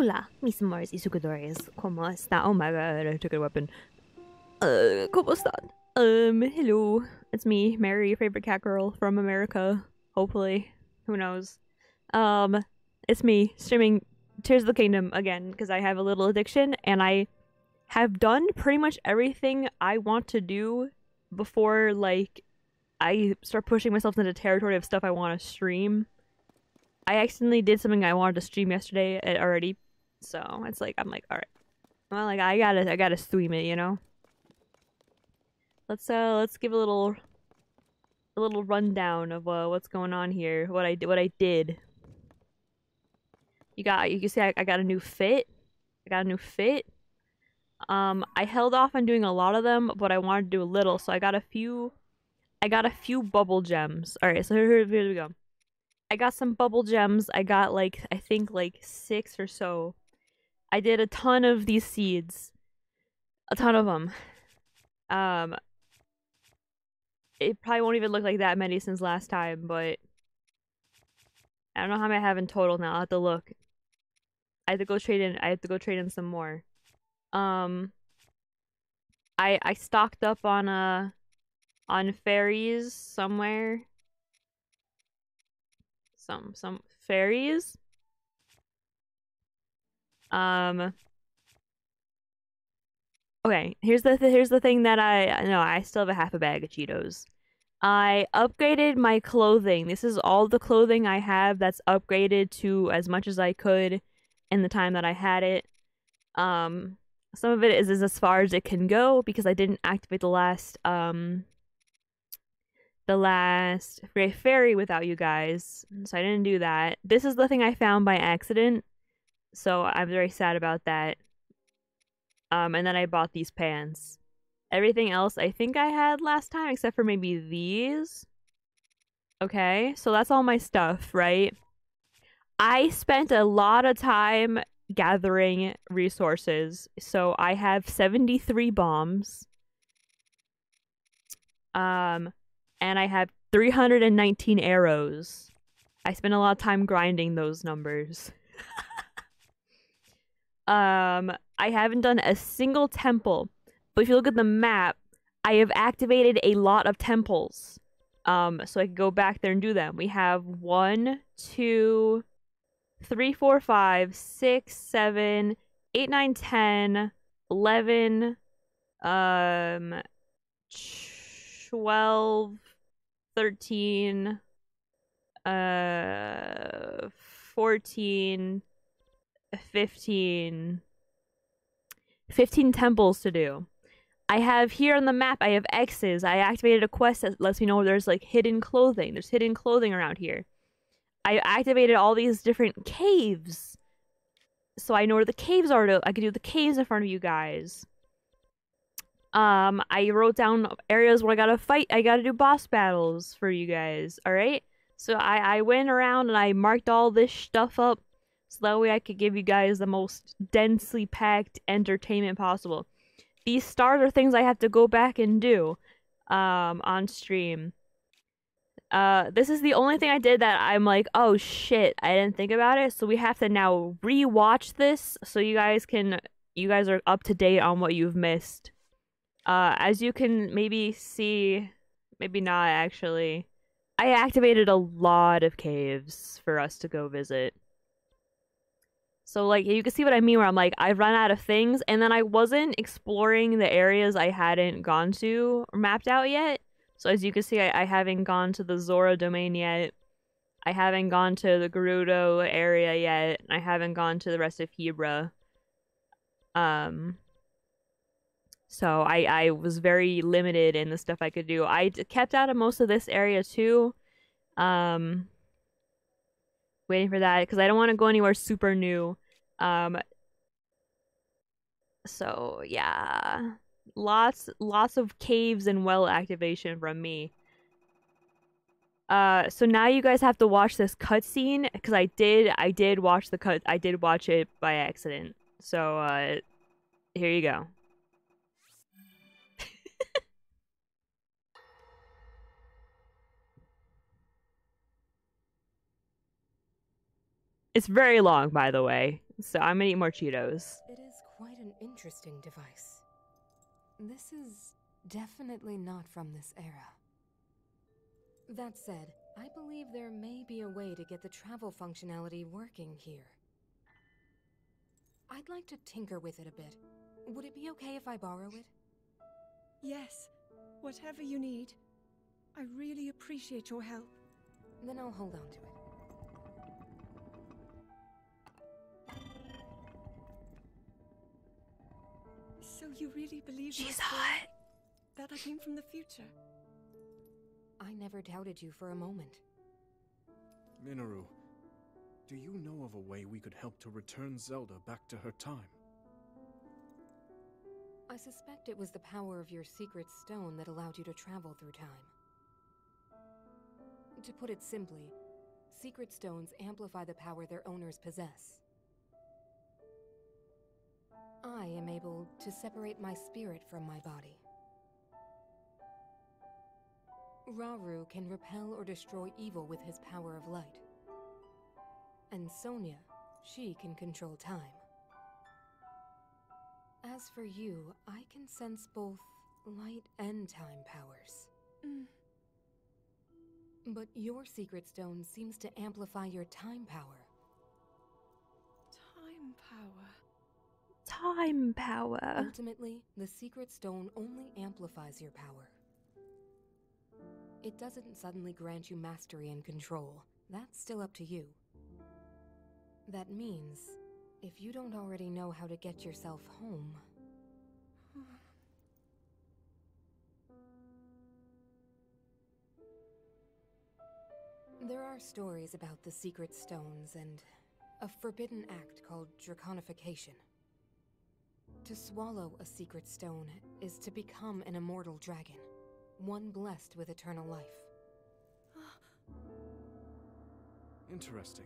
Hola, mis amores y sucadores. ¿Cómo está? Oh my god, I took a weapon. Uh, ¿Cómo están? Um, hello. It's me, Mary, your favorite cat girl from America. Hopefully. Who knows? Um, it's me, streaming Tears of the Kingdom again, because I have a little addiction, and I have done pretty much everything I want to do before, like, I start pushing myself into territory of stuff I want to stream. I accidentally did something I wanted to stream yesterday uh, already, so it's like I'm like, all right, well, like I gotta, I gotta stream it, you know. Let's uh, let's give a little, a little rundown of uh, what's going on here, what I what I did. You got, you can see I, I got a new fit. I got a new fit. Um, I held off on doing a lot of them, but I wanted to do a little, so I got a few I got a few bubbul gems. Alright, so here, here we go. I got some bubbul gems. I got like, I think like six or so. I did a ton of these seeds. A ton of them. Um, it probably won't even look like that many since last time, but I don't know how many I have in total now. I'll have to look. I have to go trade in. I have to go trade in some more. Um, I I stocked up on a on fairies somewhere. Some some fairies. Um Okay, here's the th here's the thing that I no, I still have a half a bag of Cheetos. I upgraded my clothing. This is all the clothing I have that's upgraded to as much as I could in the time that I had it. Um some of it is, is as far as it can go because I didn't activate the last um the last Fairy without you guys, so I didn't do that. This is the thing I found by accident, so I'm very sad about that. Um, and then I bought these pants. Everything else I think I had last time, except for maybe these. Okay, so that's all my stuff, right? I spent a lot of time gathering resources, so I have 73 bombs. Um, and I have 319 arrows. I spent a lot of time grinding those numbers. um, I haven't done a single temple, but if you look at the map, I have activated a lot of temples. Um, so I can go back there and do them. We have one, two, three, four, five, six, seven, eight, nine, ten, eleven, um, twelve, thirteen, uh 14 15 15 temples to do i have here on the map i have x's i activated a quest that lets me know there's like hidden clothing there's hidden clothing around here i activated all these different caves so i know where the caves are to i can do the caves in front of you guys um, I wrote down areas where I gotta fight. I gotta do boss battles for you guys. All right. So I I went around and I marked all this stuff up, so that way I could give you guys the most densely packed entertainment possible. These stars are things I have to go back and do, um, on stream. Uh, this is the only thing I did that I'm like, oh shit, I didn't think about it. So we have to now rewatch this so you guys can, you guys are up to date on what you've missed. Uh, as you can maybe see, maybe not actually, I activated a lot of caves for us to go visit. So like you can see what I mean where I'm like I've run out of things and then I wasn't exploring the areas I hadn't gone to or mapped out yet. So as you can see I, I haven't gone to the Zora domain yet. I haven't gone to the Gerudo area yet. I haven't gone to the rest of Hebra. Um so I, I was very limited in the stuff I could do. I kept out of most of this area too. Um, waiting for that because I don't want to go anywhere super new. Um, so yeah, lots lots of caves and well activation from me. Uh, so now you guys have to watch this cutscene because I did I did watch the cut I did watch it by accident. So uh, here you go. It's very long, by the way. So I'm gonna eat more Cheetos. It is quite an interesting device. This is definitely not from this era. That said, I believe there may be a way to get the travel functionality working here. I'd like to tinker with it a bit. Would it be okay if I borrow it? Yes, whatever you need. I really appreciate your help. Then I'll hold on to it. So you really believe She's story? hot. That I came from the future? I never doubted you for a moment. Mineru, do you know of a way we could help to return Zelda back to her time? I suspect it was the power of your secret stone that allowed you to travel through time. To put it simply, secret stones amplify the power their owners possess. I am able to separate my spirit from my body. Rauru can repel or destroy evil with his power of light. And Sonia, she can control time. As for you, I can sense both light and time powers. Mm. But your secret stone seems to amplify your time power. Time power. Time power. Ultimately, the secret stone only amplifies your power. It doesn't suddenly grant you mastery and control. That's still up to you. That means, if you don't already know how to get yourself home, There are stories about the secret stones and a forbidden act called draconification. To swallow a secret stone is to become an immortal dragon, one blessed with eternal life. Interesting.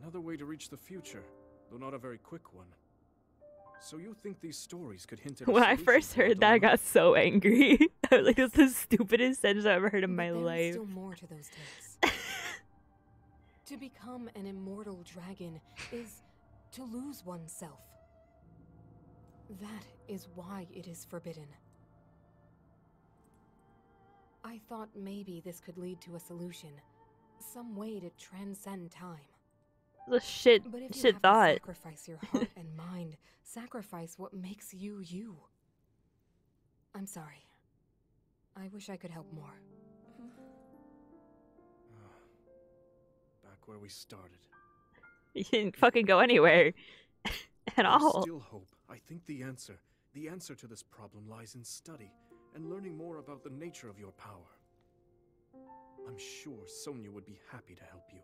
Another way to reach the future, though not a very quick one. So you think these stories could hint at When I first heard that, I got so angry. I was like, "This is the stupidest sentence I've ever heard in But my there is life." still more to those tales. to become an immortal dragon is to lose oneself. That is why it is forbidden. I thought maybe this could lead to a solution, some way to transcend time. The shit, But if you shit have thought. to sacrifice your heart and mind, sacrifice what makes you you. I'm sorry. I wish I could help more. Back where we started. You didn't fucking go anywhere at There's all. still hope. I think the answer, the answer to this problem lies in study and learning more about the nature of your power. I'm sure Sonia would be happy to help you.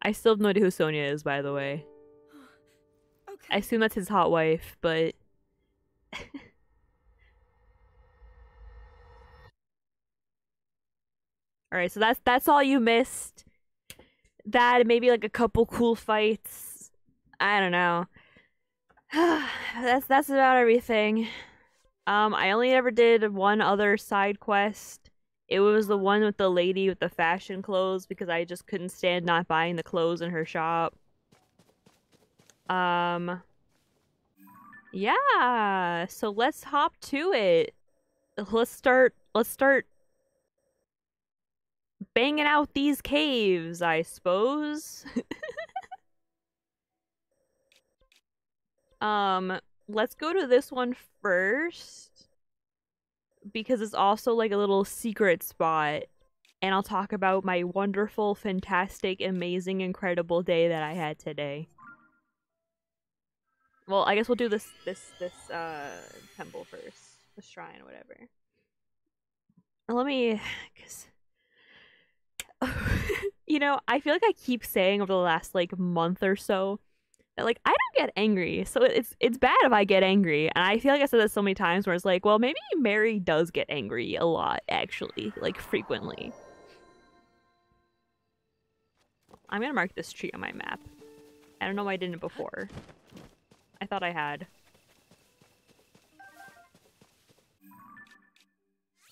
I still have no idea who Sonia is, by the way. Okay. I assume that's his hot wife, but All right, so that's that's all you missed. That maybe like a couple cool fights. I don't know. that's that's about everything. Um I only ever did one other side quest. It was the one with the lady with the fashion clothes because I just couldn't stand not buying the clothes in her shop. Um yeah, so let's hop to it. Let's start let's start banging out these caves, I suppose. um let's go to this one first because it's also like a little secret spot and I'll talk about my wonderful, fantastic, amazing, incredible day that I had today. Well, I guess we'll do this this this uh temple first, the shrine, whatever. Let me, cause you know, I feel like I keep saying over the last like month or so like I don't get angry, so it's it's bad if I get angry, and I feel like I said that so many times where it's like, well, maybe Mary does get angry a lot, actually, like frequently. I'm gonna mark this tree on my map. I don't know why I didn't before. I thought I had.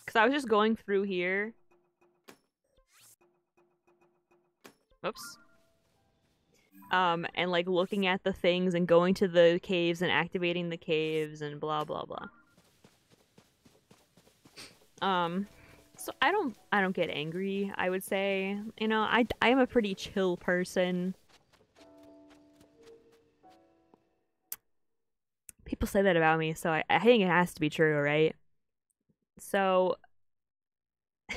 Because I was just going through here. Oops. Um, and like looking at the things and going to the caves and activating the caves and blah blah blah. Um, so I don't I don't get angry. I would say you know I I am a pretty chill person. People say that about me, so I, I think it has to be true, right? So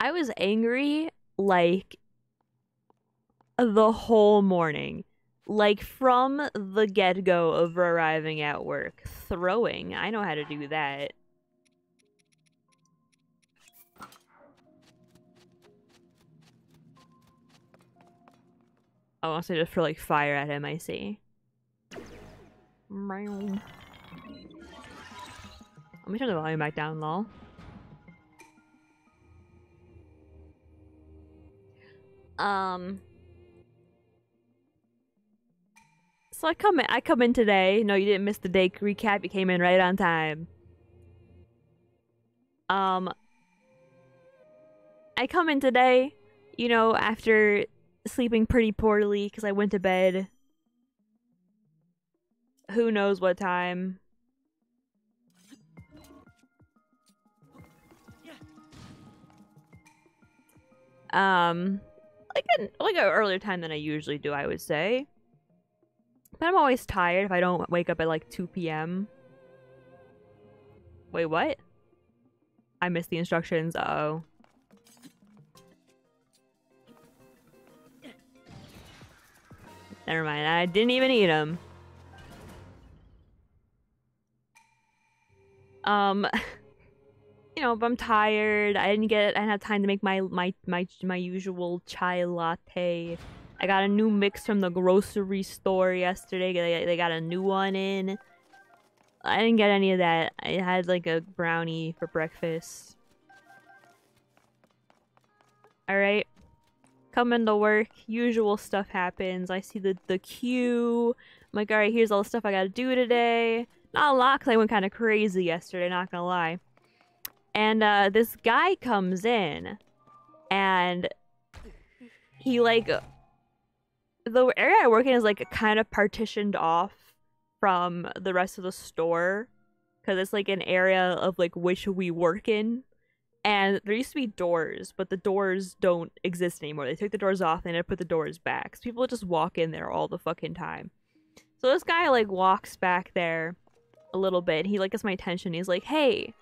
I was angry like the whole morning. Like from the get go of arriving at work. Throwing. I know how to do that. Oh, also just for like fire at him, I see. Let me turn the volume back down, lol. Um. So I come in, I come in today. No, you didn't miss the day recap. You came in right on time. Um. I come in today, you know, after sleeping pretty poorly because I went to bed. Who knows what time? Um, like an like an earlier time than I usually do, I would say. But I'm always tired if I don't wake up at like 2 p.m. Wait, what? I missed the instructions. Uh oh. Never mind. I didn't even eat them. Um, you know, but I'm tired. I didn't get. I didn't have time to make my my my my usual chai latte. I got a new mix from the grocery store yesterday. They they got a new one in. I didn't get any of that. I had like a brownie for breakfast. All right come into work, usual stuff happens. I see the, the queue. I'm like, alright, here's all the stuff I gotta do today. Not a lot, because I went kind of crazy yesterday, not gonna lie. And uh, this guy comes in, and he, like, the area I work in is, like, kind of partitioned off from the rest of the store. Because it's, like, an area of, like, which we work in and there used to be doors, but the doors don't exist anymore. They took the doors off and they put the doors back. So people just walk in there all the fucking time. So this guy like walks back there a little bit. He like gets my attention. He's like, "Hey,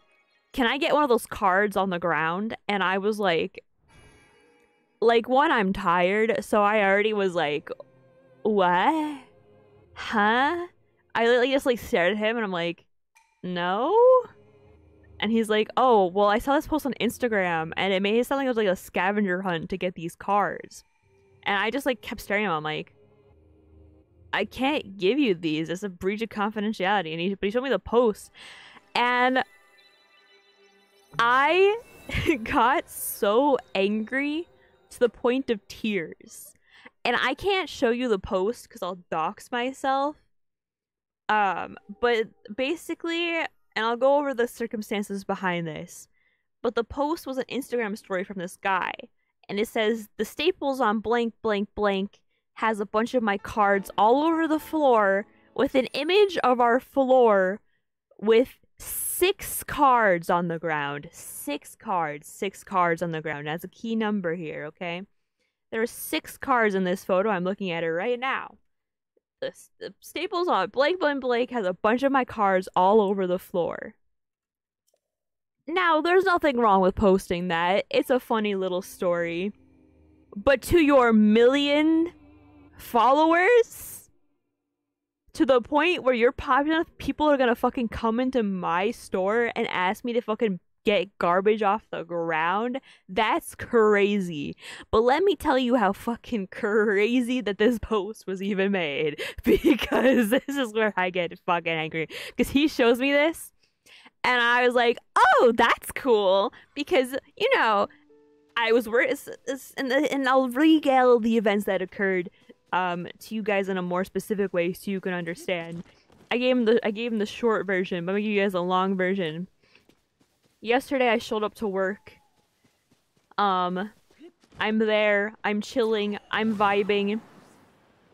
can I get one of those cards on the ground?" And I was like, like one, I'm tired, so I already was like, "What? Huh?" I literally just like stared at him and I'm like, "No." and he's like, "Oh, well, I saw this post on Instagram, and it made it sound like it was like a scavenger hunt to get these cards." And I just like kept staring at him. I'm like, "I can't give you these. It's a breach of confidentiality." And he, but he showed me the post, and I got so angry to the point of tears. And I can't show you the post because I'll dox myself. Um, but basically, and I'll go over the circumstances behind this. But the post was an Instagram story from this guy, and it says the staples on blank blank blank has a bunch of my cards all over the floor with an image of our floor with six cards on the ground. Six cards, six cards on the ground. That's a key number here, okay? There are six cards in this photo. I'm looking at it right now the, the staples on Blake Blake Blake has a bunch of my cards all over the floor. Now, there's nothing wrong with posting that. It's a funny little story. But to your million followers, to the point where you're popular enough, people are gonna fucking come into my store and ask me to fucking get garbage off the ground. That's crazy. But let me tell you how fucking crazy that this post was even made because this is where I get fucking angry. Because he shows me this and I was like, oh, that's cool. Because, you know, I was worried, and, uh, and I'll regale the events that occurred um, to you guys in a more specific way so you can understand. I gave him the I gave him the short version, but I'm gonna give you guys a long version yesterday I showed up to work. Um, I'm there. I'm chilling. I'm vibing.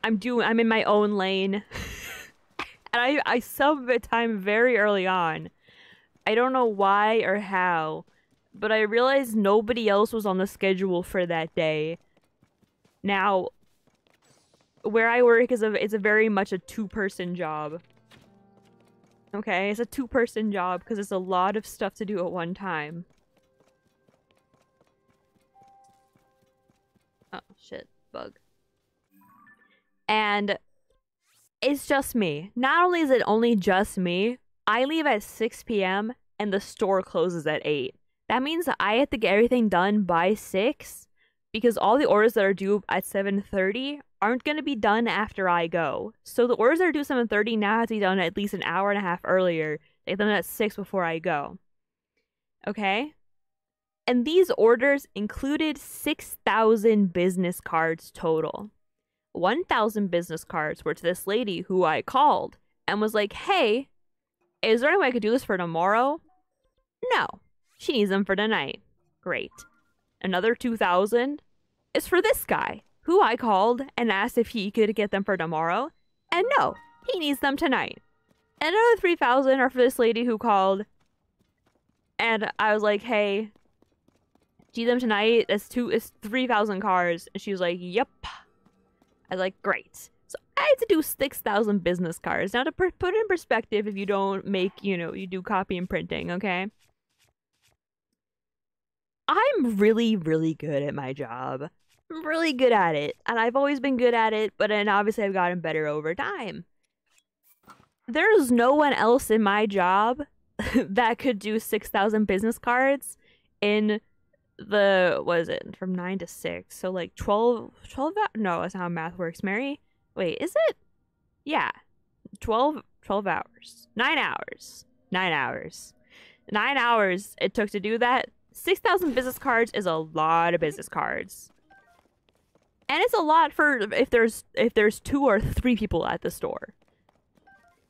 I'm doing I'm in my own lane. and I I sub the time very early on. I don't know why or how, but I realized nobody else was on the schedule for that day. Now, where I work is a it's a very much a two person job. Okay, it's a two person job because it's a lot of stuff to do at one time. Oh shit, bug. And it's just me. Not only is it only just me, I leave at 6 p.m. and the store closes at 8. That means that I have to get everything done by 6 because all the orders that are due at 7:30 aren't going to be done after I go. So the orders that are due 7:30 now have to be done at least an hour and a half earlier. They done at 6 before I go. Okay? And these orders included 6,000 business cards total. 1,000 business cards were to this lady who I called and was like, hey, is there any way I could do this for tomorrow? No. She needs them for tonight. Great. Another 2,000 is for this guy who I called and asked if he could get them for tomorrow. And no, he needs them tonight. And another 3,000 are for this lady who called. And I was like, hey, do them tonight? It's two, it's 3,000 cars. And she was like, yep. I was like, great. So I had to do 6,000 business cards. Now, to put it in perspective, if you don't make, you know, you do copy and printing, okay? I'm really, really good at my job. I'm really good at it. And I've always been good at it, but then obviously I've gotten better over time. There's no one else in my job that could do 6,000 business cards in the what is it from 9 to 6 so like 12 12 no that's not how math works mary wait is it yeah 12 12 hours 9 hours 9 hours 9 hours it took to do that 6000 business cards is a lot of business cards and it's a lot for if there's if there's two or three people at the store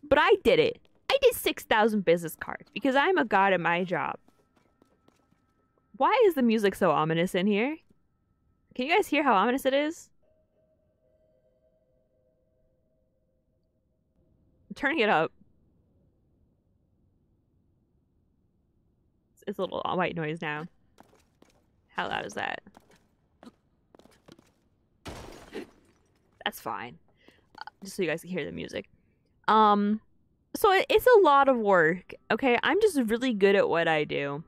but i did it i did 6000 business cards because i'm a god at my job why is the music so ominous in here? Can you guys hear how ominous it is? I'm turning it up. It's a little white noise now. How loud is that? That's fine. Just so you guys can hear the music. Um, so it, it's a lot of work. Okay, I'm just really good at what I do.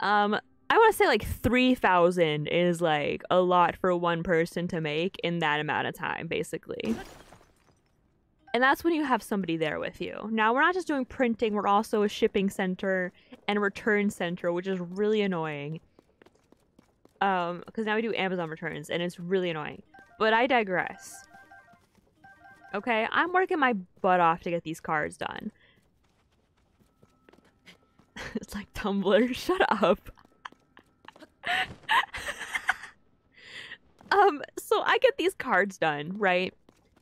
Um, I want to say like 3,000 is like a lot for one person to make in that amount of time, basically. And that's when you have somebody there with you. Now, we're not just doing printing, we're also a shipping center and return center, which is really annoying. Um, because now we do Amazon returns and it's really annoying. But I digress. Okay, I'm working my butt off to get these cards done. it's like Tumblr. Shut up. um, so I get these cards done, right?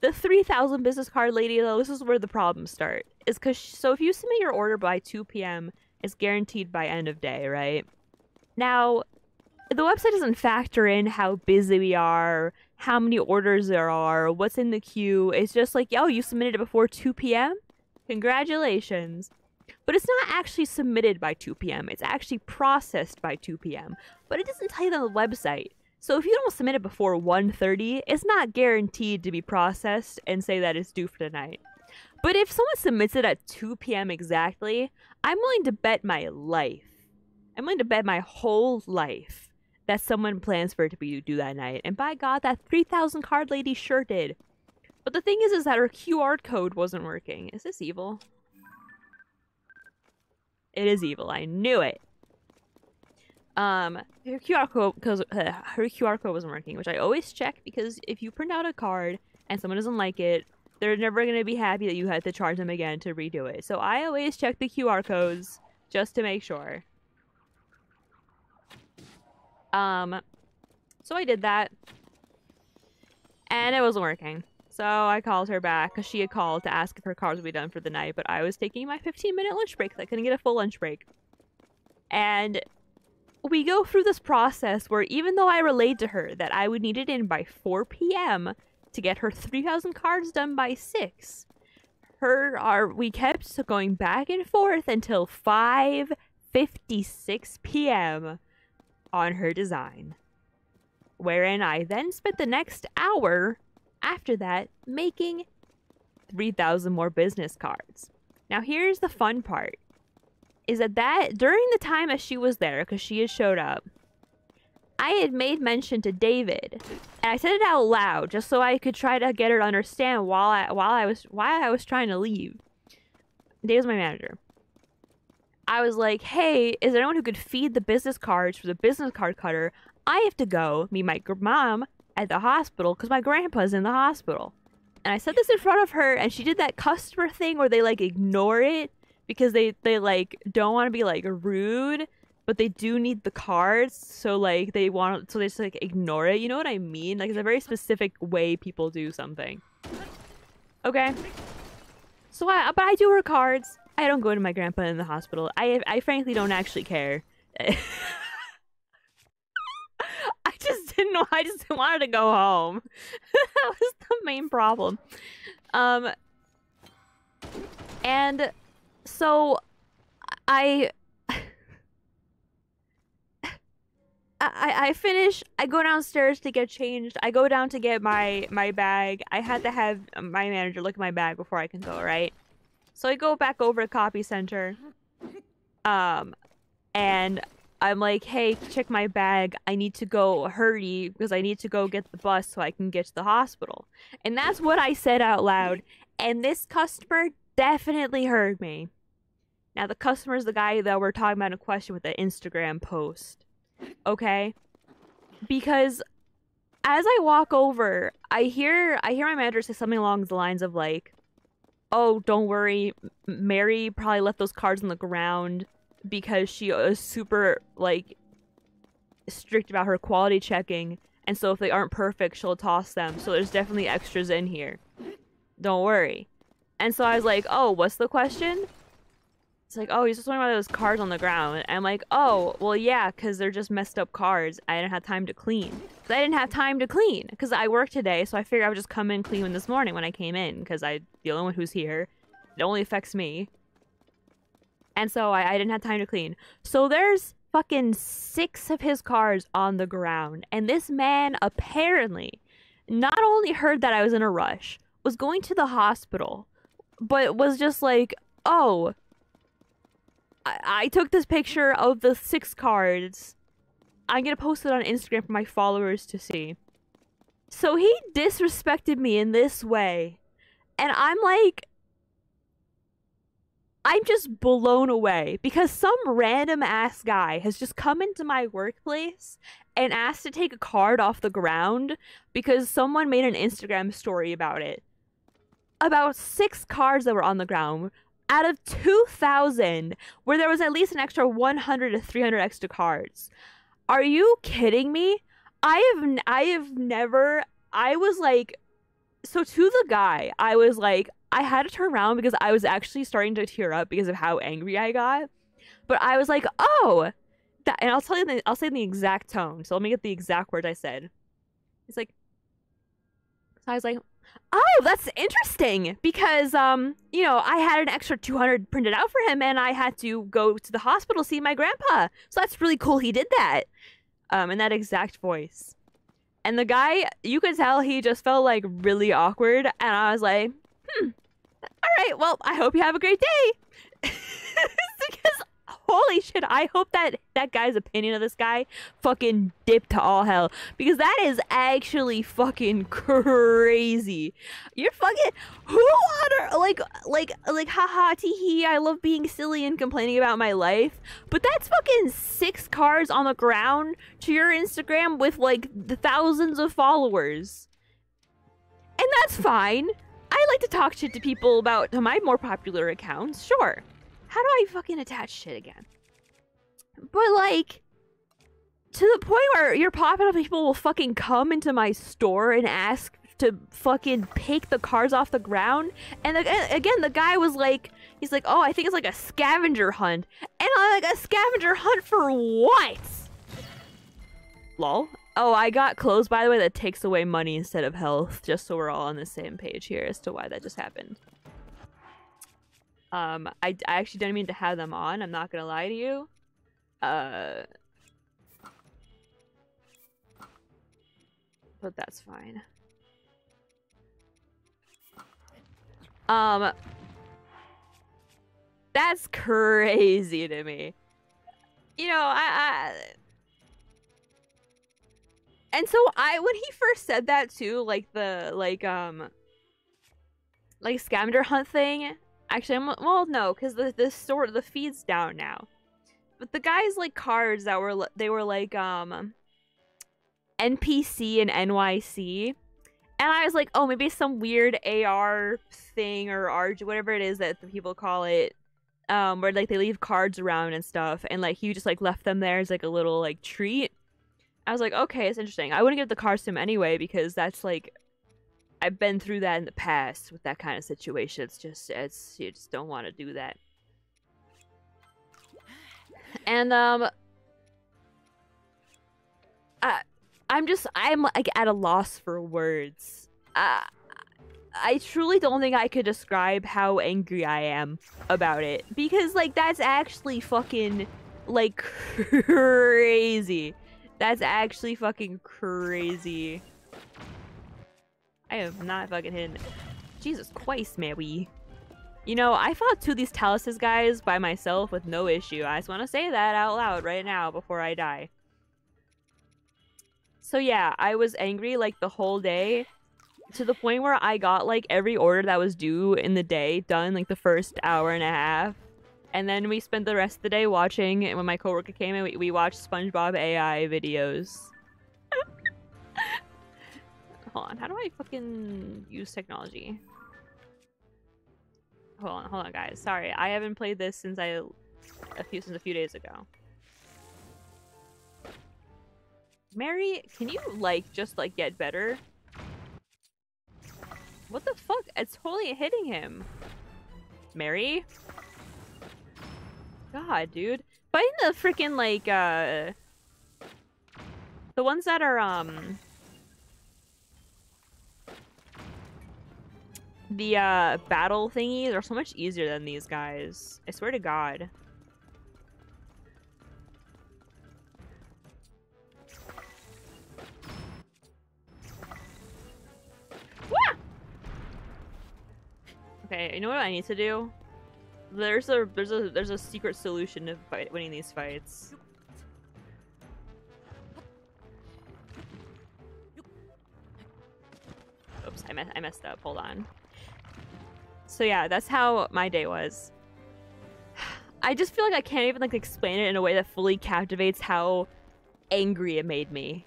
The 3000 business card lady, though, this is where the problems start. Is because, so if you submit your order by 2 p.m., it's guaranteed by end of day, right? Now, the website doesn't factor in how busy we are, how many orders there are, what's in the queue. It's just like, yo, you submitted it before 2 p.m.? Congratulations. But it's not actually submitted by 2 p.m. It's actually processed by 2 p.m. But it doesn't tell you on the website. So if you don't submit it before 1:30, it's not guaranteed to be processed and say that it's due for tonight. But if someone submits it at 2 p.m. exactly, I'm willing to bet my life. I'm willing to bet my whole life that someone plans for it to be due that night. And by God, that 3,000 card lady sure did. But the thing is, is that her QR code wasn't working. Is this evil? It is evil. I knew it. Um, her QR code because uh, her QR code wasn't working, which I always check because if you print out a card and someone doesn't like it, they're never gonna be happy that you had to charge them again to redo it. So I always check the QR codes just to make sure. Um, so I did that, and it wasn't working. So I called her back because she had called to ask if her cards would be done for the night, but I was taking my 15 minute lunch break. I couldn't get a full lunch break. And we go through this process where even though I relayed to her that I would need it in by 4 p.m., to get her 3,000 cards done by 6. Her are we kept going back and forth until 5:56 p.m. on her design. Wherein I then spent the next hour after that making 3,000 more business cards. Now here's the fun part. Is that that during the time as she was there cuz she had showed up I had made mention to David, and I said it out loud just so I could try to get her to understand while I while I was while I was trying to leave. David's my manager. I was like, "Hey, is there anyone who could feed the business cards for the business card cutter? I have to go meet my mom at the hospital because my grandpa's in the hospital." And I said this in front of her, and she did that customer thing where they like ignore it because they they like don't want to be like rude but they do need the cards so like they want so they just like ignore it. You know what i mean? Like it's a very specific way people do something. Okay. So i but i do her cards i don't go to my grandpa in the hospital. I i frankly don't actually care. I just didn't know i just wanted to go home. That was the main problem. Um and so i I, I finish i go downstairs to get changed. I go down to get my my bag. I had to have my manager look at my bag before i can go right so i go back over to copy center um and i'm like hey check my bag. I need to go hurry because i need to go get the bus so i can get to the hospital. And that's what i said out loud. And this customer definitely heard me. Now the customer is the guy that we're talking about in question with the instagram post okay? Because as I walk over, I hear I hear my manager say something along the lines of like, "Oh, don't worry, Mary probably left those cards on the ground because she is super like strict about her quality checking, and so if they aren't perfect, she'll toss them. So there's definitely extras in here. Don't worry." And so I was like, "Oh, what's the question?" It's like, oh, he's just wondering why those cards on the ground. And I'm like, oh, well, yeah, because they're just messed up cards. I didn't have time to clean. I didn't have time to clean because I worked today, so I figured I would just come in clean this morning when I came in because I'm the only one who's here. It only affects me. And so I, I didn't have time to clean. So there's fucking six of his cards on the ground. And this man apparently not only heard that I was in a rush, was going to the hospital, but was just like, oh, I, I took this picture of the six cards. I'm gonna post it on Instagram for my followers to see. So he disrespected me in this way. And I'm like, I'm just blown away because some random ass guy has just come into my workplace and asked to take a card off the ground because someone made an Instagram story about it. About six cards that were on the ground out of 2000 where there was at least an extra 100 to 300 extra cards. Are you kidding me? I have i have never i was like so to the guy i was like i had to turn around because i was actually starting to tear up because of how angry i got. But i was like oh that and i'll tell you the, i'll say in the exact tone. So let me get the exact words i said. It's like so i was like Oh, that's interesting because um, you know, I had an extra 200 printed out for him and I had to go to the hospital see my grandpa. So that's really cool he did that. Um, in that exact voice. And the guy, you could tell he just felt like really awkward and I was like, "Hmm. All right, well, I hope you have a great day." because holy shit, I hope that that guy's opinion of this guy fucking dipped to all hell. Because that is actually fucking crazy. You're fucking who on earth like like like haha tee hee, I love being silly and complaining about my life. But that's fucking six cars on the ground to your Instagram with like the thousands of followers. And that's fine. I like to talk shit to people about my more popular accounts, sure. How do I fucking attach shit again? But like, to the point where your popular people will fucking come into my store and ask to fucking pick the cars off the ground. And again, the guy was like, he's like, oh, I think it's like a scavenger hunt. And I'm like, a scavenger hunt for what? Lol. Oh, I got clothes by the way that takes away money instead of health, just so we're all on the same page here as to why that just happened. Um, I, I actually didn't mean to have them on, I'm not gonna lie to you. Uh, but that's fine. Um, that's crazy to me. You know, I, I and so I when he first said that too, like the like um like scavenger hunt thing. Actually, I'm, well, no, because the the store the feed's down now. But the guys like cards that were they were like um NPC and NYC. And I was like, oh, maybe some weird AR thing or RG, whatever it is that the people call it, um, where like they leave cards around and stuff, and like he just like left them there as like a little like treat. I was like, okay, it's interesting. I wouldn't give the cards to him anyway because that's like I've been through that in the past with that kind of situation. It's just it's you just don't want to do that. And um I I'm just I'm like at a loss for words. Uh, I truly don't think I could describe how angry I am about it because like that's actually fucking like crazy. That's actually fucking crazy. I have not fucking hit. Jesus Christ, man, we. You know, I fought two of these Taluses guys by myself with no issue. I just want to say that out loud right now before I die. So yeah, I was angry like the whole day to the point where I got like every order that was due in the day done like the first hour and a half. And then we spent the rest of the day watching, and when my coworker came in, we, we watched SpongeBob AI videos. Hold on, how do I fucking use technology? Hold on, hold on, guys. Sorry, I haven't played this since I a few since a few days ago. Mary, can you like just like get better? What the fuck? It's totally hitting him. Mary? God, dude. Fighting the freaking like uh the ones that are um the uh battle thingies are so much easier than these guys. I swear to god. Okay, you know what I need to do? There's a there's a there's a secret solution to fight, winning these fights. Oops, I, I messed up. Hold on. So yeah, that's how my day was. I just feel like I can't even like explain it in a way that fully captivates how angry it made me.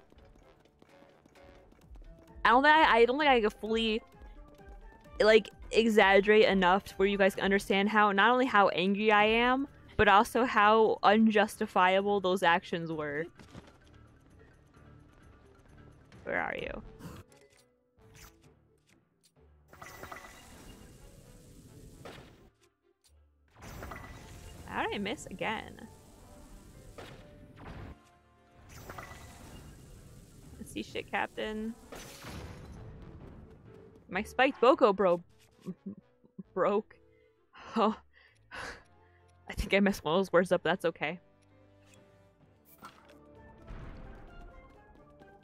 I don't think I, I don't think I could fully like exaggerate enough where you guys can understand how not only how angry I am, but also how unjustifiable those actions were. Where are you? How did I miss again? Let's see shit, Captain. My spiked Boko bro broke. Oh. I think I messed one of those words up, that's okay.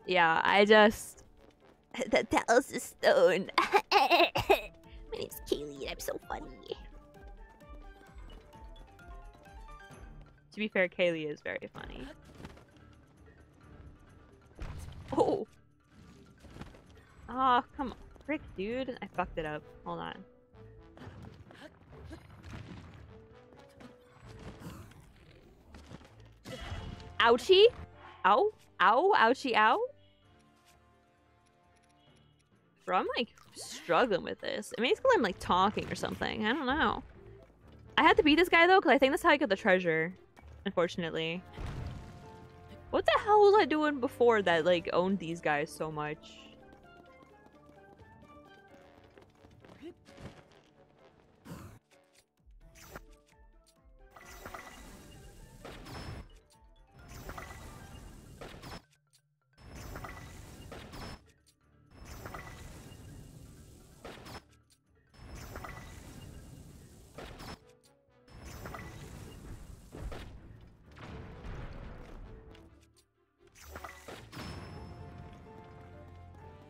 Yeah, I just... That, that was a stone. My name's Kaylee and I'm so funny. To be fair, Kaylee is very funny. Oh! Oh, come on. Frick, dude. I fucked it up. Hold on. Ouchie? Ow? Ow? Ouchie ow? Bro, I'm like struggling with this. I mean, I'm like talking or something. I don't know. I had to beat this guy though, because I think that's how I got the treasure. Unfortunately. What the hell was I doing before that like owned these guys so much?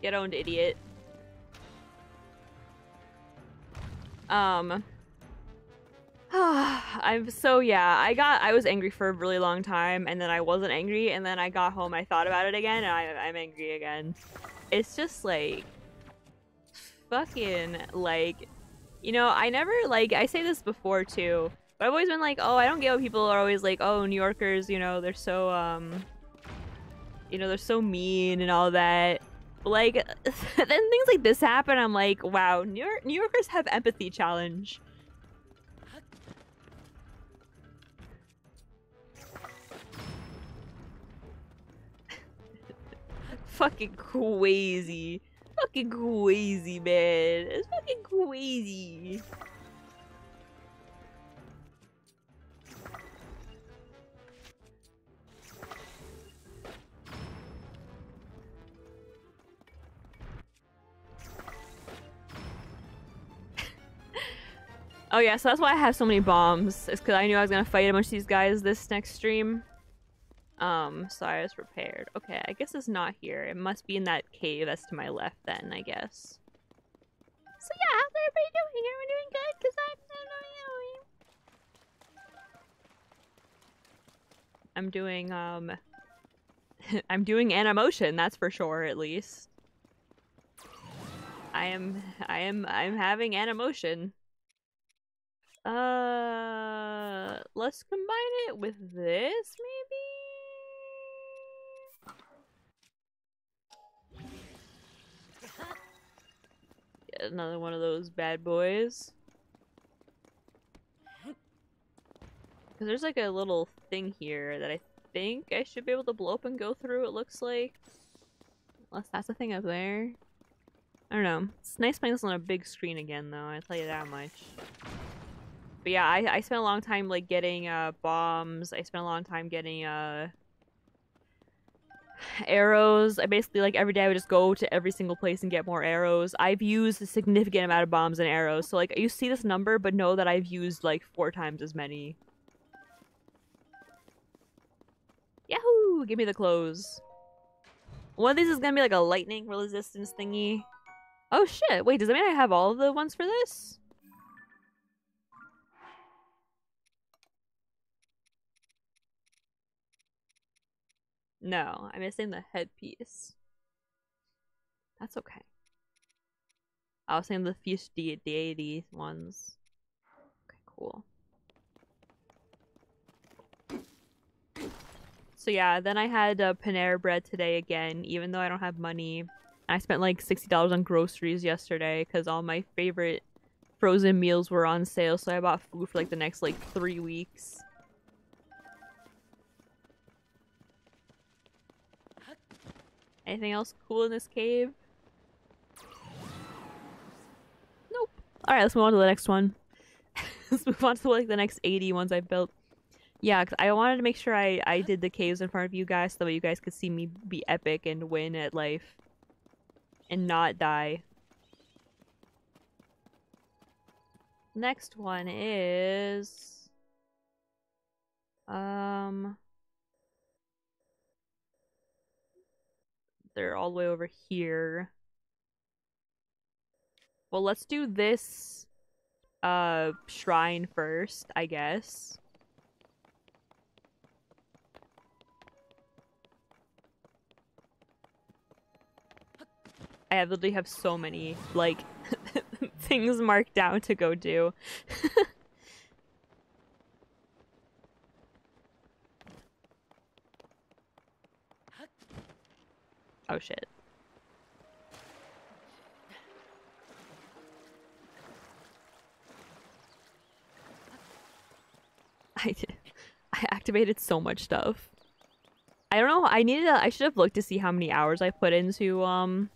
Get owned, idiot. Um. I'm so yeah. I got I was angry for a really long time, and then I wasn't angry, and then I got home. I thought about it again, and I, I'm angry again. It's just like fucking like, you know. I never like I say this before too, but I've always been like, oh, I don't get what people are always like. Oh, New Yorkers, you know, they're so um, you know, they're so mean and all that. Like then things like this happen. I'm like, wow, New York New Yorkers have empathy challenge. fucking crazy. Fucking crazy, man. It's fucking crazy. Oh yeah, so that's why I have so many bombs. It's because I knew I was gonna fight a bunch of these guys this next stream. Um, so I was prepared. Okay, I guess it's not here. It must be in that cave that's to my left then, I guess. So yeah, how's everybody doing? Everyone doing good? Because I'm, I'm doing, um... I'm doing an emotion, that's for sure, at least. I am, I am, I'm having an emotion. Uh, let's combine it with this, maybe? another one of those bad boys. Because there's like a little thing here that I think I should be able to blow up and go through, it looks like. Unless that's the thing up there. I don't know. It's nice playing this on a big screen again, though, I tell you that much. But yeah, I, I spent a long time, like, getting, uh, bombs. I spent a long time getting, uh, arrows. I basically like every day I would just go to every single place and get more arrows. I've used a significant amount of bombs and arrows. So like you see this number, but know that I've used like four times as many. Yahoo! Give me the clothes. One of these is gonna be like a lightning resistance thingy. Oh shit, wait, does that mean I have all the ones for this? No, I'm missing the headpiece. That's okay. I was saying the Fierce Deity ones. Okay, cool. So yeah, then I had uh, Panera bread today again, even though I don't have money. I spent like $60 on groceries yesterday because all my favorite frozen meals were on sale, so I bought food for like the next like three weeks. Anything else cool in this cave? Nope. Alright, let's move on to the next one. let's move on to like the next 80 ones I've built. Yeah, cause I wanted to make sure I, I did the caves in front of you guys so that you guys could see me be epic and win at life. And not die. Next one is... Um... They're all the way over here. Well, let's do this uh shrine first, I guess. I literally have so many like things marked down to go do. Oh shit. I did. I activated so much stuff. I don't know. I needed. I should have looked to see how many hours I put into um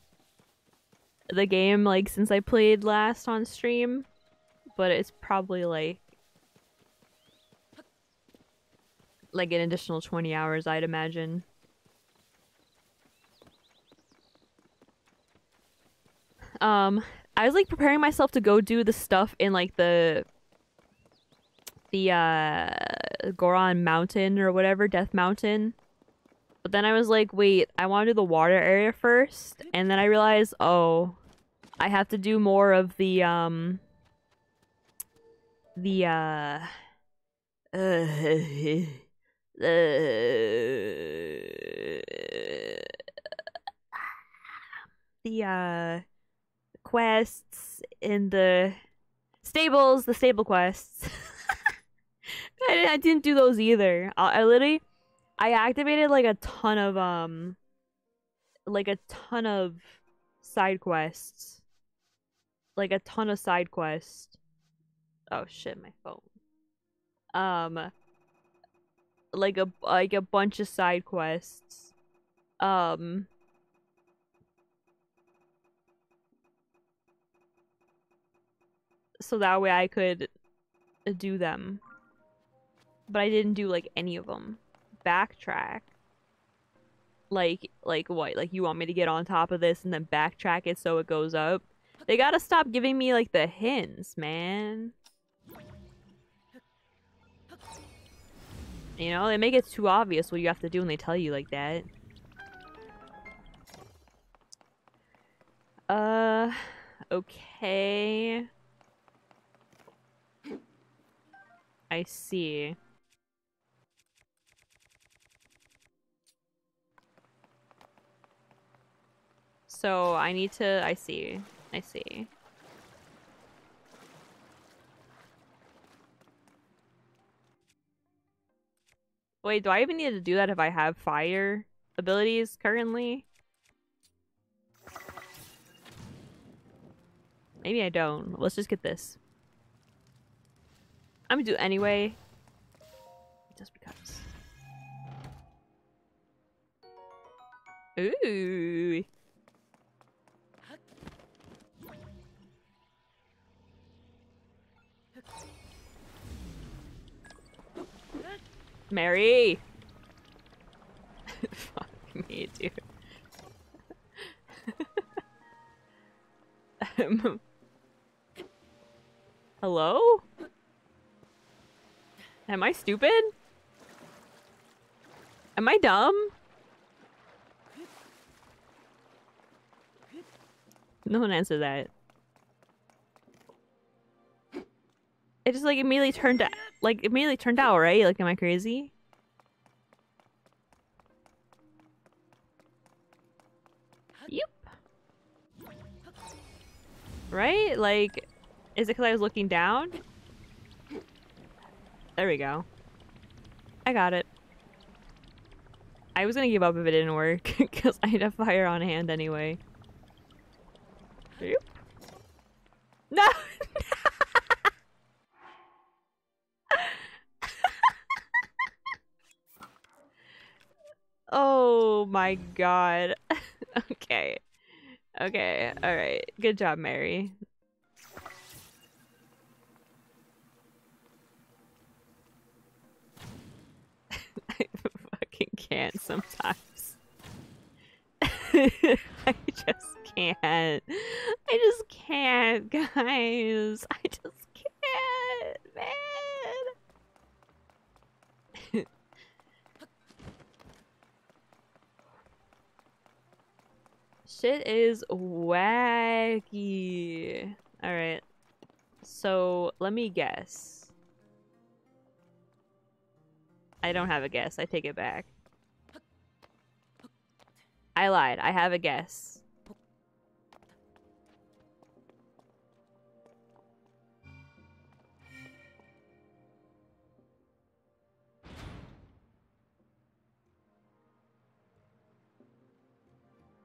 the game like since I played last on stream, but it's probably like like an additional 20 hours I'd imagine. Um, I was like preparing myself to go do the stuff in like the the uh Goron Mountain or whatever, Death Mountain. But then I was like, wait, I want to do the water area first, and then I realized, oh, I have to do more of the um the uh uh, the uh quests in the stables, the stable quests. I, I didn't do those either. I, I literally I activated like a ton of um like a ton of side quests. Like a ton of side quests. Oh shit, my phone. Um like a like a bunch of side quests. Um so that way I could do them. But I didn't do like any of them. Backtrack. Like like what? Like you want me to get on top of this and then backtrack it so it goes up? They gotta stop giving me like the hints, man. You know, they make it too obvious what you have to do when they tell you like that. Uh, okay. I see. So I need to, I see, I see. Wait, do I even need to do that if I have fire abilities currently? Maybe I don't. Let's just get this. I'm gonna do it anyway. Just because. Ooh. Mary! Fuck me, dude. um, hello? Am I stupid? Am I dumb? No one answered that. It just like immediately turned out, like immediately turned out, right? Like, am I crazy? Yep. Right? Like, is it because I was looking down? There we go. I got it. I was gonna give up if it didn't work, because I had a fire on hand anyway. Yep. No! oh my god. okay. Okay, alright. Good job, Mary. I fucking can't sometimes. I just can't. I just can't, guys. I just can't, man. Shit is wacky. Alright. So, let me guess. I don't have a guess. I take it back. I lied. I have a guess.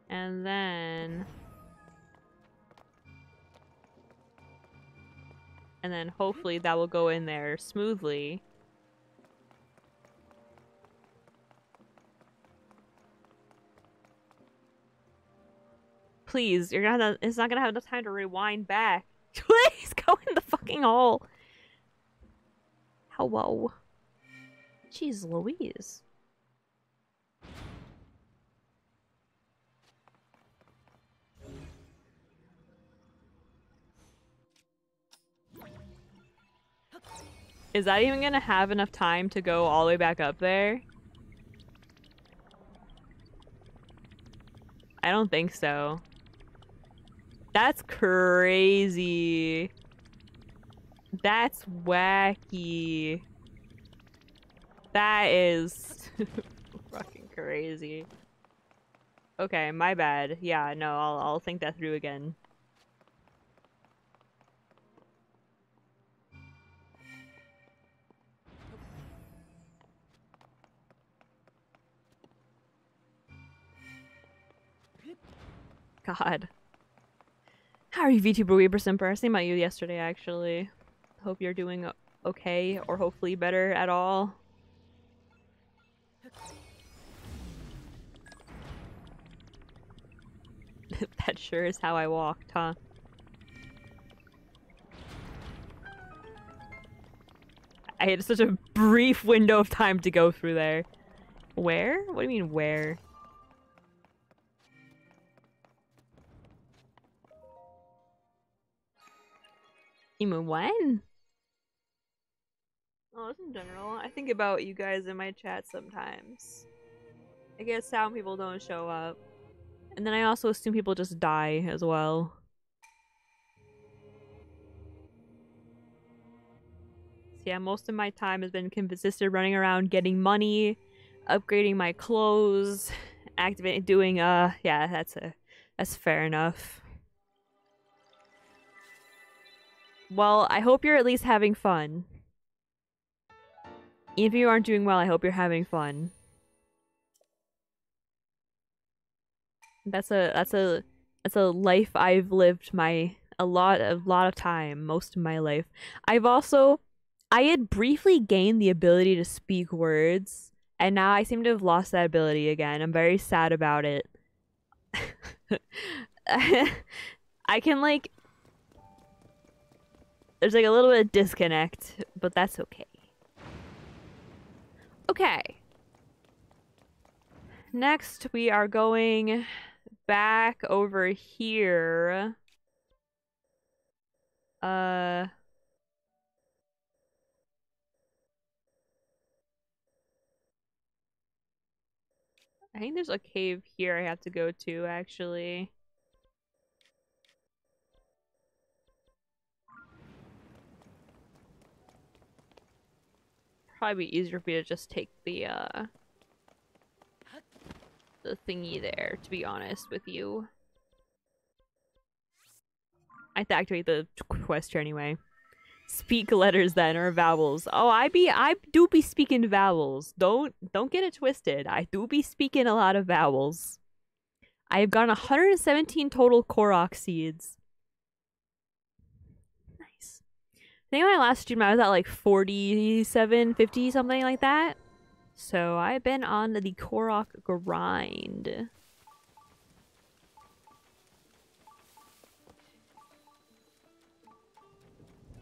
And then... And then hopefully that will go in there smoothly. Please, you're gonna it's not gonna have enough time to rewind back. Please go in the fucking hole. Hello. Jeez Louise. Is that even gonna have enough time to go all the way back up there? I don't think so. That's crazy. That's wacky. That is fucking crazy. Okay, my bad. Yeah, no, I'll I'll think that through again. God. How are you, VTuber Weeper Simper? I was thinking about you yesterday, actually. Hope you're doing okay, or hopefully better at all. that sure is how I walked, huh? I had such a brief window of time to go through there. Where? What do you mean, where? You when? Oh, just in general. I think about you guys in my chat sometimes. I guess when people don't show up. And then I also assume people just die as well. So yeah, most of my time has been consisted running around getting money, upgrading my clothes, activating doing uh yeah, that's a that's fair enough. Well, I hope you're at least having fun. If you aren't doing well, I hope you're having fun. That's a that's a that's a life I've lived my a lot a lot of time, most of my life. I've also I had briefly gained the ability to speak words, and now I seem to have lost that ability again. I'm very sad about it. I can like there's like a little bit of disconnect, but that's okay. Okay. Next, we are going back over here. Uh... I think there's a cave here I have to go to, actually. Probably be easier for me to just take the, uh the thingy there, to be honest with you. I have to activate the quest here anyway. Speak letters then, or vowels. Oh, I be I do be speaking vowels. Don't don't get it twisted. I do be speaking a lot of vowels. I have gotten 117 total Korok seeds. Nice. I think my last stream I was at like 47, 50, something like that. So I've been on the Korok grind.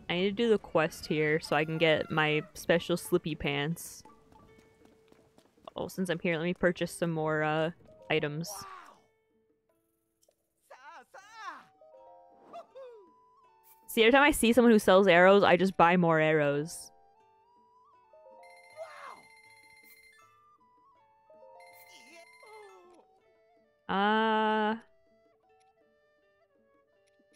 I need to do the quest here so I can get my special slippy pants. Oh, since I'm here, let me purchase some more uh, items. See, every time I see someone who sells arrows, I just buy more arrows. Uh...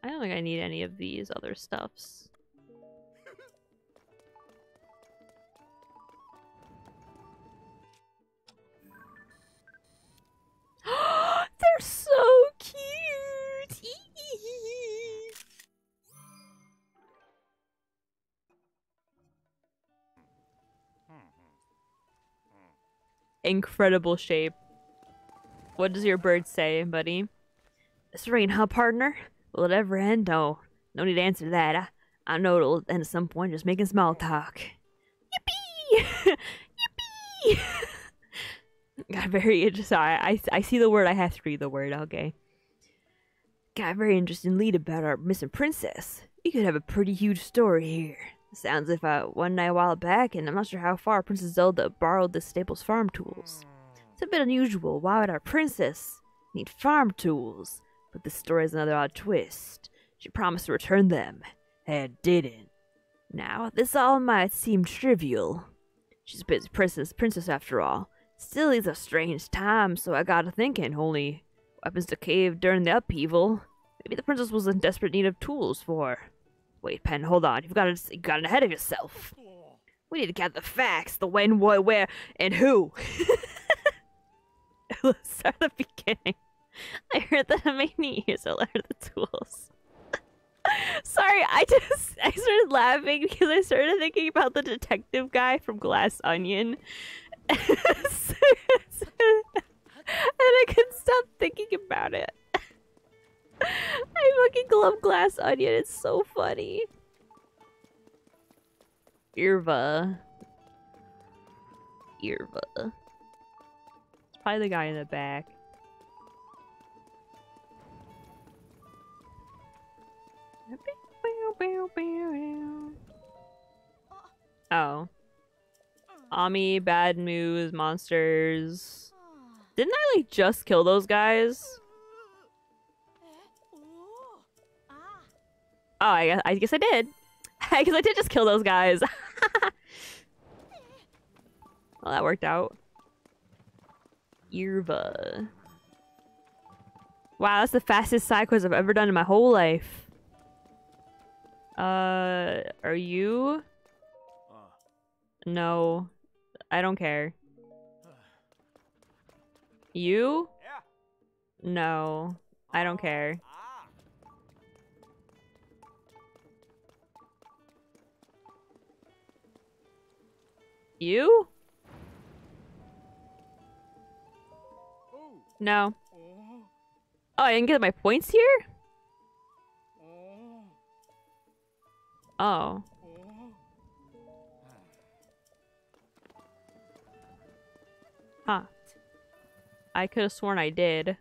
I don't think I need any of these other stuffs. They're so Incredible shape. What does your bird say, buddy? Rain, huh, partner? Will it ever end? No. No need to answer that. I, I know it'll end at some point, just making small talk. Yippee! Yippee! Got very interesting. I, I see the word. I have to read the word. Okay. Got a very interesting lead about our missing princess. You could have a pretty huge story here. Sounds if I one night a while back, and I'm not sure how far Princess Zelda borrowed the Staples farm tools. It's a bit unusual. Why would our princess need farm tools? But the story has another odd twist. She promised to return them, and didn't. Now, this all might seem trivial. She's a busy princess, princess after all. Still is a strange time, so I got to thinking, only weapons to cave during the upheaval. Maybe the princess was in desperate need of tools for. Wait, Penn, hold on. You've got it. You got ahead of yourself. We need to get the facts: the when, what, where, and who. Let's start at the beginning. I heard that it made me use a lot of the tools. Sorry, I just I started laughing because I started thinking about the detective guy from Glass Onion. and I couldn't stop thinking about it. I fucking love Glass Onion, it's so funny. Irva. Irva. It's probably the guy in the back. Oh. Ami, bad news, monsters. Didn't I like just kill those guys? Oh, I guess I, guess I did. I guess I did just kill those guys. well, that worked out. Irva. Wow, that's the fastest side quest I've ever done in my whole life. Uh, are you? No, I don't care. You? No, I don't care. You? No. Oh, I didn't get my points here? Oh. Huh. I could have sworn I did.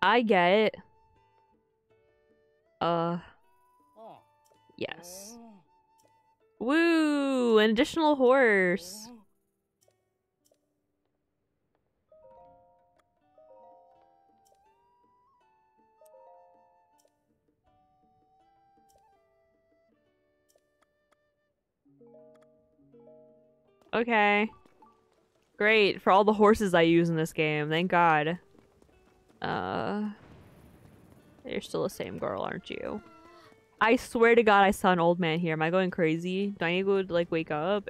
I get it. Uh. Yes. Woo! An additional horse. Okay. Great, for all the horses I use in this game, thank god. Uh... You're still the same girl, aren't you? I swear to god I saw an old man here. Am I going crazy? Do I need to go, like, wake up?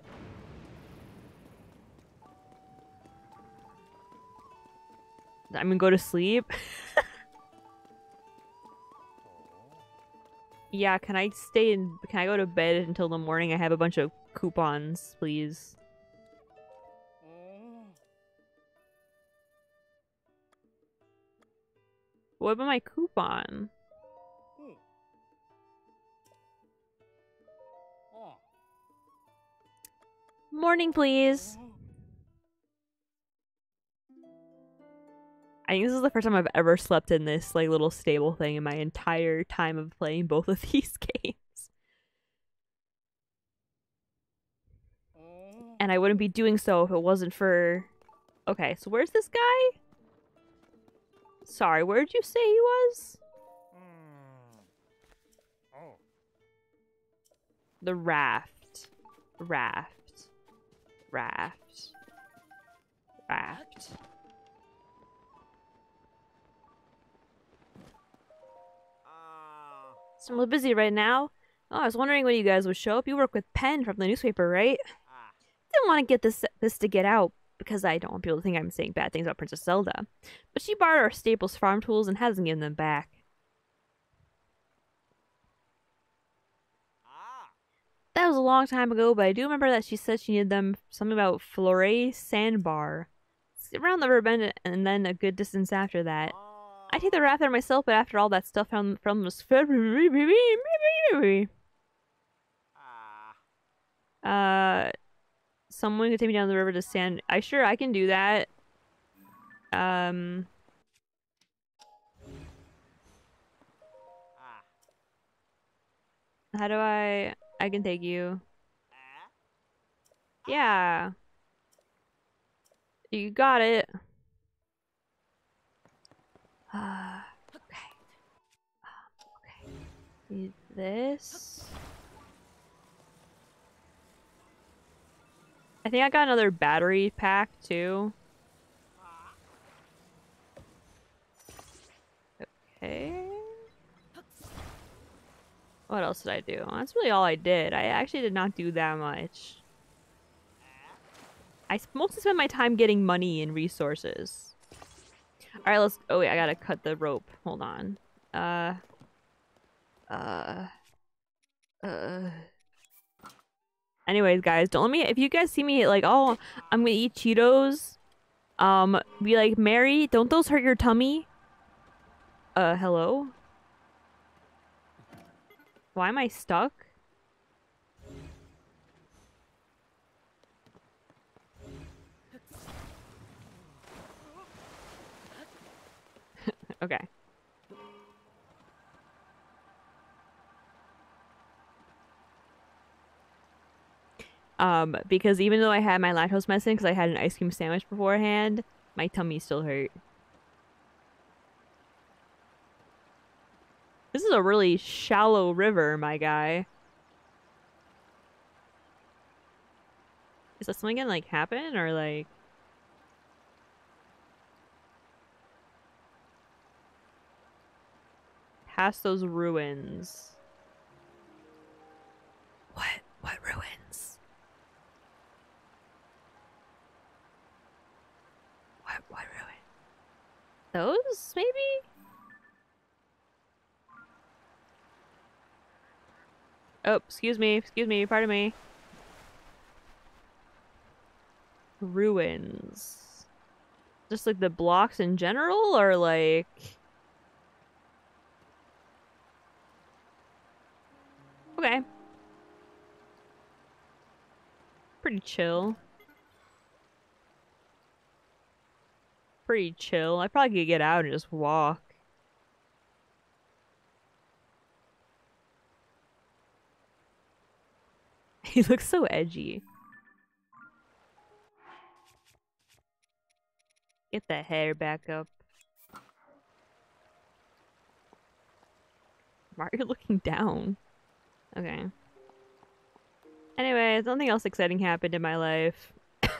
I'm gonna go to sleep? yeah, can I stay in- can I go to bed until the morning? I have a bunch of coupons, please. What about my coupon? Morning, please. I think this is the first time I've ever slept in this like little stable thing in my entire time of playing both of these games. And I wouldn't be doing so if it wasn't for... Okay, so where's this guy? Sorry, where did you say he was? The raft. Raft. Raft. Raft. Uh. So I'm a little busy right now. Oh, I was wondering when you guys would show up. You work with Penn from the newspaper, right? Ah. Didn't want to get this this to get out because I don't want people to think I'm saying bad things about Princess Zelda. But she borrowed our Staples farm tools and hasn't given them back. That was a long time ago, but I do remember that she said she needed them something about Flore Sandbar. It's around the river bend and then a good distance after that. I take the raft there myself, but after all that stuff from from was uh someone could take me down the river to sand I sure I can do that. Um How do I I can take you. Yeah. You got it. Uh, okay. Um, okay. Need this. I think I got another battery pack too. Okay. What else did I do? That's really all I did. I actually did not do that much. I mostly spend my time getting money and resources. Alright, let's- oh wait, I gotta cut the rope. Hold on. Uh... Uh... Uh... Anyways, guys, don't let me- if you guys see me like, oh, I'm gonna eat Cheetos, um, be like, Mary, don't those hurt your tummy? Uh, hello? Why am I stuck? okay. Um, because even though I had my lactose medicine because I had an ice cream sandwich beforehand, my tummy still hurt. This is a really shallow river, my guy. Is that something gonna like happen or like past those ruins? What? What ruins? What? What ruin? Those maybe? Oh, excuse me, excuse me, pardon me. Ruins. Just like the blocks in general, or like... Okay. Pretty chill. Pretty chill. I probably could get out and just walk. He looks so edgy. Get the hair back up. Why are you looking down? Okay. Anyways, nothing else exciting happened in my life.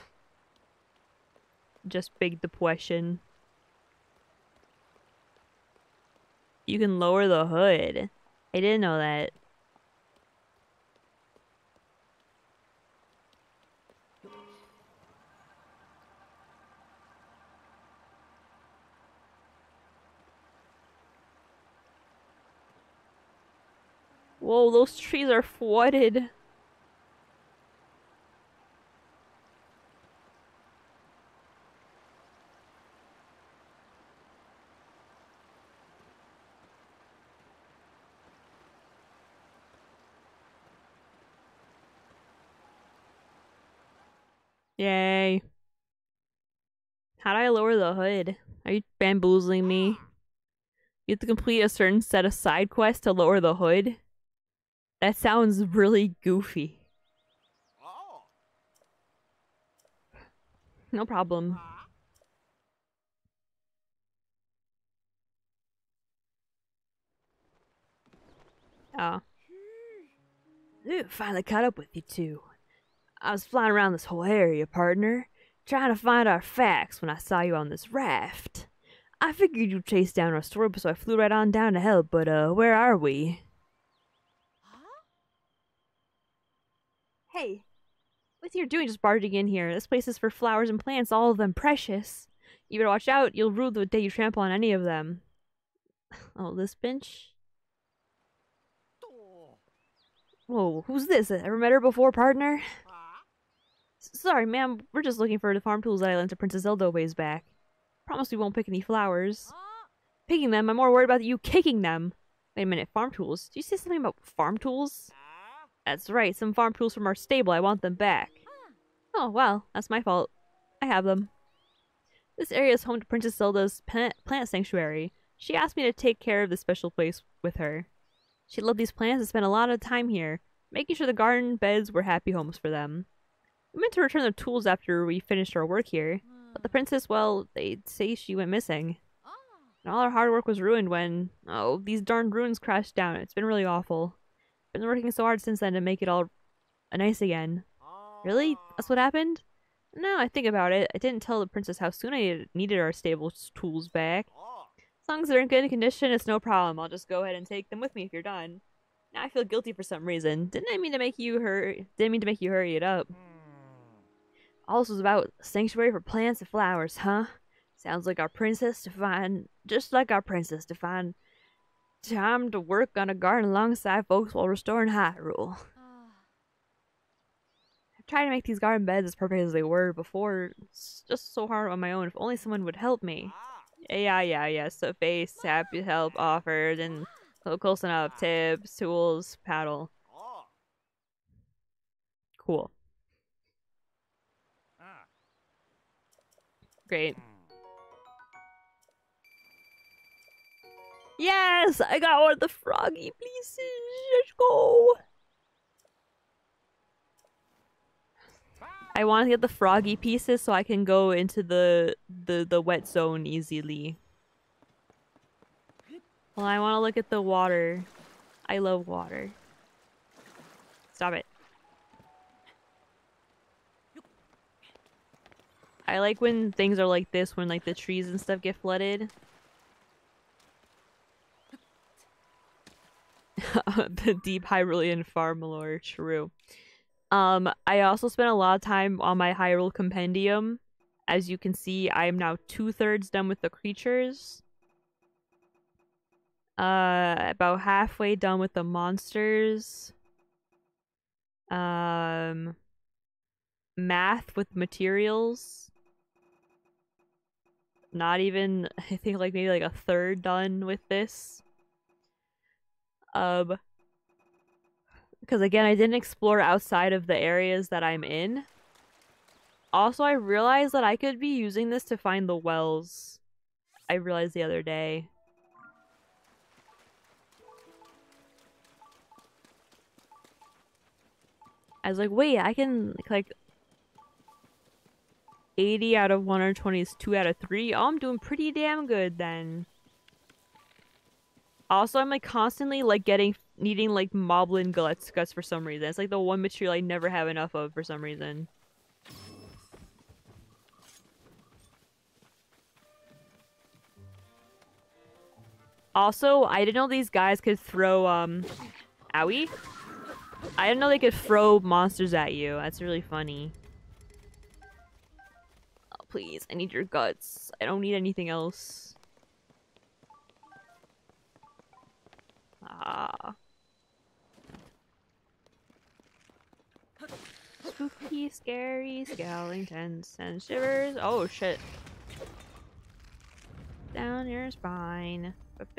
Just big depression. You can lower the hood. I didn't know that. Whoa, those trees are flooded. Yay. How do I lower the hood? Are you bamboozling me? You have to complete a certain set of side quests to lower the hood? That sounds really goofy. No problem. Oh. Ooh, finally caught up with you two. I was flying around this whole area, partner, trying to find our facts when I saw you on this raft. I figured you'd chase down our story, so I flew right on down to help, but uh, where are we? Hey, what's you doing just barging in here? This place is for flowers and plants, all of them precious. You better watch out, you'll rue the day you trample on any of them. Oh, this bench? Whoa, who's this? Ever met her before, partner? S- Sorry, ma'am, we're just looking for the farm tools that I lent to Princess Zelda ways back. Promise we won't pick any flowers. Picking them, I'm more worried about you kicking them. Wait a minute, farm tools? Did you say something about farm tools? That's right, some farm tools from our stable. I want them back. Oh, well, that's my fault. I have them. This area is home to Princess Zelda's plant, sanctuary. She asked me to take care of this special place with her. She loved these plants and spent a lot of time here, making sure the garden beds were happy homes for them. We meant to return the tools after we finished our work here, but the princess, well, they say she went missing. And all our hard work was ruined when, oh, these darn ruins crashed down. It's been really awful. Been working so hard since then to make it all nice again. Really? That's what happened? No, I think about it. I didn't tell the princess how soon I needed, needed our stable tools back. As long as they're in good condition, it's no problem. I'll just go ahead and take them with me if you're done. Now I feel guilty for some reason. Didn't I mean to make you hurry? Didn't mean to make you hurry it up. All this was about sanctuary for plants and flowers, huh? Sounds like our princess to find, just like our princess to find time to work on a garden alongside folks while restoring Hyrule. I've tried to make these garden beds as perfect as they were before. It's just so hard on my own. If only someone would help me. Yeah, yeah, yeah. So face, happy help offered, and close enough. Tips, tools, paddle. Cool. Great. Yes! I got one of the froggy pieces! Let's go! I want to get the froggy pieces so I can go into the the, the wet zone easily. Well, I want to look at the water. I love water. Stop it. I like when things are like this, when like the trees and stuff get flooded. the deep Hyrulean farm lore, true. Um, I also spent a lot of time on my Hyrule Compendium. As you can see, I am now two-thirds done with the creatures. Uh, about halfway done with the monsters. Um, math with materials. Not even, I think like maybe like a third done with this. Um, because again, I didn't explore outside of the areas that I'm in. Also, I realized that I could be using this to find the wells. I realized the other day. I was like, wait, I can, like, 80 out of 120 is 2 out of 3. Oh, I'm doing pretty damn good then. Also, I'm like constantly like getting needing like moblin guts for some reason. It's like the one material I never have enough of for some reason. Also, I didn't know these guys could throw um owie. I didn't know they could throw monsters at you. That's really funny. Oh, please, I need your guts. I don't need anything else. Ah. Spooky, scary, skeletons and shivers. Oh shit. Down your spine.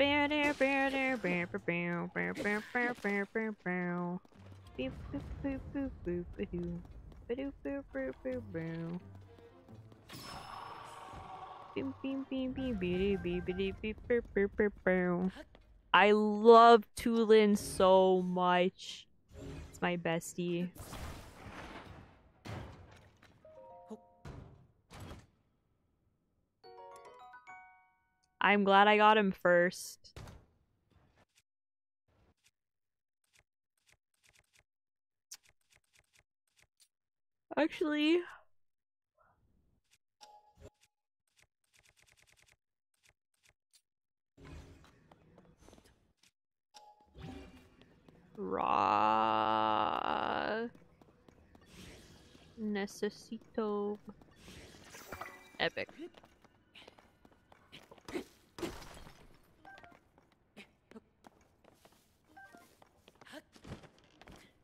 I love Tulin so much. It's my bestie. I'm glad I got him first. Actually, Raw. Necesito. Epic.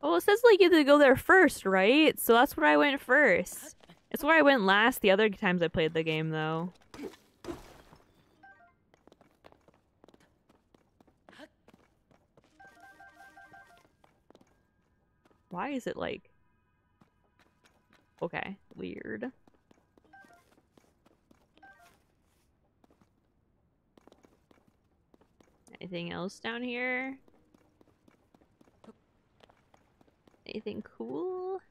Oh, it says like you have to go there first, right? So that's where I went first. It's where I went last the other times I played the game, though. Why is it like... Okay, weird. Anything else down here? Anything cool?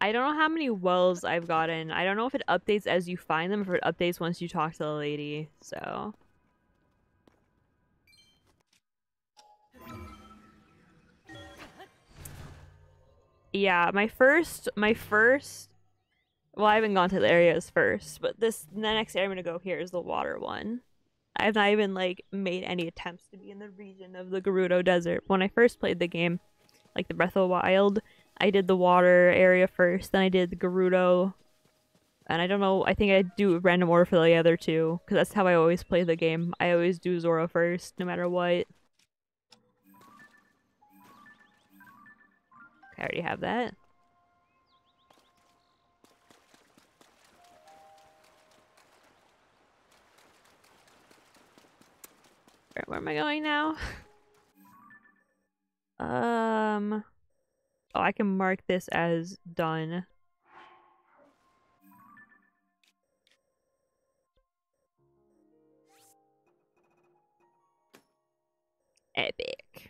I don't know how many wells I've gotten. I don't know if it updates as you find them, if it updates once you talk to the lady, so... Yeah, my first, my first. Well, I haven't gone to the areas first, but this the next area I'm gonna go here is the water one. I've not even like made any attempts to be in the region of the Gerudo Desert. When I first played the game, like the Breath of the Wild, I did the water area first, then I did the Gerudo, and I don't know. I think I do random order for the other two because that's how I always play the game. I always do Zora first, no matter what. I already have that. Where, where am I going now? um. Oh, I can mark this as done. Epic.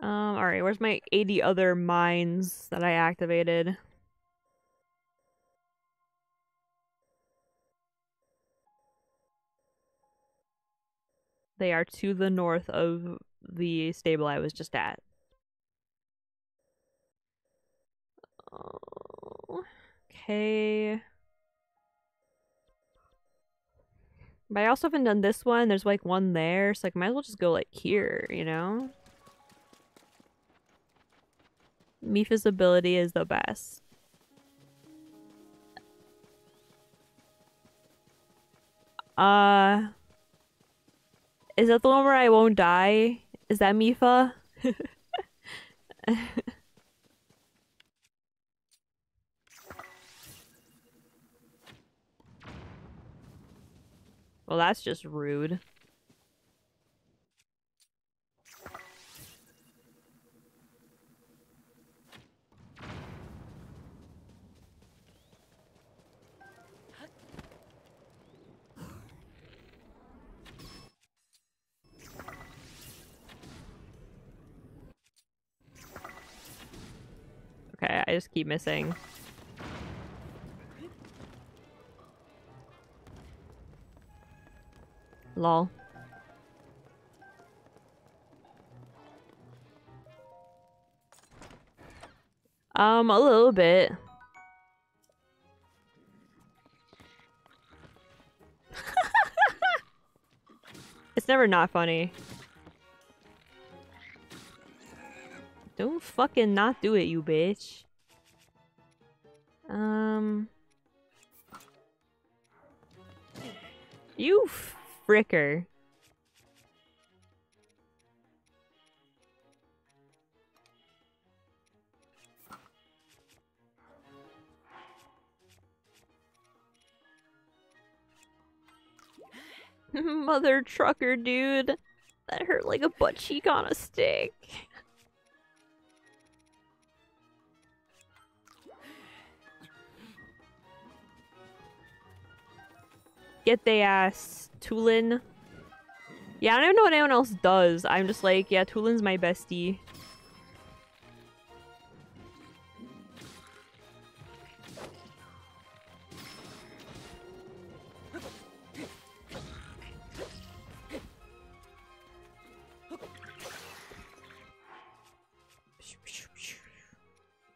Um, alright, where's my 80 other mines that I activated? They are to the north of the stable I was just at. Oh, okay. But I also haven't done this one. There's like one there, so like might as well just go like here, you know? Mipha's ability is the best. Uh Is that the one where I won't die? Is that Mipha? well, that's just rude. I just keep missing. Lol. Um, a little bit. it's never not funny. Don't fucking not do it, you bitch. Um... You fricker. Mother trucker, dude. That hurt like a butt cheek on a stick. Get they ass, Tulin. Yeah, I don't even know what anyone else does. I'm just like, yeah, Tulin's my bestie.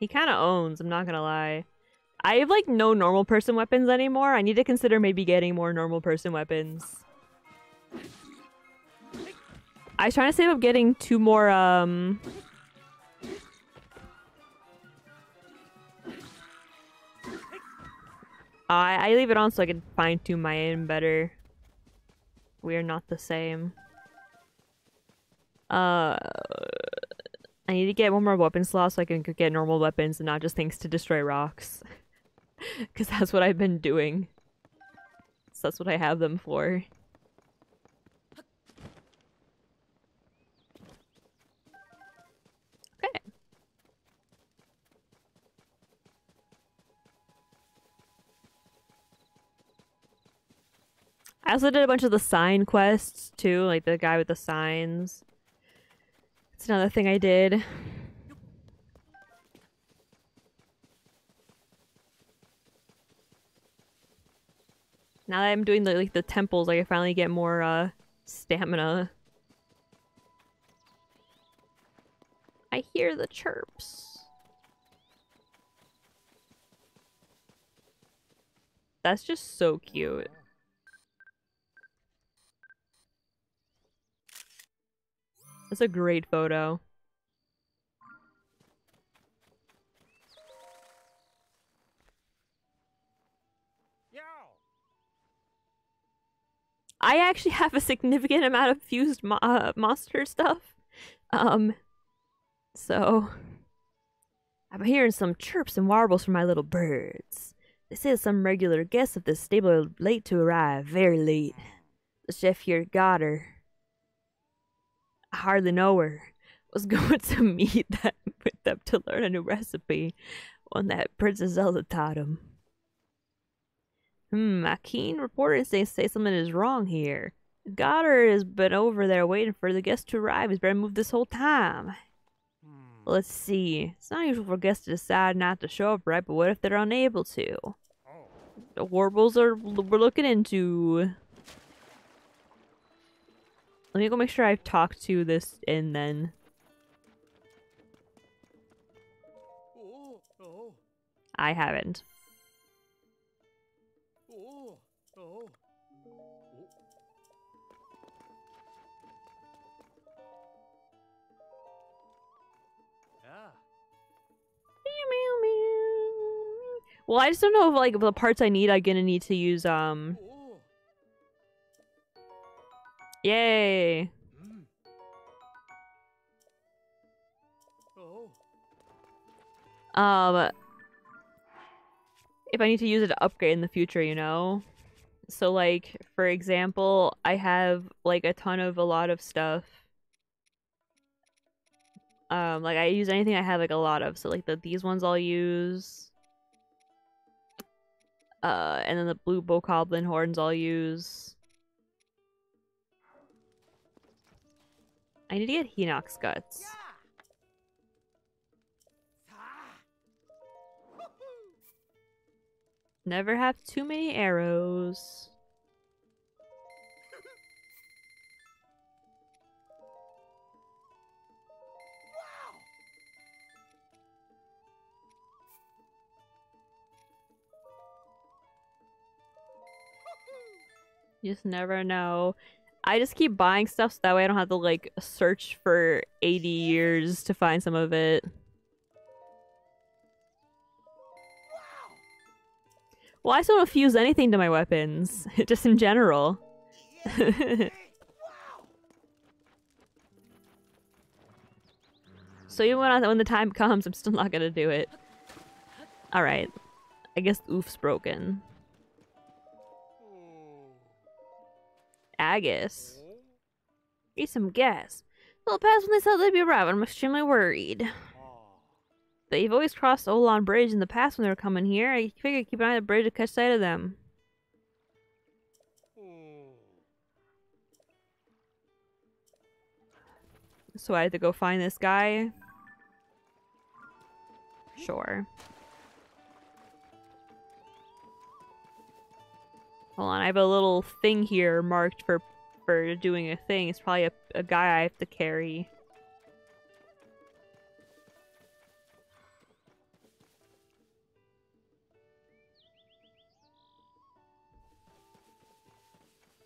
He kind of owns, I'm not gonna lie. I have like no normal person weapons anymore. I need to consider maybe getting more normal person weapons. I was trying to save up getting two more um I, I leave it on so I can fine tune my aim better. We are not the same. Uh, I need to get one more weapon slot so I can get normal weapons and not just things to destroy rocks. Because that's what I've been doing. So that's what I have them for. Okay. I also did a bunch of the sign quests too, like the guy with the signs. It's another thing I did. Now that I'm doing the, like the temples, I can finally get more uh, stamina. I hear the chirps. That's just so cute. That's a great photo. I actually have a significant amount of fused mo uh, monster stuff. Um, so I'm hearing some chirps and warbles from my little birds. They say some regular guests of this stable are late to arrive, very late. The chef here got her. I hardly know her. Was going to meet them with them to learn a new recipe, one that Princess Zelda taught him. Hmm, a keen reporter say say something is wrong here. Goddard has been over there waiting for the guests to arrive. He's been moved this whole time. Let's see. It's not usual for guests to decide not to show up, right? But what if they're unable to? The warbles are we're looking into. Let me go make sure I've talked to this and then. I haven't. Well, I just don't know if like the parts I need, I'm gonna need to use um. Yay! Um, if I need to use it to upgrade in the future, you know. So like, for example, I have like a ton of a lot of stuff. Um, like I use anything I have like a lot of. So like the these ones I'll use. Uh, and then the blue bokoblin horns I'll use. I need to get Hinox guts. Never have too many arrows. You just never know. I just keep buying stuff so that way I don't have to like search for 80 years to find some of it. Well, I still don't fuse anything to my weapons, just in general. so even when, I, when the time comes, I'm still not gonna do it. Alright. I guess oof's broken. Agus. Need some gas. Well, past when they said they'd be arriving, I'm extremely worried. They've always crossed Olon Bridge in the past when they were coming here. I figured keep an eye on the bridge to catch sight of them. So I had to go find this guy? Sure. Hold on, I have a little thing here marked for for doing a thing. It's probably a, a guy I have to carry.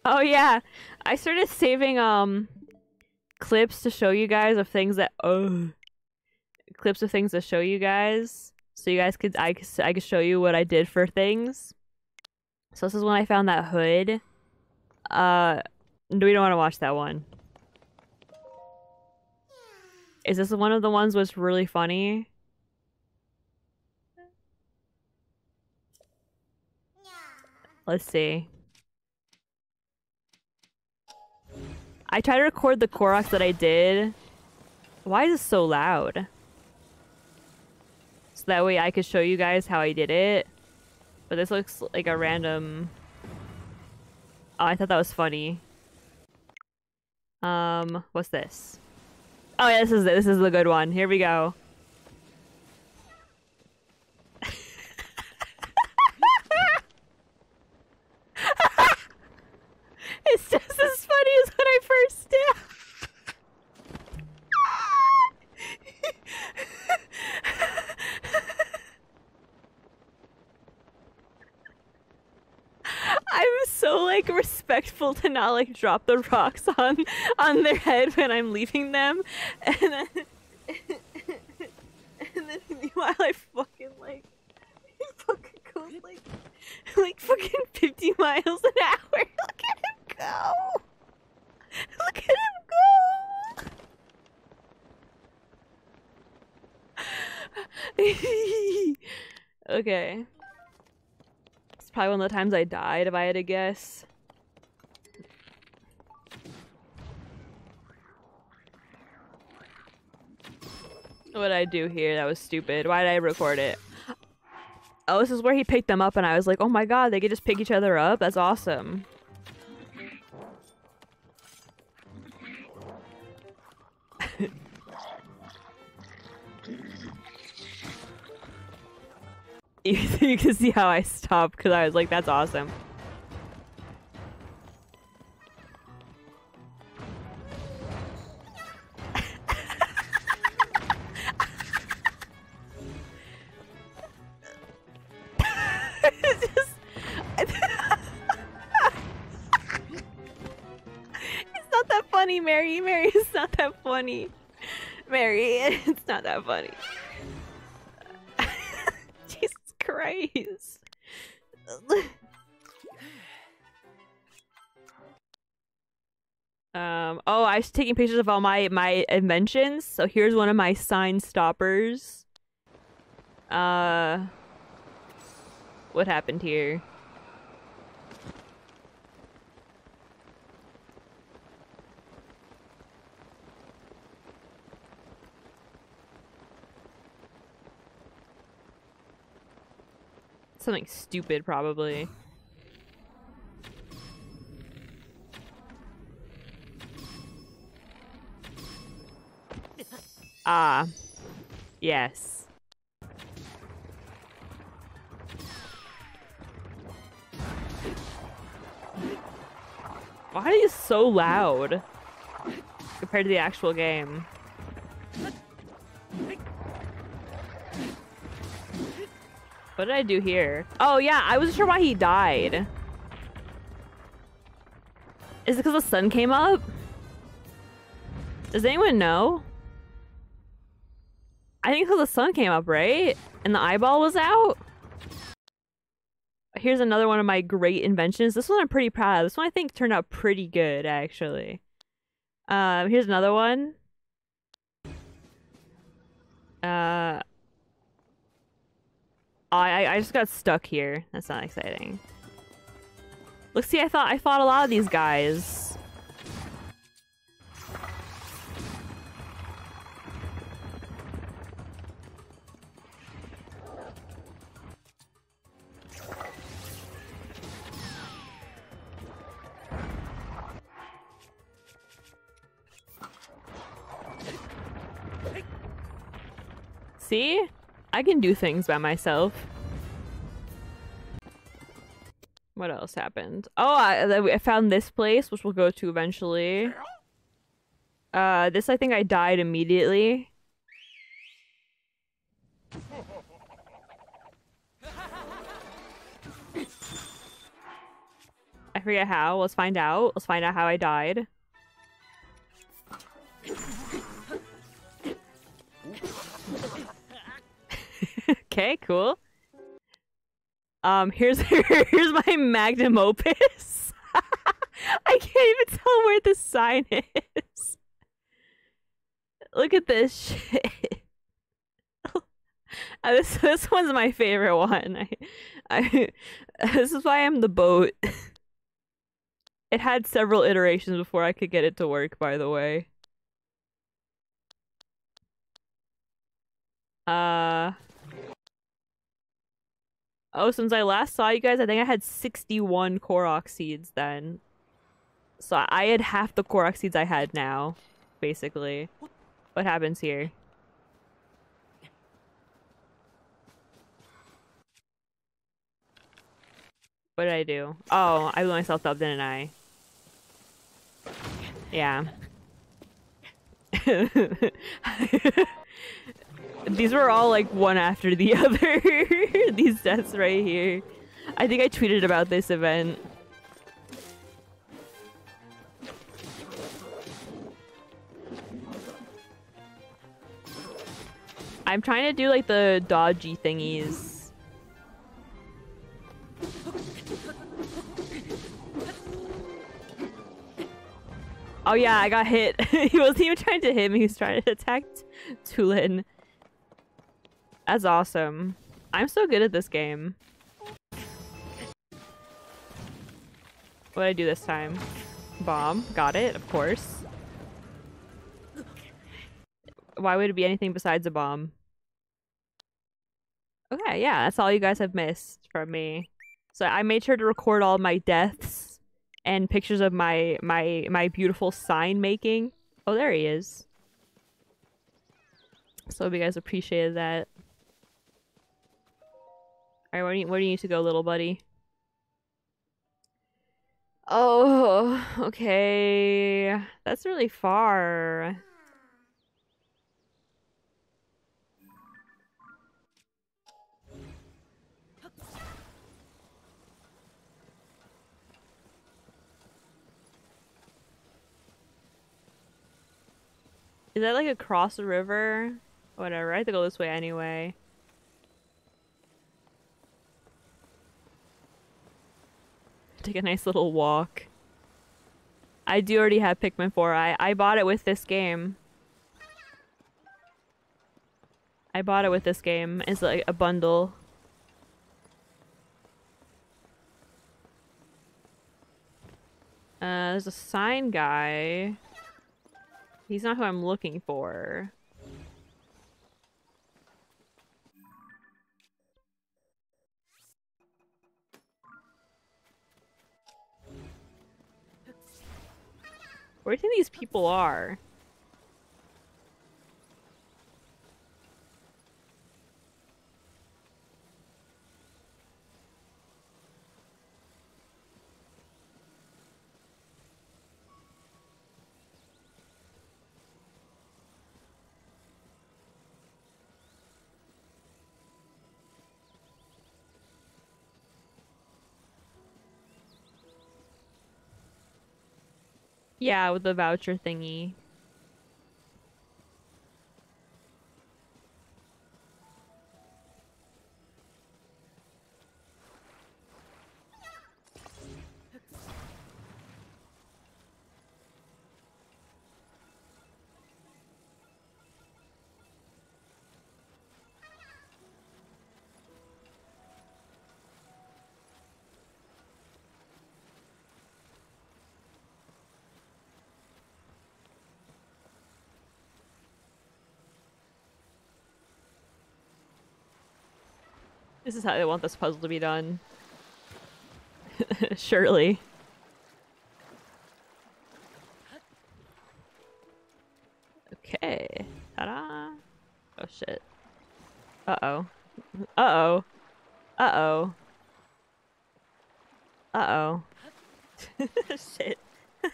Oh yeah, I started saving um clips to show you guys of things that oh clips of things to show you guys so you guys could I could I could show you what I did for things. So this is when I found that hood. Uh, we don't want to watch that one. Is this one of the ones was really funny? Let's see. I tried to record the Koroks that I did. Why is it so loud? So that way I could show you guys how I did it. But this looks like a random... Oh, I thought that was funny. Um, what's this? Oh yeah, this is it. this is the good one. Here we go. it's just as funny as when I first did. like respectful to not like drop the rocks on on their head when I'm leaving them, and then and then meanwhile I fucking like fucking goes like like fucking fifty miles an hour. Look at him go! Look at him go! okay. It's probably one of the times I died if I had to guess. What I do here? That was stupid. Why did I record it? Oh, this is where he picked them up and I was like, oh my god, they could just pick each other up? That's awesome. you can see how I stopped because I was like, that's awesome. That funny. Mary, it's not that funny. Jesus Christ. um, oh, I was taking pictures of all my, my inventions. So here's one of my sign stoppers. Uh, what happened here? Something stupid, probably. Ah. Yes. Why are you so loud compared to the actual game? What did I do here? Oh yeah, I wasn't sure why he died. Is it because the sun came up? Does anyone know? I think because the sun came up, right? And the eyeball was out? Here's another one of my great inventions. This one I'm pretty proud of. This one I think turned out pretty good, actually. Um, here's another one. Uh, I I just got stuck here. That's not exciting. Look, see, I thought I fought a lot of these guys. See? I can do things by myself. What else happened? Oh, I, I found this place, which we'll go to eventually. Uh, this I think I died immediately. I forget how. Let's find out. Let's find out how I died. Okay, cool. Um, here's here's my magnum opus. I can't even tell where the sign is. Look at this shit. Uh, this this one's my favorite one. I, I this is why I'm the boat. It had several iterations before I could get it to work. By the way. Uh. Oh, since I last saw you guys, I think I had 61 Korok seeds then. So I had half the Korok seeds I had now, basically. What happens here? What did I do? Oh, I blew myself up, didn't I? Yeah. These were all like one after the other. These deaths right here. I think I tweeted about this event. I'm trying to do like the dodgy thingies. Oh yeah, I got hit. he wasn't even trying to hit me, he was trying to attack Tulin. That's awesome. I'm so good at this game. What did I do this time? Bomb. Got it, of course. Why would it be anything besides a bomb? Okay, yeah, that's all you guys have missed from me. So I made sure to record all my deaths and pictures of my my my beautiful sign making. Oh, there he is. So hope you guys appreciated that. Alright, where do you where do you need to go, little buddy? Oh, okay. That's really far. Is that like across the river? Whatever, I have to go this way anyway. Take a nice little walk. I do already have Pikmin 4. I, I bought it with this game. I bought it with this game. It's like a bundle. Uh, there's a sign guy. He's not who I'm looking for. Where do you think these people are? Yeah, with the voucher thingy. This is how they want this puzzle to be done. Surely. Okay. Ta-da! Oh shit. Uh-oh. Uh-oh. Uh-oh. Uh-oh. shit. it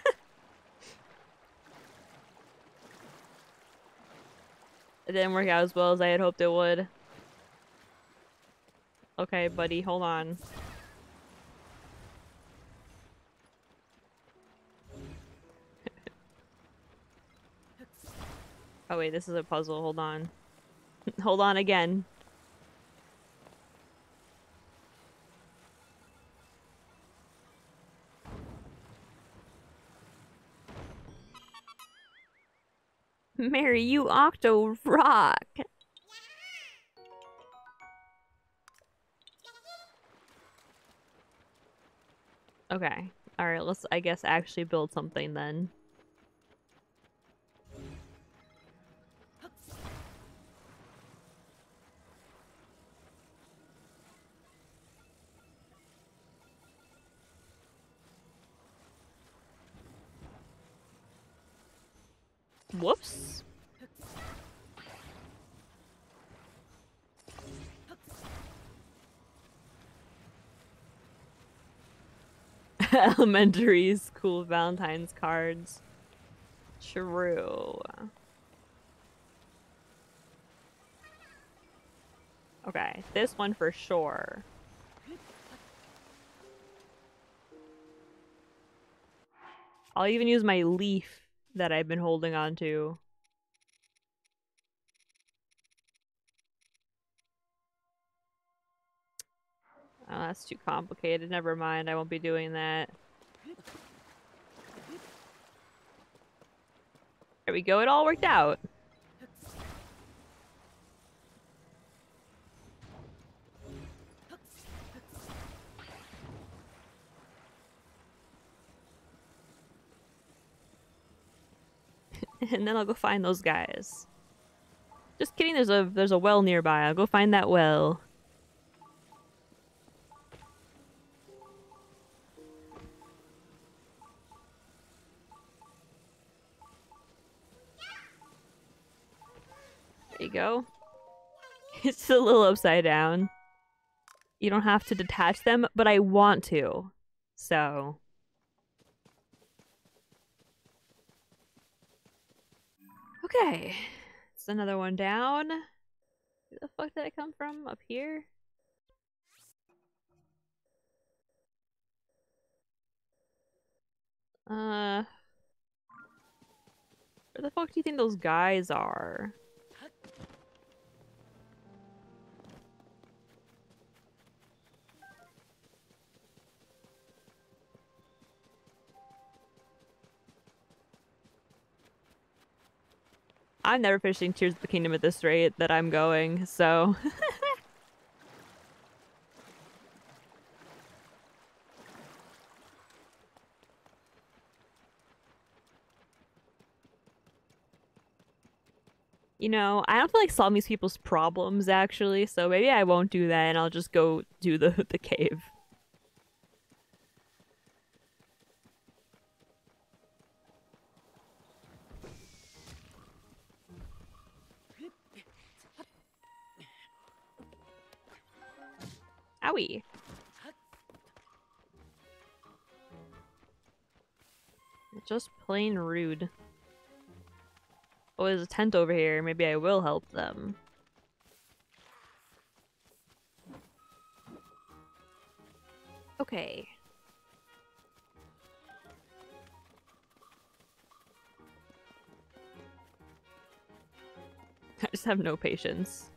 didn't work out as well as I had hoped it would. Okay, buddy, hold on. oh wait, this is a puzzle, hold on. hold on again. Mary, you octo rock! Okay. Alright, let's, I guess, actually build something then. elementary school Valentine's cards. True. Okay, this one for sure. I'll even use my leaf that I've been holding on to. Oh, that's too complicated. Never mind. I won't be doing that. There we go. It all worked out. and then I'll go find those guys. Just kidding, there's a there's a well nearby. I'll go find that well. There you go. It's a little upside down. You don't have to detach them, but I want to. So, Okay. It's another one down. Where the fuck did I come from? Up here? Uh... Where the fuck do you think those guys are? I'm never finishing Tears of the Kingdom at this rate that I'm going, so. you know, I don't feel like solving these people's problems actually, so maybe I won't do that and I'll just go do the the cave. Just plain rude. Oh, there's a tent over here. Maybe I will help them. Okay. I just have no patience.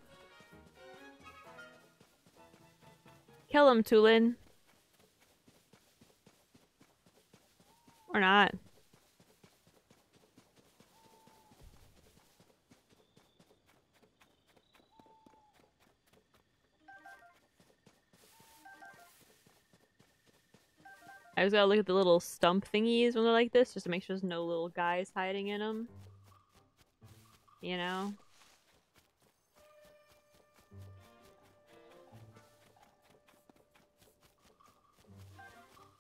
Kill him, Tulin. Or not. I just gotta look at the little stump thingies when they're like this, just to make sure there's no little guys hiding in them. You know?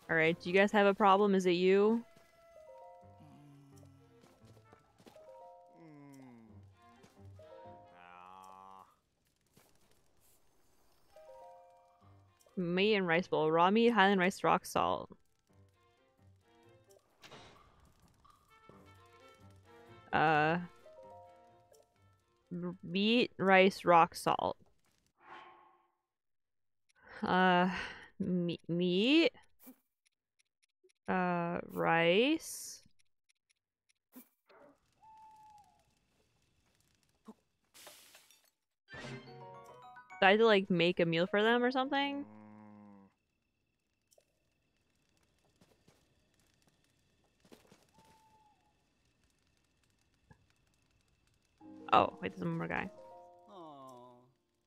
Alright, do you guys have a problem? Is it you? Meat and rice bowl. Raw meat, Highland rice, rock salt. Uh, meat, rice, rock salt. Uh, meat, meat, uh, rice. Do I have to like make a meal for them or something? Oh, wait, there's one more guy.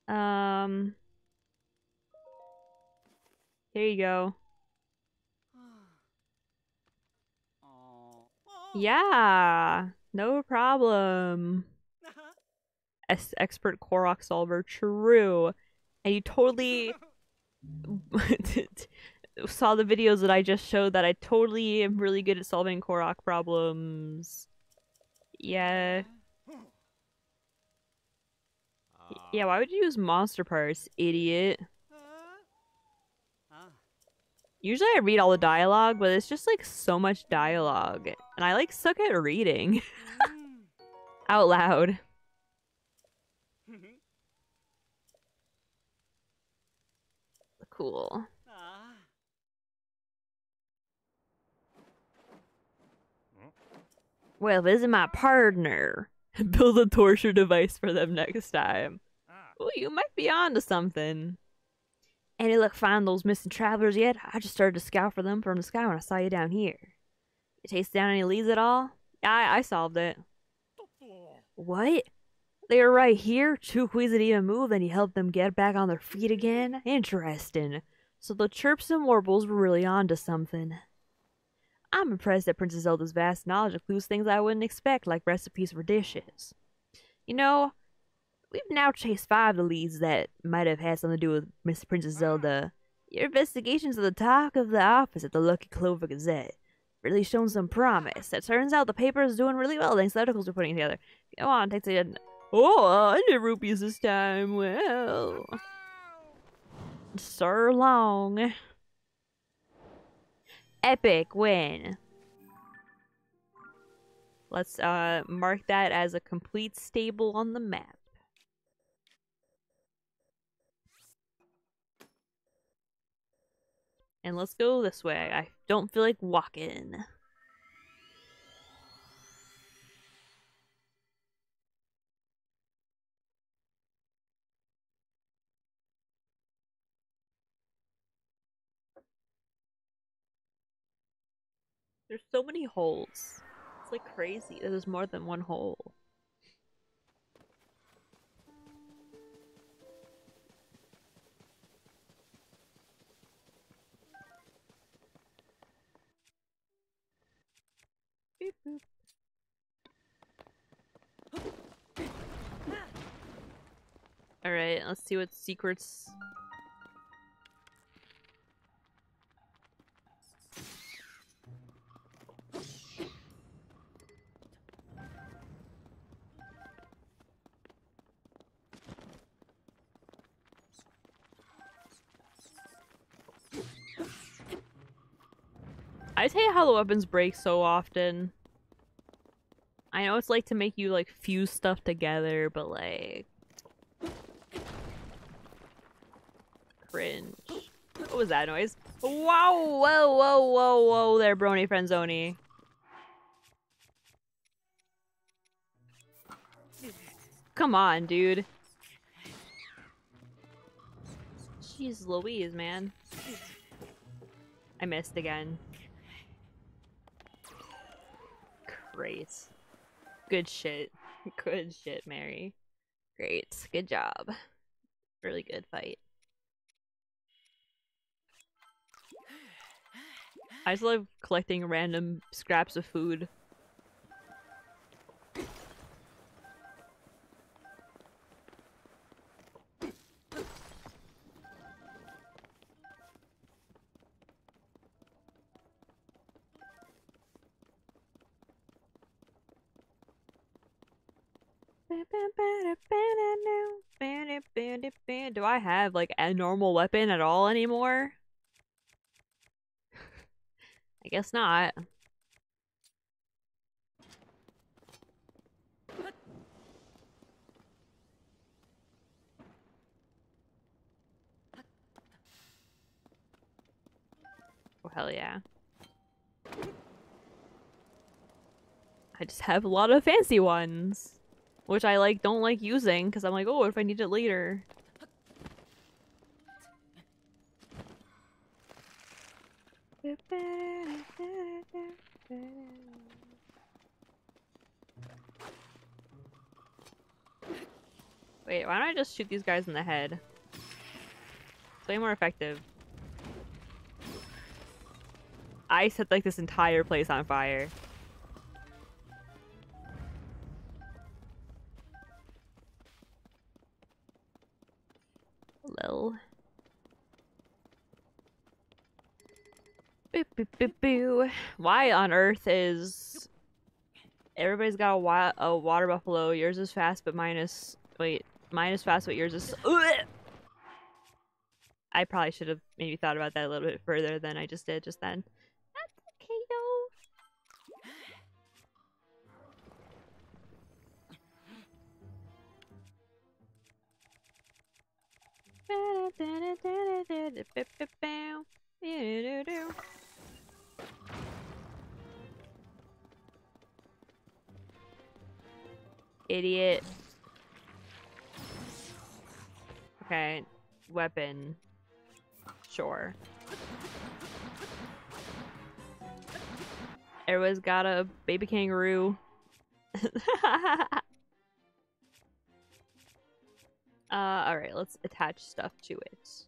Um. Here you go. Yeah, no problem. Es expert Korok solver, true. And you totally saw the videos that I just showed that I totally am really good at solving Korok problems. Yeah. Yeah, why would you use monster parts, idiot? Usually I read all the dialogue, but it's just like so much dialogue. And I like suck at reading. Out loud. Cool. Well, this is my partner. Build a torture device for them next time. Oh, you might be onto something. Any luck finding those missing travelers yet? I just started to scout for them from the sky when I saw you down here. You taste down any leads at all? I, I solved it. What? They were right here, too queasy to even move, and you helped them get back on their feet again? Interesting. So the chirps and warbles were really onto something. I'm impressed that Princess Zelda's vast knowledge includes things I wouldn't expect, like recipes for dishes. You know, we've now chased five of the leads that might have had something to do with Miss Princess mm. Zelda. Your investigations are the talk of the office at the Lucky Clover Gazette. Really shown some promise. It turns out the paper is doing really well thanks to the articles we're putting together. Go on, takes a... Oh, I did rupees this time. Well... Sir long. Epic win. Let's uh mark that as a complete stable on the map. And let's go this way. I don't feel like walking. There's so many holes. It's like crazy. There's more than one hole. Beep, boop. Ah. Alright, let's see what secrets I hate how the weapons break so often. I know it's like to make you like fuse stuff together, but like cringe. What was that noise? Wow! Whoa! Whoa! Whoa! Whoa! There, Brony Frenzoni. Come on, dude. Jeez Louise, man. I missed again. Great. Good shit. Good shit, Mary. Great. Good job. Really good fight. I just love collecting random scraps of food. Have like a normal weapon at all anymore? I guess not. Oh hell yeah. I just have a lot of fancy ones. Which I like don't like using because I'm like, oh, if I need it later? Wait, why don't I just shoot these guys in the head? It's way more effective. I set like this entire place on fire. Lil. Boo, boo, boo, boo. Why on earth is everybody's got a, wa a water buffalo? Yours is fast, but mine is wait, mine is fast, but yours is. I probably should have maybe thought about that a little bit further than I just did just then. That's okay though. Idiot. Okay, weapon. Sure. Everyone's got a baby kangaroo. uh, alright, let's attach stuff to it.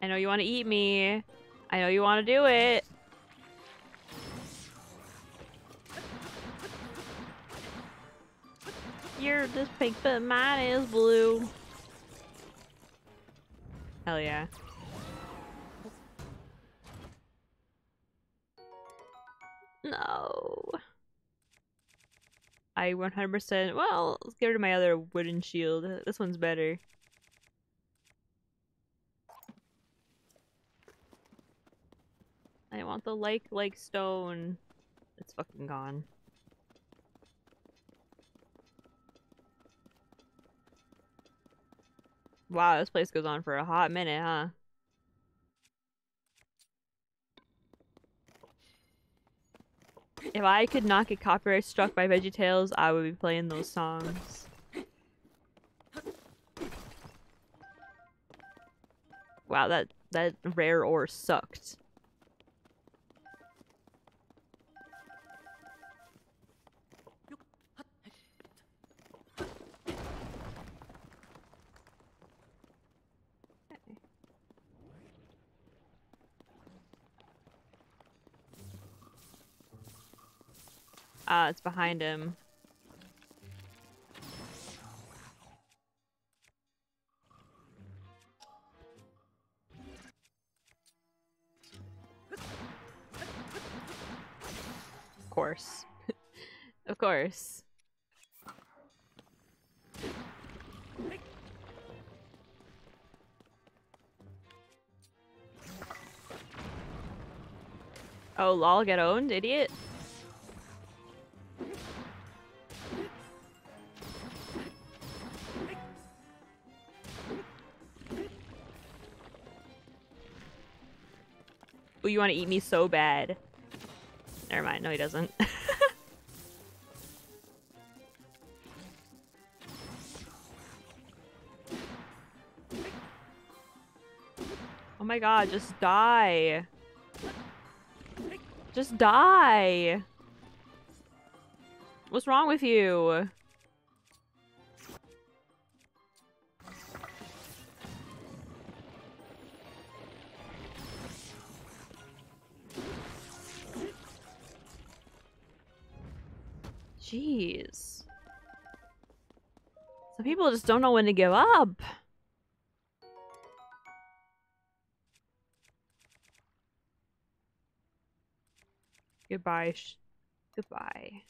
I know you want to eat me. I know you want to do it. You're just pink, but mine is blue. Hell yeah. No. I 100%. Well, let's get rid of my other wooden shield. This one's better. I want the like like stone. It's fucking gone. Wow, this place goes on for a hot minute, huh? If I could not get copyright struck by VeggieTales, I would be playing those songs. Wow, that that rare ore sucked. Uh, it's behind him. Of course. of course. Oh, lol, get owned, idiot. You want to eat me so bad. Never mind. No, he doesn't. oh my god, just die. Just die. What's wrong with you? Jeez. Some people just don't know when to give up. Goodbye. Goodbye.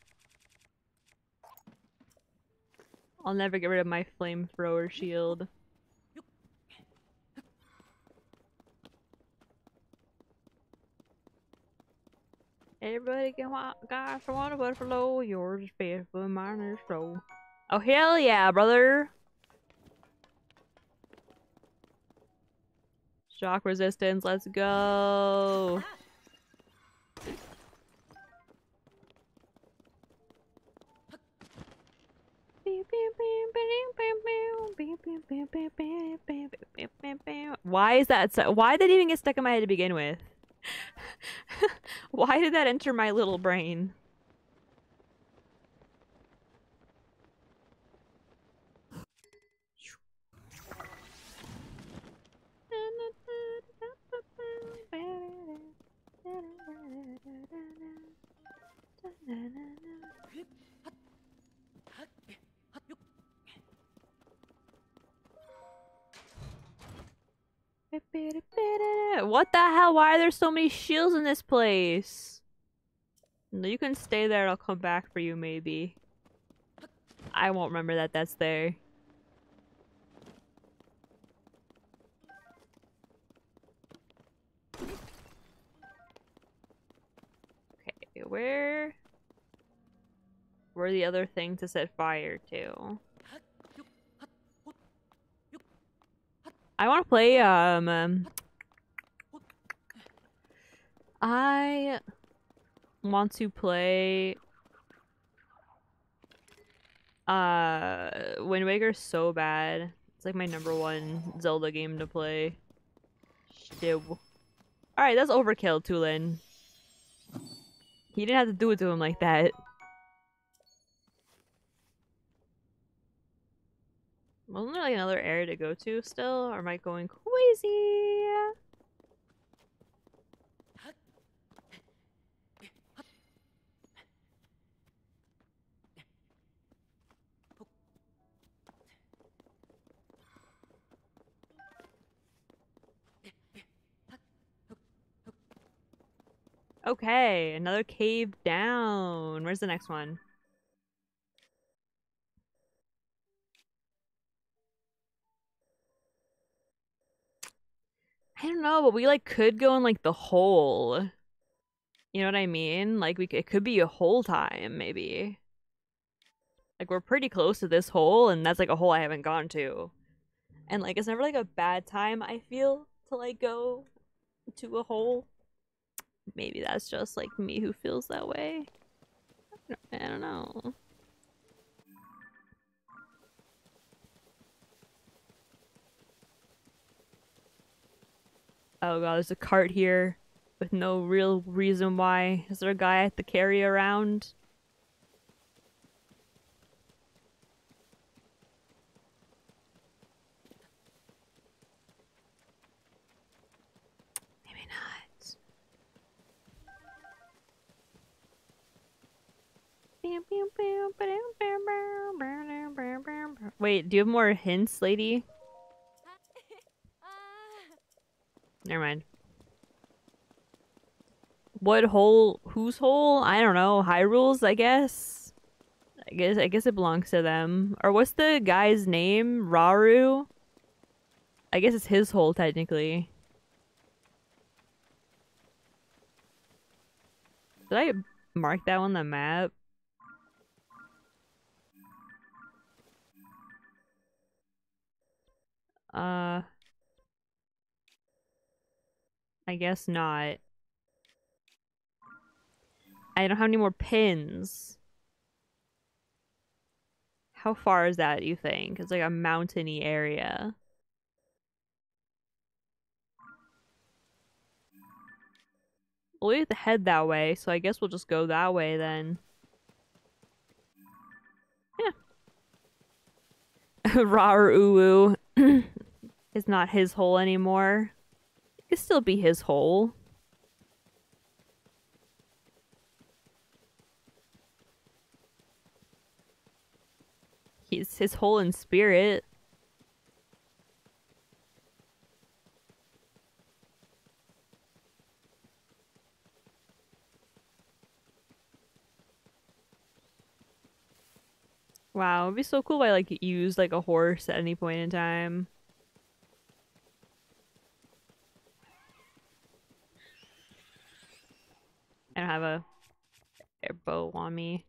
I'll never get rid of my flamethrower shield. Everybody can walk, guys water, but for low, yours is mine is slow. Oh, hell yeah, brother! Shock resistance, let's go! Why is that so- why did that even get stuck in my head to begin with? Why did that enter my little brain? What the hell? Why are there so many shields in this place? No, you can stay there. I'll come back for you, maybe. I won't remember that that's there. Okay, where... Where the other thing to set fire to? I want to play, um, um... I want to play uh Wind Waker so bad. It's like my number one Zelda game to play. Alright, that's overkill, Tulin. He didn't have to do it to him like that. Wasn't there like another area to go to still? Or am I going crazy? Okay, another cave down. Where's the next one? I don't know, but we like could go in like the hole. You know what I mean? Like we it could be a whole time maybe. Like we're pretty close to this hole and that's like a hole I haven't gone to. And like it's never like a bad time I feel to like go to a hole. Maybe that's just like me who feels that way. I don't know. Oh god, there's a cart here with no real reason why. Is there a guy have to carry around? Maybe not. Wait, do you have more hints, lady? Never mind. What hole? Whose hole? I don't know. Hyrule's, I guess. I guess. I guess it belongs to them. Or what's the guy's name? Rauru? I guess it's his hole technically. Did I mark that on the map? Uh. I guess not. I don't have any more pins. How far is that, you think? It's like a mountainy area. Well, we have to head that way, so I guess we'll just go that way then. Yeah. Rar is not his hole anymore. It could still be his hole. He's his hole in spirit. Wow, it'd be so cool if I like used like a horse at any point in time. I don't have a, a bow on me.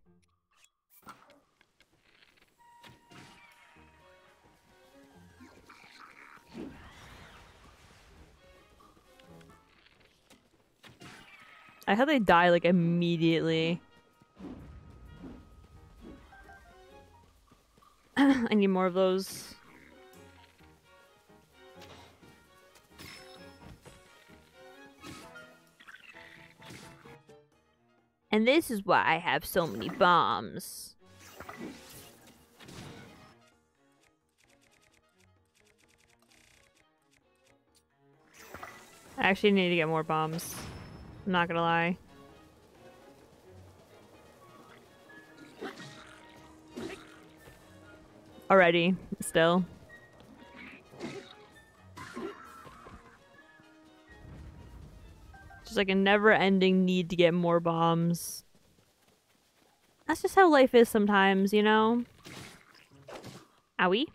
I how they die like immediately. I need more of those. And this is why I have so many bombs. I actually need to get more bombs. I'm not gonna lie. Already, still. Just like a never-ending need to get more bombs. That's just how life is sometimes, you know? Owie.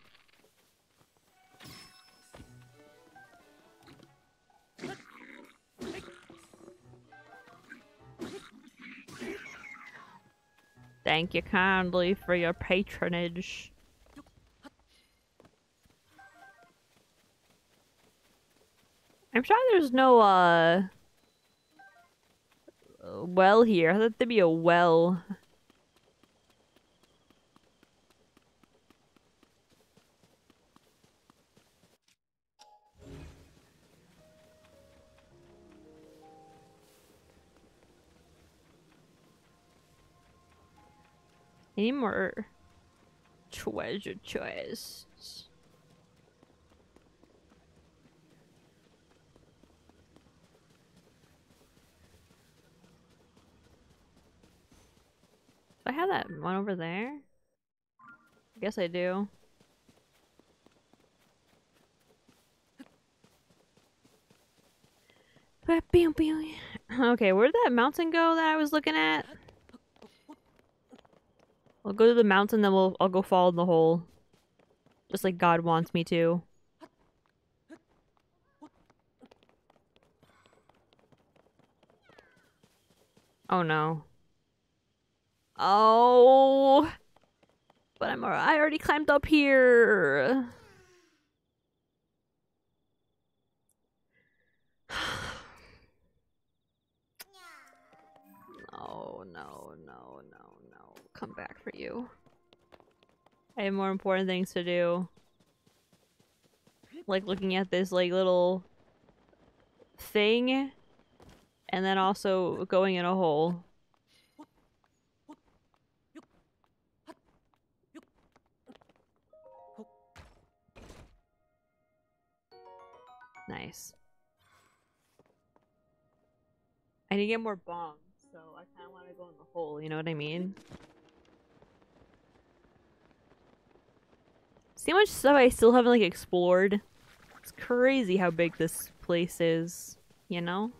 Thank you kindly for your patronage. I'm sure there's no, uh... well here. I thought there'd be a well. Any more treasure chests? Do I have that one over there? I guess I do. Okay, where did that mountain go that I was looking at? I'll go to the mountain, then we'll I'll go fall in the hole. Just like God wants me to. Oh no. Oh. But I'm. I already climbed up here. no, no, no, no, no. Come back for you. I have more important things to do. Like looking at this like little thing and then also going in a hole. Nice. I need to get more bombs, so I kind of want to go in the hole, you know what I mean? See how much stuff I still haven't, like, explored? It's crazy how big this place is, you know?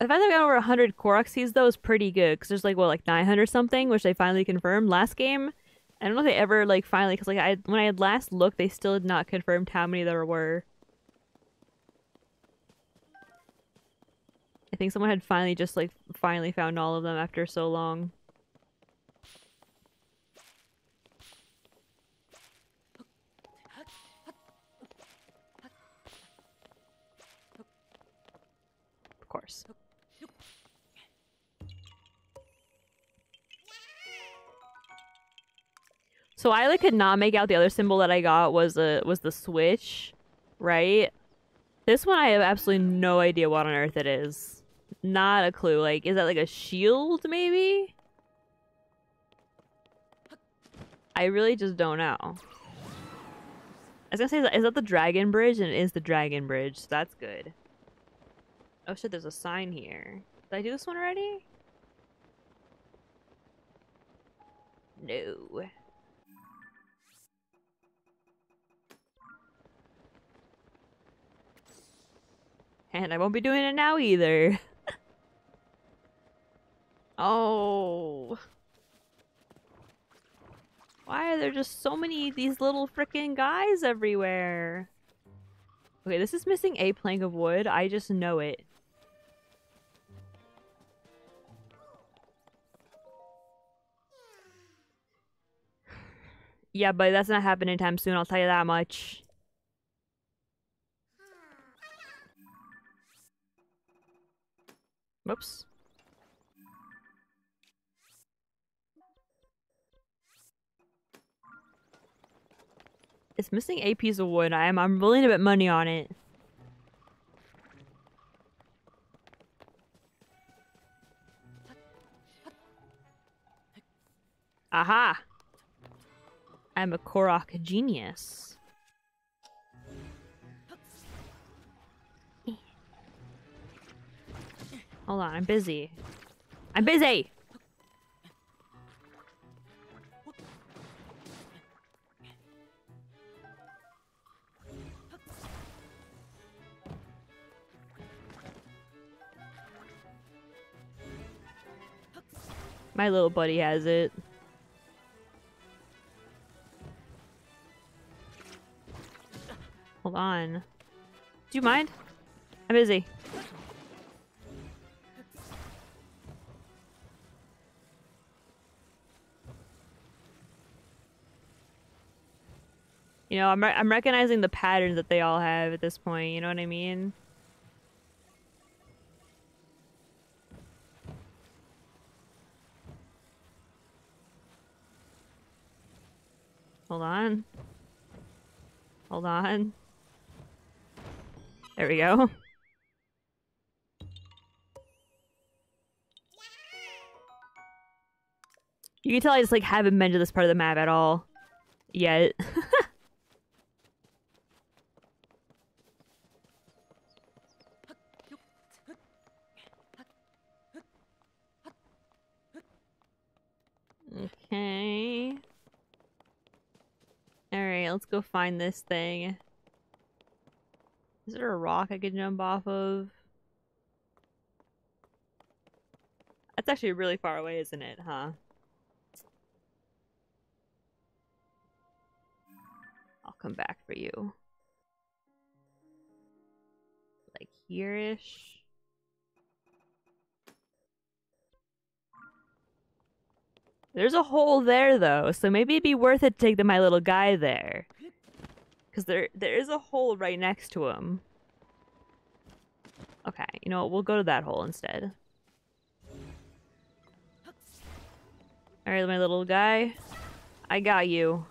The fact that I got over 100 Korok seeds, though, is pretty good. Because there's, like, what, like 900 something, which they finally confirmed last game. I don't know if they ever like finally because like I when I had last looked, they still had not confirmed how many there were. I think someone had finally just like finally found all of them after so long. So I like could not make out the other symbol that I got was a was the switch, right? This one I have absolutely no idea what on earth it is. Not a clue. Like, is that like a shield maybe? I really just don't know. I was gonna say, is that the dragon bridge? And it is the dragon bridge. So that's good. Oh shit, there's a sign here. Did I do this one already? No. And I won't be doing it now either. oh. Why are there just so many these little freaking guys everywhere? Okay, this is missing a plank of wood. I just know it. Yeah, but that's not happening anytime soon, I'll tell you that much. Whoops. It's missing a piece of wood. I'm I'm willing to bet money on it. Aha! I'm a Korok genius. Hold on, I'm busy. I'm busy! My little buddy has it. Hold on. Do you mind? I'm busy. You know, I'm re- I'm recognizing the patterns that they all have at this point. You know what I mean? Hold on. Hold on. There we go. You can tell I just like haven't been to this part of the map at all yet. okay. Alright, let's go find this thing. Is there a rock I could jump off of? That's actually really far away, isn't it, huh? I'll come back for you. Like here-ish. There's a hole there though, so maybe it'd be worth it to take the my little guy there. Cause there there is a hole right next to him. Okay, you know what, we'll go to that hole instead. Alright, my little guy. I got you.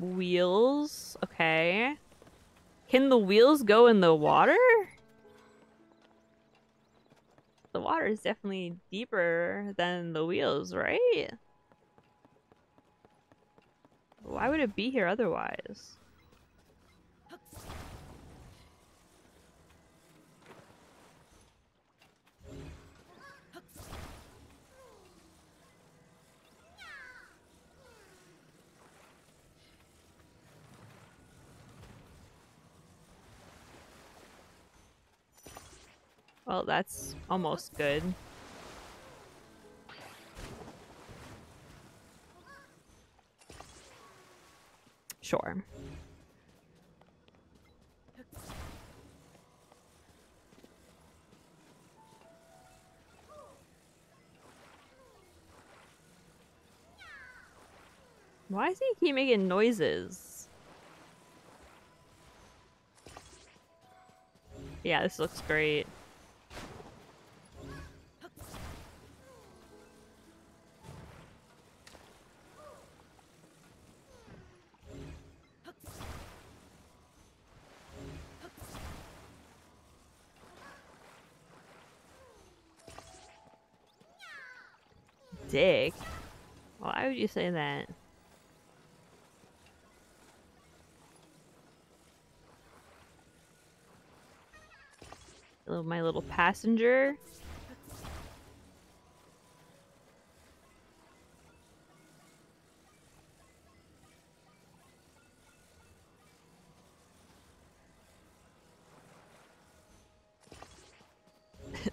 Wheels. Okay. Can the wheels go in the water? The water is definitely deeper than the wheels, right? Why would it be here otherwise? Well, that's almost good. Sure. Why does he keep making noises? Yeah, this looks great. Say that? My little passenger.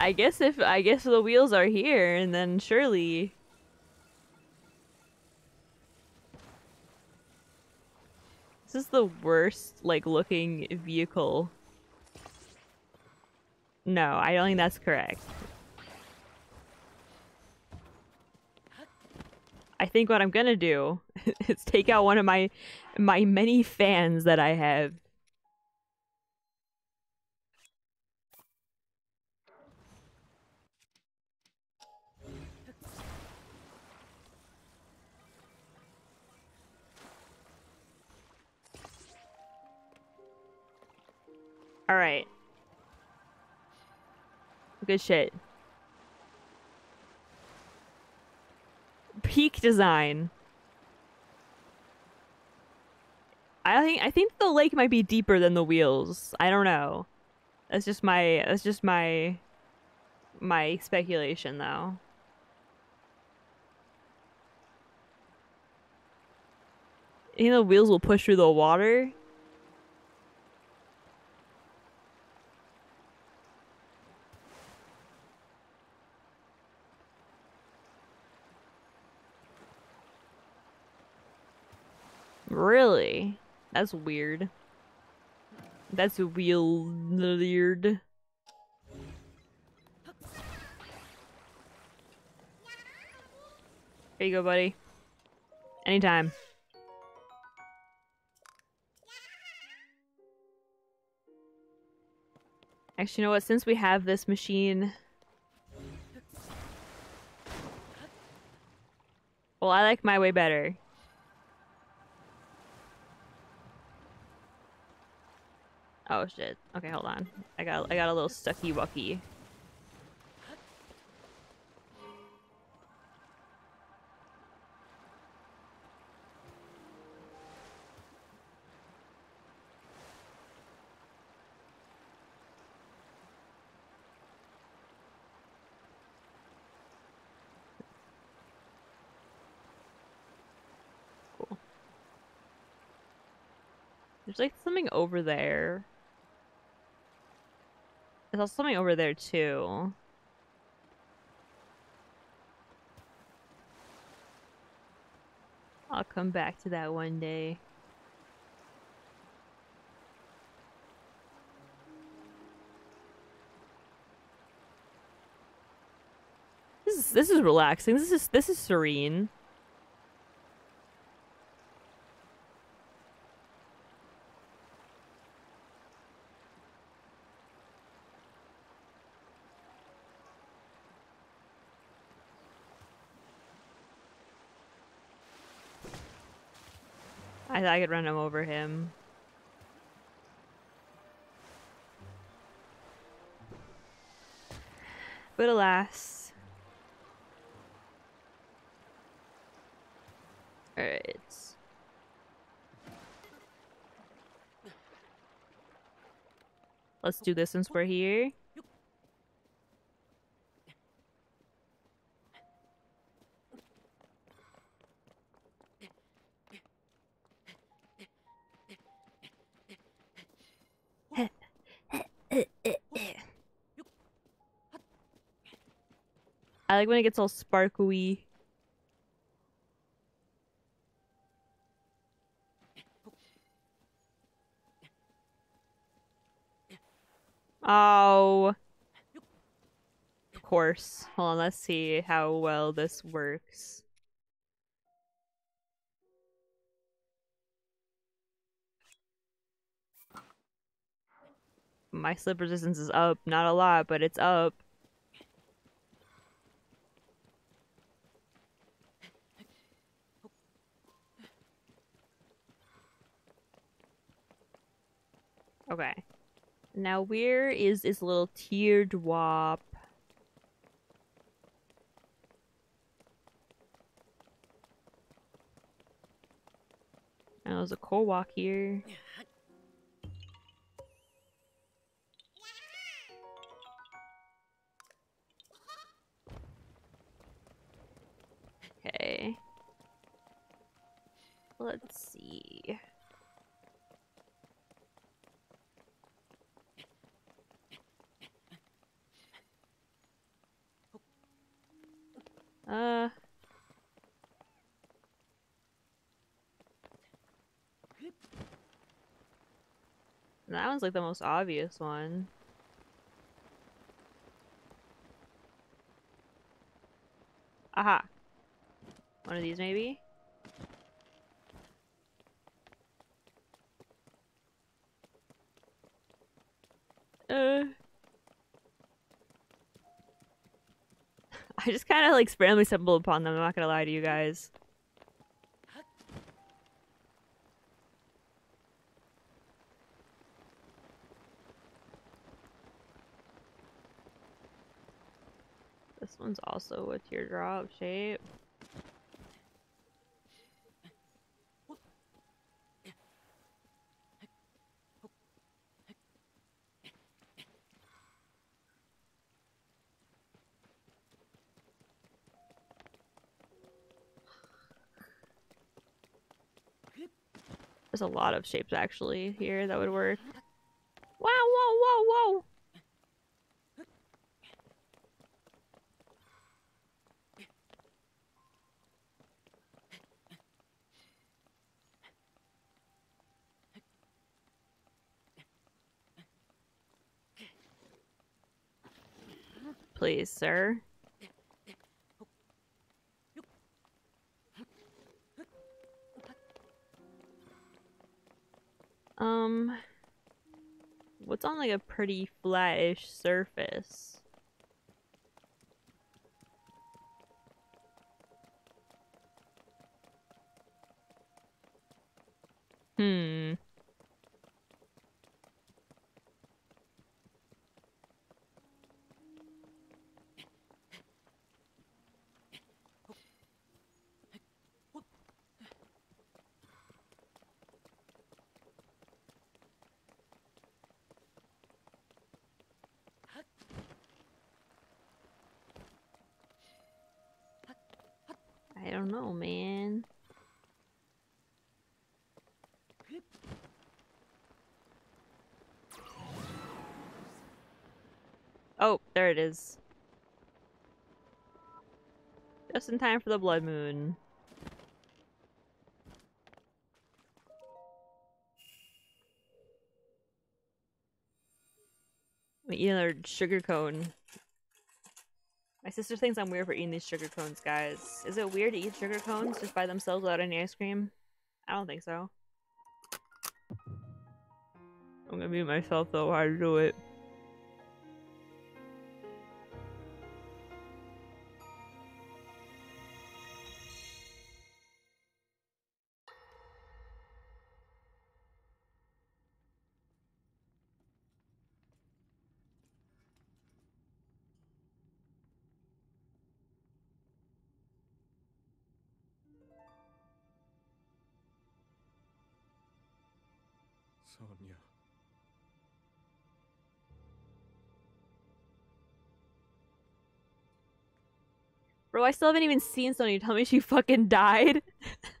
I guess if I guess the wheels are here, and then surely. This is the worst, like, looking vehicle. No, I don't think that's correct. I think what I'm gonna do is take out one of my my many fans that I have Alright. Good shit. Peak design. I think I think the lake might be deeper than the wheels. I don't know. That's just my that's just my my speculation though. You know the wheels will push through the water? Really? That's weird. That's weird. Here you go, buddy. Anytime. Actually, you know what? Since we have this machine... Well, I like my way better. Oh shit. Okay, hold on. I got I got a little stucky wucky. There's like something over there. There's also something over there too. I'll come back to that one day. This is this is relaxing. This is this is serene. I I could run him over him. But alas. Alright. Let's do this since we're here. I like when it gets all sparkly. Oh. Of course. Hold on, let's see how well this works. My slip resistance is up. Not a lot, but it's up. Okay. Now where is this little teardrop? Now there's a Korok here. Okay. Let's see. Uh. That one's like the most obvious one. Aha. Of these maybe? Uh. I just kind of like randomly stumbled upon them. I'm not gonna lie to you guys. This one's also a teardrop shape. a lot of shapes actually here that would work. Wow, whoa, whoa, whoa! Please, sir. Like a pretty flattish surface? Hmm. I don't know, man. Oh, there it is. Just in time for the blood moon. I'm eating another sugar cone. My sister thinks I'm weird for eating these sugar cones, guys. Is it weird to eat sugar cones just by themselves without any ice cream? I don't think so. I'm gonna mute myself though I do it. Bro, I still haven't even seen Sonia tell me she fucking died.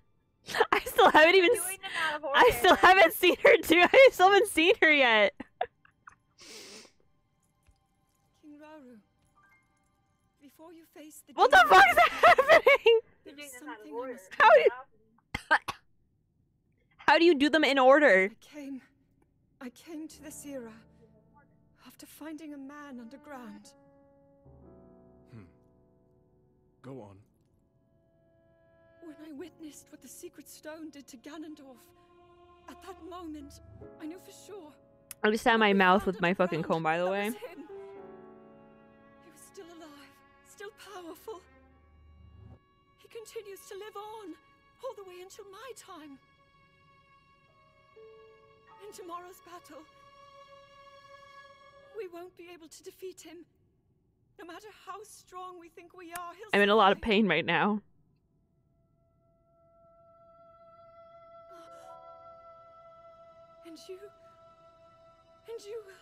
I still haven't even. s- I still haven't seen her do. I still haven't seen her yet. King Rauru, before you face the What the fuck is happening? there is something I must How tell do you- How do you do them in order? I came. I came to this era after finding a man underground. Go on. When I witnessed what the secret stone did to Ganondorf, at that moment, I knew for sure. I just sat my what we mouth with my fucking comb, by the that way. was him. He was still alive, still powerful. He continues to live on, all the way until my time. In tomorrow's battle, we won't be able to defeat him. No matter how strong we think we are, he'll I'm in a lot of pain right now. And you. And you will.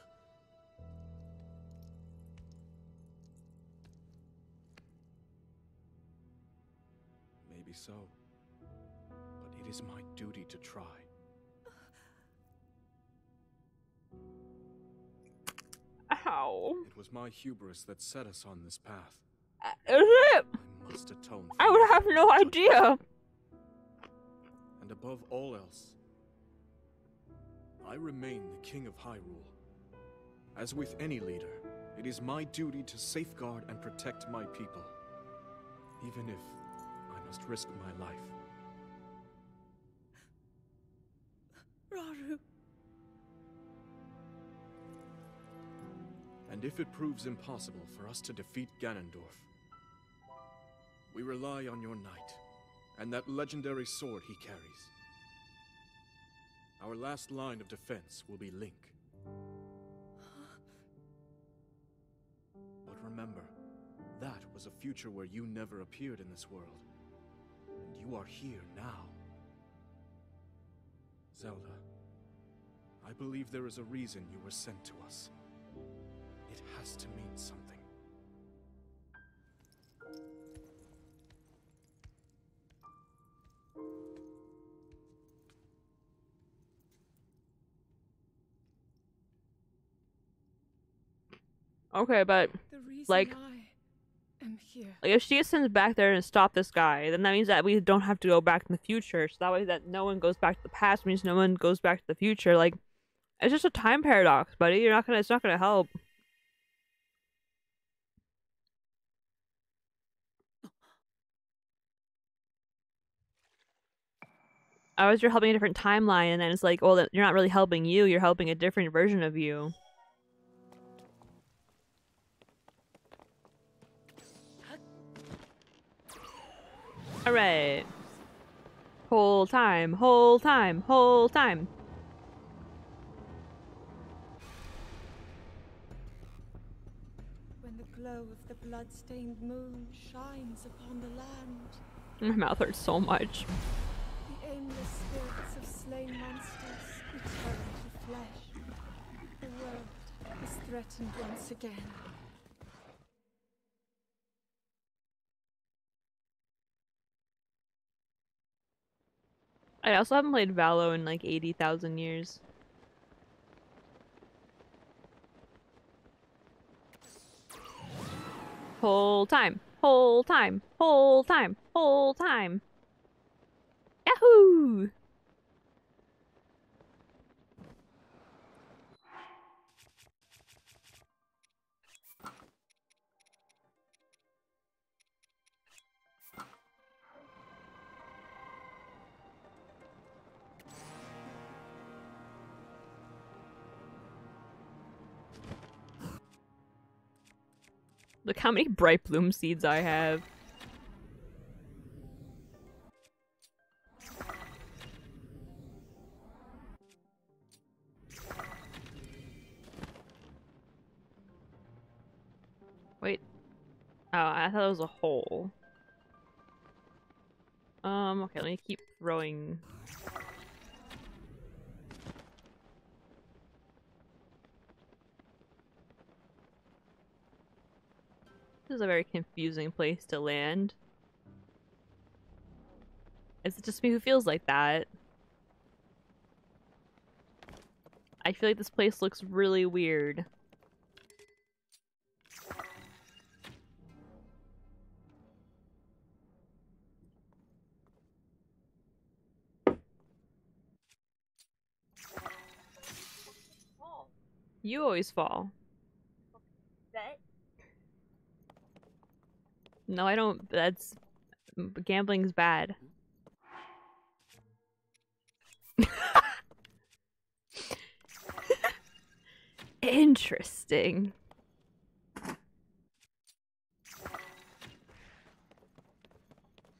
Maybe so. But it is my duty to try. Ow. It was my hubris that set us on this path. Uh, is it? I must atone I would have no idea. And above all else, I remain the King of Hyrule. As with any leader, it is my duty to safeguard and protect my people, even if I must risk my life. And if it proves impossible for us to defeat Ganondorf, we rely on your knight and that legendary sword he carries. Our last line of defense will be Link. But remember, that was a future where you never appeared in this world. And you are here now. Zelda, I believe there is a reason you were sent to us. It has to mean something. Okay, but Like- I am here. like if she gets sent back there and stop this guy, then that means that we don't have to go back in the future. So that way, that no one goes back to the past means no one goes back to the future. Like, it's just a time paradox, buddy. You're not gonna. It's not gonna help. I was you're helping a different timeline, and then it's like, well, you're not really helping you. You're helping a different version of you. All right. Whole time, whole time, whole time. When the glow of the blood-stained moon shines upon the land, My mouth hurts so much. Threatened once again. I also haven't played Valo in like 80,000 years. Whole time, whole time, whole time, whole time. Yahoo! Look how many brightbloom seeds I have. Wait. Oh, I thought it was a hole. Um, okay, let me keep throwing. This is a very confusing place to land. Is it just me who feels like that? I feel like this place looks really weird. You always fall. No, I don't. That's gambling's bad. Interesting.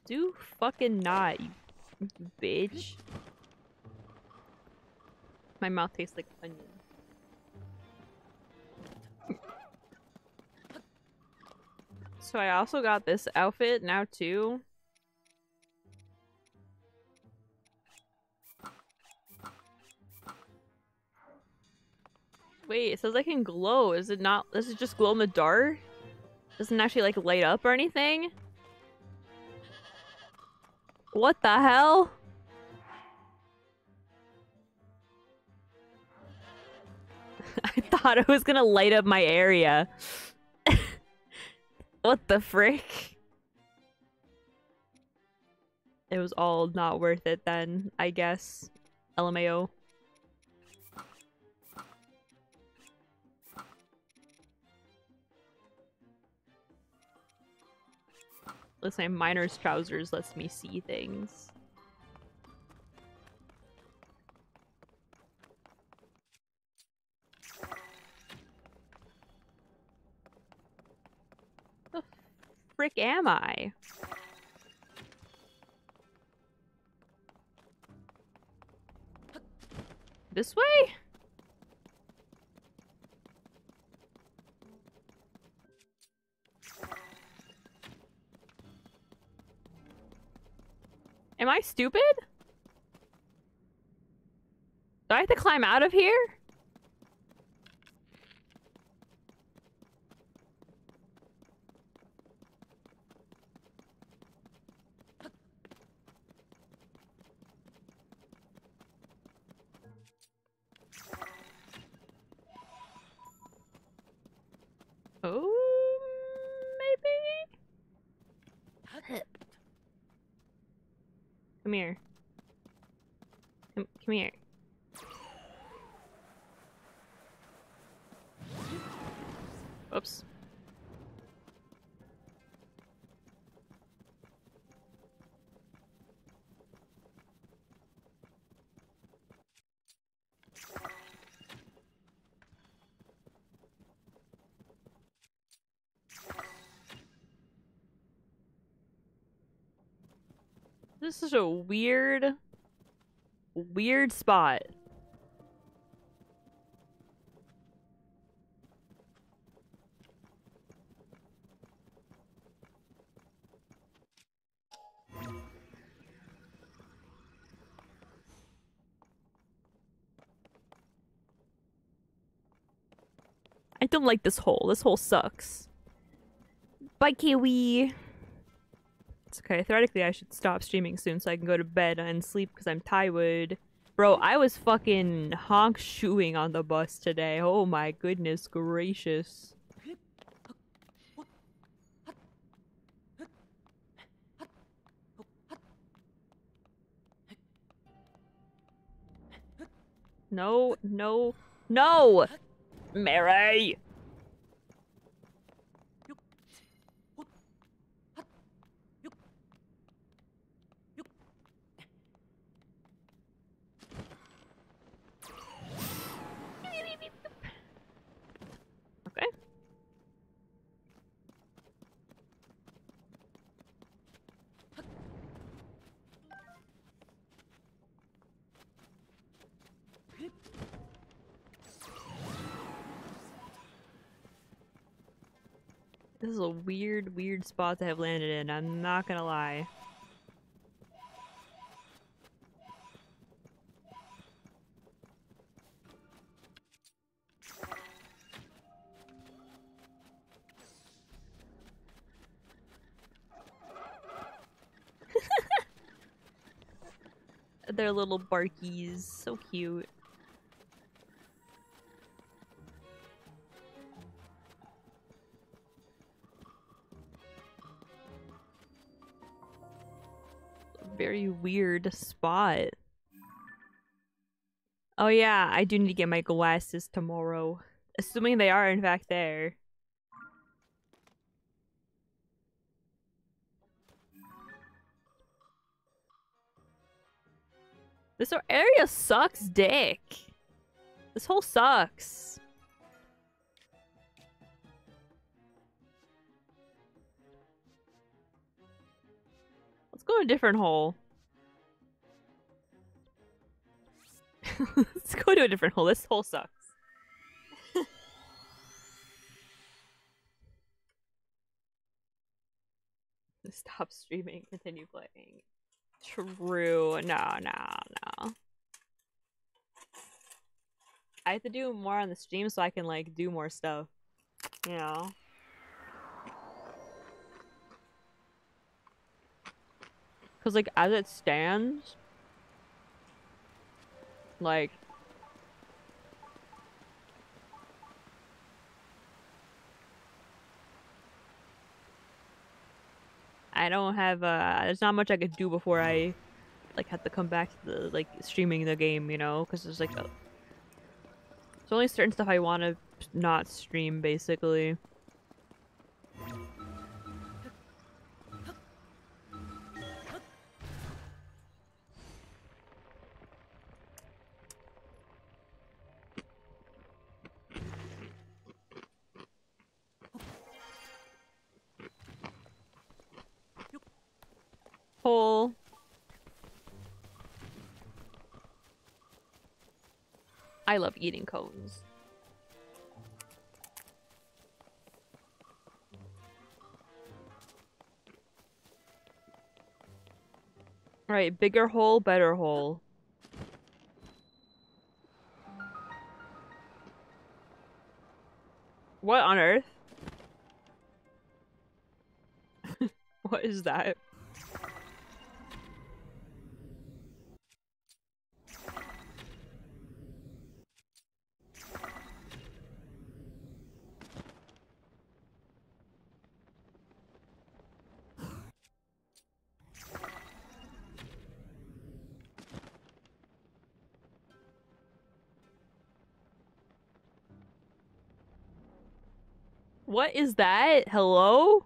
Do fucking not, you bitch. My mouth tastes like onion. So I also got this outfit now too. Wait, it says I can glow. Is it not? Does it just glow in the dark? Doesn't actually like light up or anything? What the hell? I thought it was gonna light up my area. what the frick? It was all not worth it then, I guess. LMAO. Let's say miner's trousers lets me see things. Frick am I? This way? Am I stupid? Do I have to climb out of here? Come here. Is such a weird, weird spot. I don't like this hole. This hole sucks. Bye, Kiwi. It's okay. Theoretically, I should stop streaming soon so I can go to bed and sleep because I'm tired. Bro, I was fucking honk shoeing on the bus today. Oh my goodness gracious. No, no, no! Mary! Okay. This is a weird, weird spot to have landed in. I'm not gonna lie. They're little barkies. So cute. Weird spot. Oh yeah, I do need to get my glasses tomorrow. Assuming they are in fact there. This area sucks dick. This hole sucks. Let's go to a different hole. Let's go to a different hole. This hole sucks. Stop streaming, continue playing. True. No, no, no. I have to do more on the stream so I can like do more stuff. You know? Cause like as it stands, like I don't have uh there's not much I could do before I like have to come back to the like streaming the game, you know, because there's like a, there's only certain stuff I want to not stream basically. I love eating cones. Alright, bigger hole, better hole. What on earth? what is that? What is that? Hello?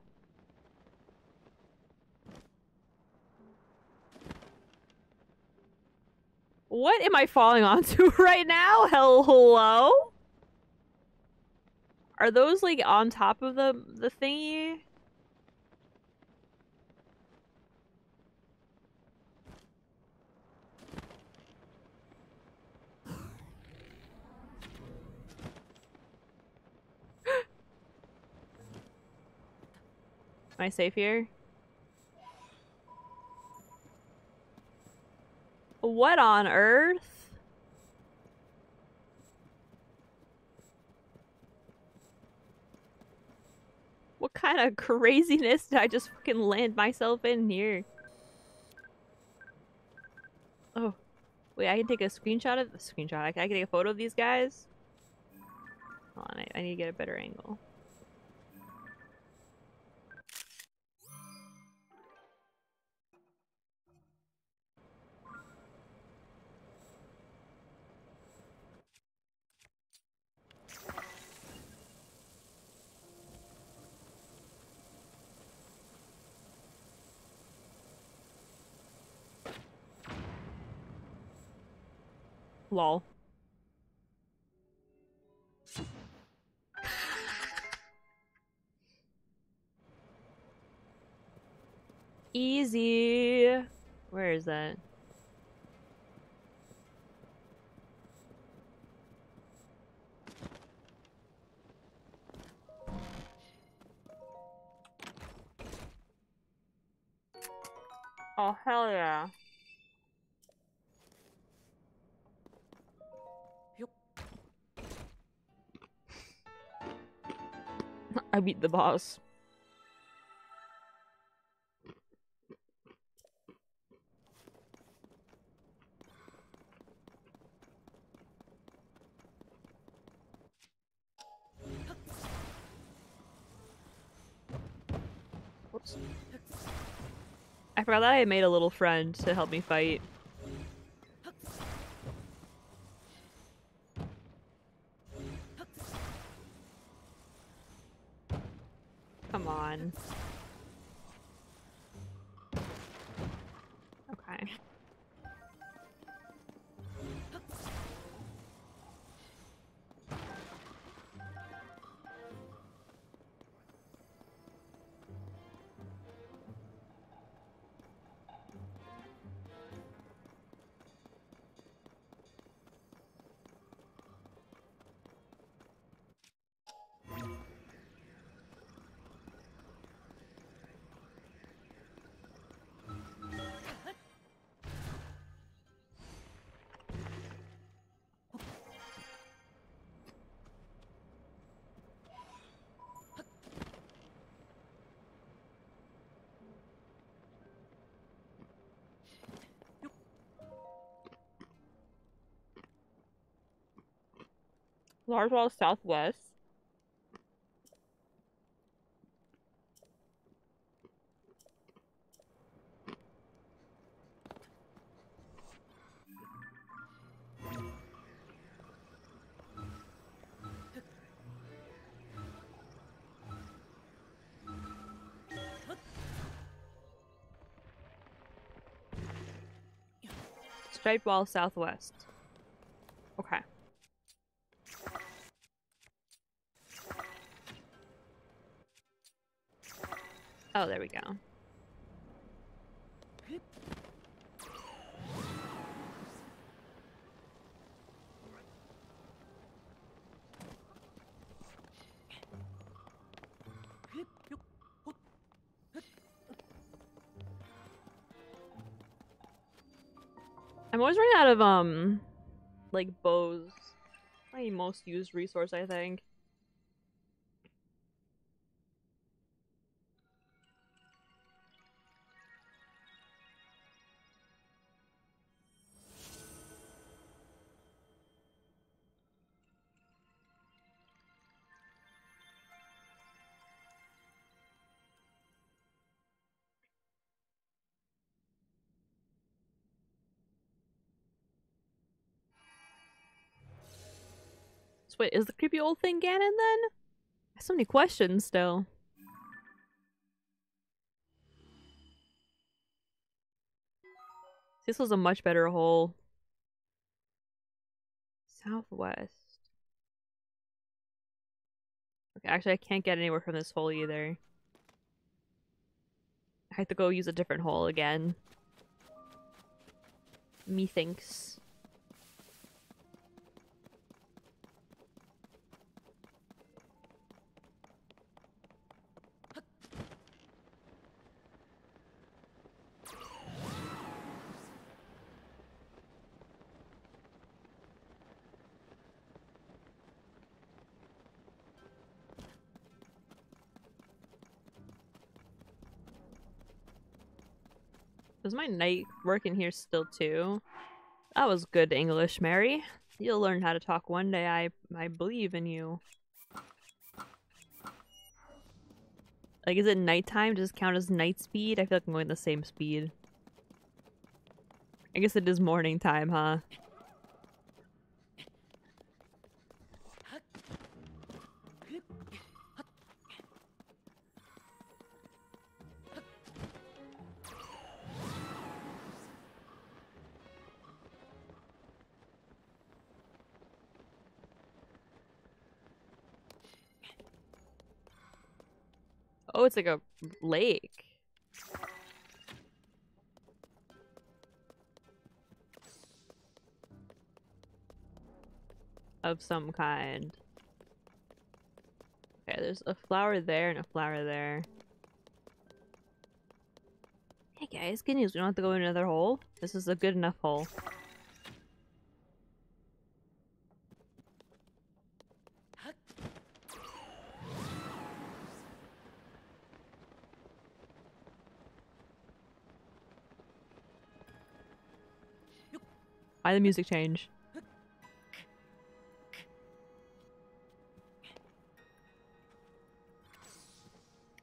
What am I falling onto right now? Hello? Are those like on top of the the thingy? Am I safe here? What on earth? What kind of craziness did I just fucking land myself in here? Oh. Wait, I can take a screenshot of- a screenshot. I can, I can take a photo of these guys? Hold on, I, I need to get a better angle. Lol. Easy. Where is that? Oh, hell yeah. I beat the boss. Whoops. I forgot that I made a little friend to help me fight. Come Larswell Southwest. Striped Wall Southwest. Oh, there we go. I'm always running out of um like bows. My most used resource, I think. Wait, is the creepy old thing Ganon then? I have so many questions still. This was a much better hole. Southwest. Okay, actually I can't get anywhere from this hole either. I have to go use a different hole again. Methinks. Is my knight working here still too? That was good English, Mary. You'll learn how to talk one day. I I believe in you. Like, is it nighttime? Does it count as night speed? I feel like I'm going the same speed. I guess it is morning time, huh? Oh, it's like a lake. Of some kind. Okay, there's a flower there and a flower there. Hey guys, good news. We don't have to go in another hole. This is a good enough hole. Why the music change?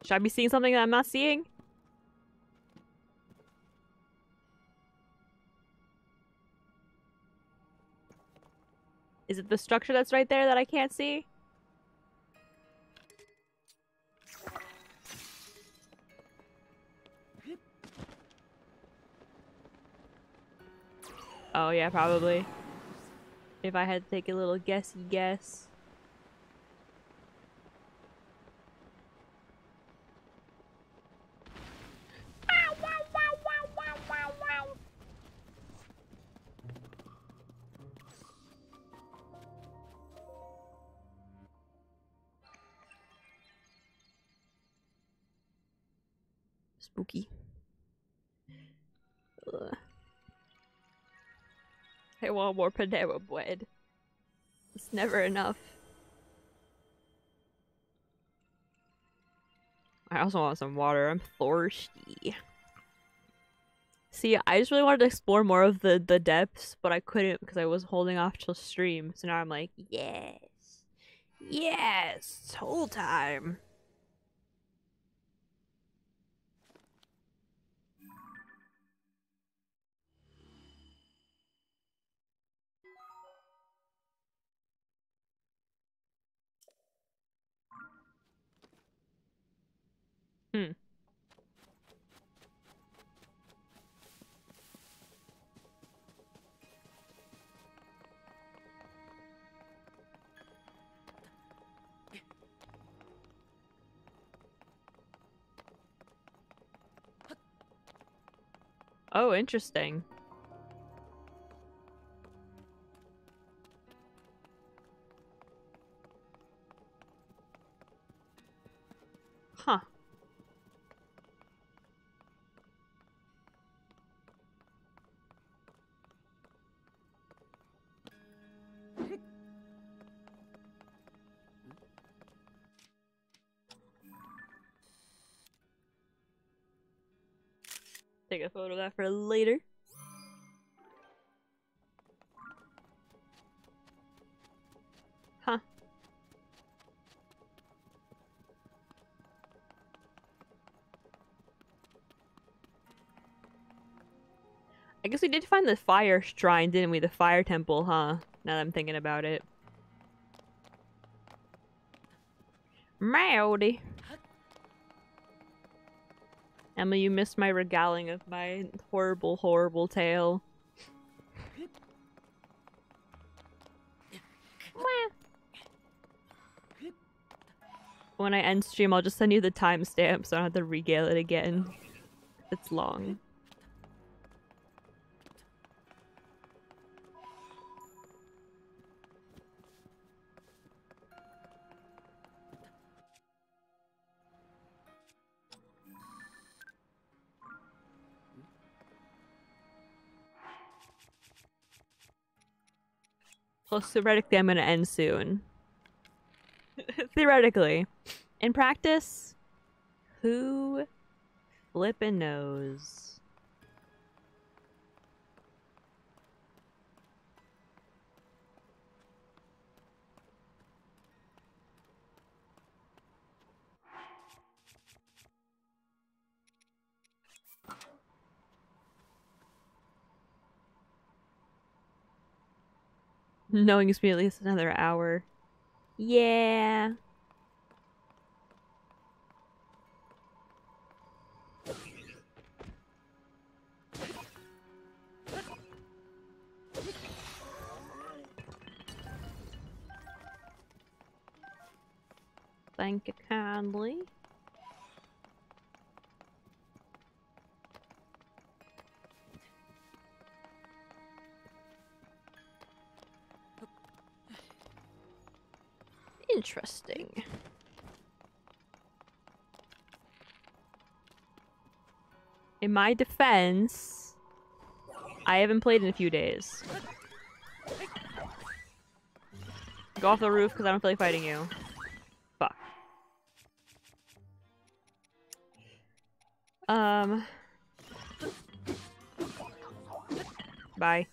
Should I be seeing something that I'm not seeing? Is it the structure that's right there that I can't see? Oh yeah, probably. If I had to take a little guessy guess. Want more Panera bread. It's never enough. I also want some water. I'm thirsty. See, I just really wanted to explore more of the, the depths, but I couldn't because I was holding off till stream. So now I'm like, yes. Yes! Whole time. Hmm. Oh, interesting. Huh. Take a photo of that for later. Huh. I guess we did find the fire shrine, didn't we? The fire temple, huh? Now that I'm thinking about it. Mowdy. Emma, you missed my regaling of my horrible, horrible tale. when I end stream, I'll just send you the timestamp so I don't have to regale it again. It's long. Plus, theoretically, I'm gonna end soon. theoretically. In practice, who flippin' knows? Knowing it's been at least another hour. Yeah. Thank you kindly. Interesting. In my defense, I haven't played in a few days. Go off the roof because I don't feel like fighting you. Fuck. Um. Bye.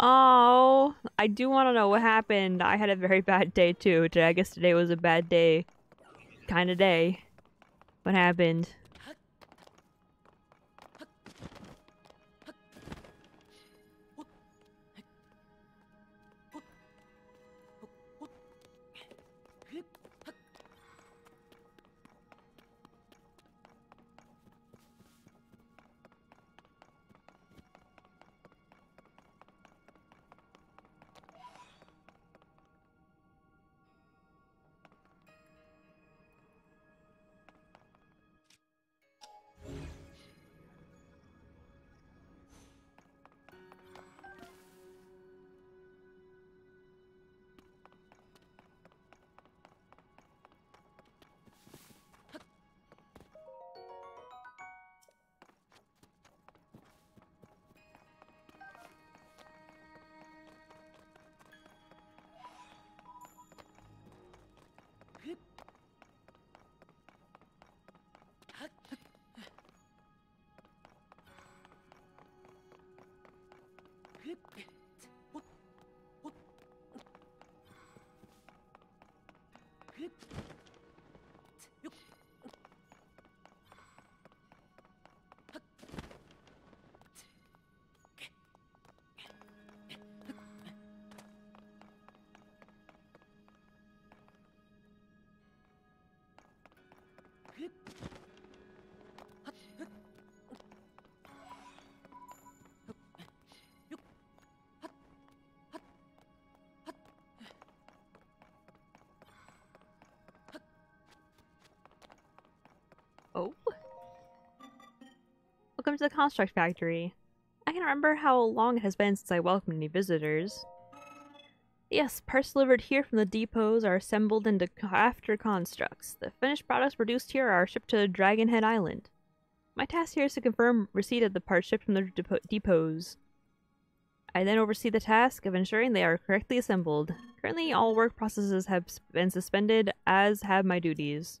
Oh, I do want to know what happened. I had a very bad day too. I guess today was a bad day. Kind of day. What happened? To the Construct Factory. I can remember how long it has been since I welcomed any visitors. Yes, parts delivered here from the depots are assembled into after constructs. The finished products produced here are shipped to Dragonhead Island. My task here is to confirm receipt of the parts shipped from the depo depots. I then oversee the task of ensuring they are correctly assembled. Currently, all work processes have been suspended, as have my duties.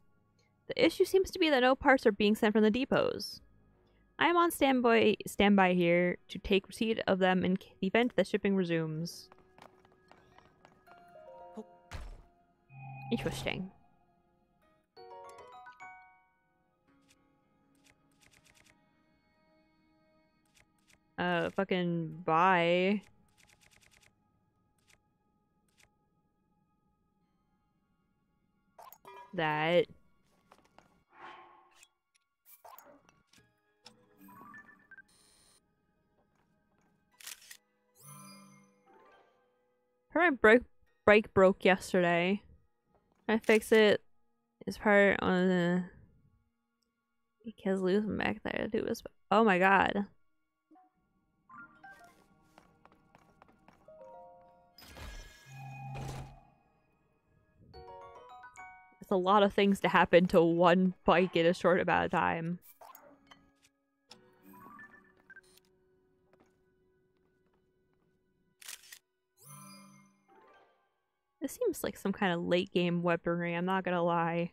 The issue seems to be that no parts are being sent from the depots. I am on standby standby here to take receipt of them in the event that shipping resumes. Interesting. Uh, fucking bye. That. Her brake brake broke yesterday. I fix it. It's part on the because losing back there to us. Oh my god. It's a lot of things to happen to one bike in a short amount of time. This seems like some kind of late game weaponry, I'm not gonna lie.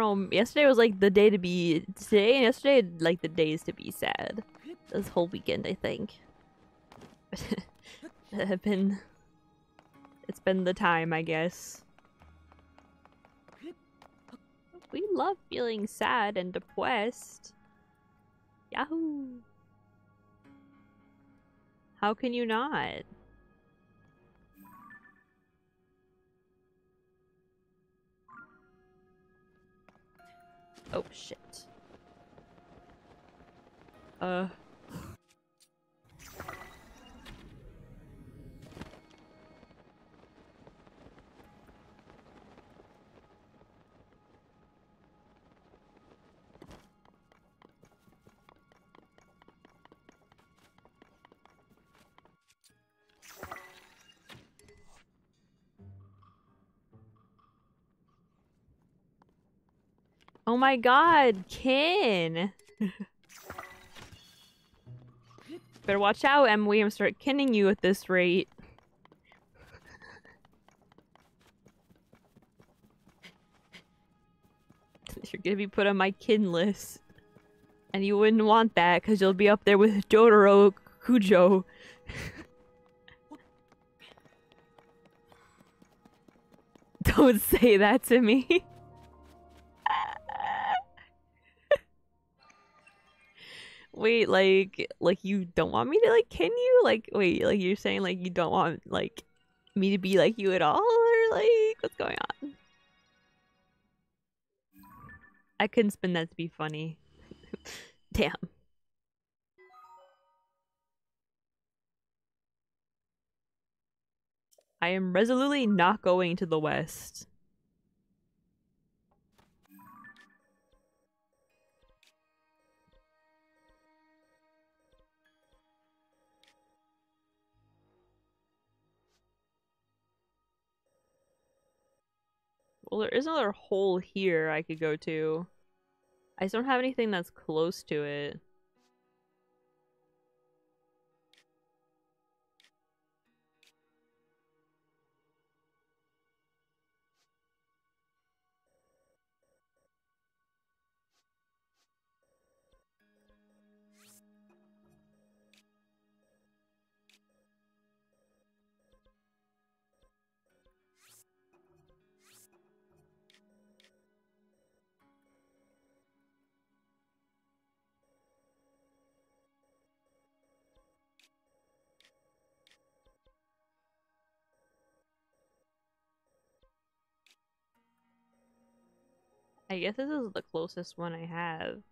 Don't know. Yesterday was like the day to be today, and yesterday like the days to be sad. This whole weekend, I think. have been. It's been the time, I guess. We love feeling sad and depressed. Yahoo! How can you not? Oh shit. Uh. Oh my god, kin! Better watch out, Emily. I'm start kinning you at this rate. You're gonna be put on my kin list. And you wouldn't want that, because you'll be up there with Jotaro Kujo. Don't say that to me. Wait, like, like you don't want me to like kin you? Like, wait, like you're saying like you don't want like me to be like you at all, or like what's going on? I couldn't spin that to be funny. Damn. I am resolutely not going to the west. Well, there is another hole here I could go to. I just don't have anything that's close to it. I guess this is the closest one I have.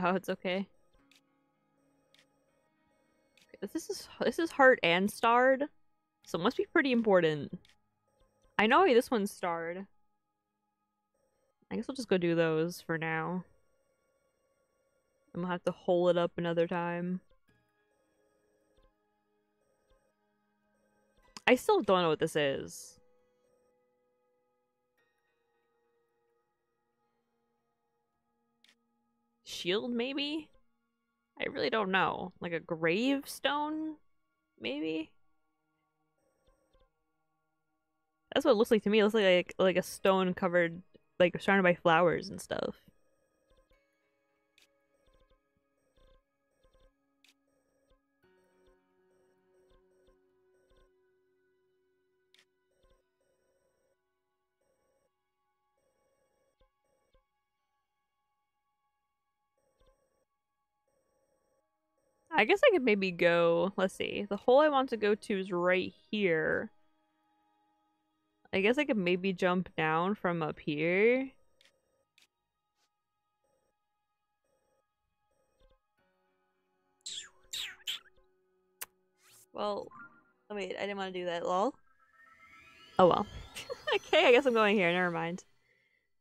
Oh, it's okay. This is this is heart and starred, so it must be pretty important. I know this one's starred. I guess I'll just go do those for now. I'm gonna have to hole it up another time. I still don't know what this is. shield, maybe? I really don't know. Like a gravestone, maybe? That's what it looks like to me. It looks like like, like a stone covered, like surrounded by flowers and stuff. I guess I could maybe go, let's see, the hole I want to go to is right here. I guess I could maybe jump down from up here. Well, oh wait, I didn't want to do that, lol. Oh well. okay, I guess I'm going here, never mind.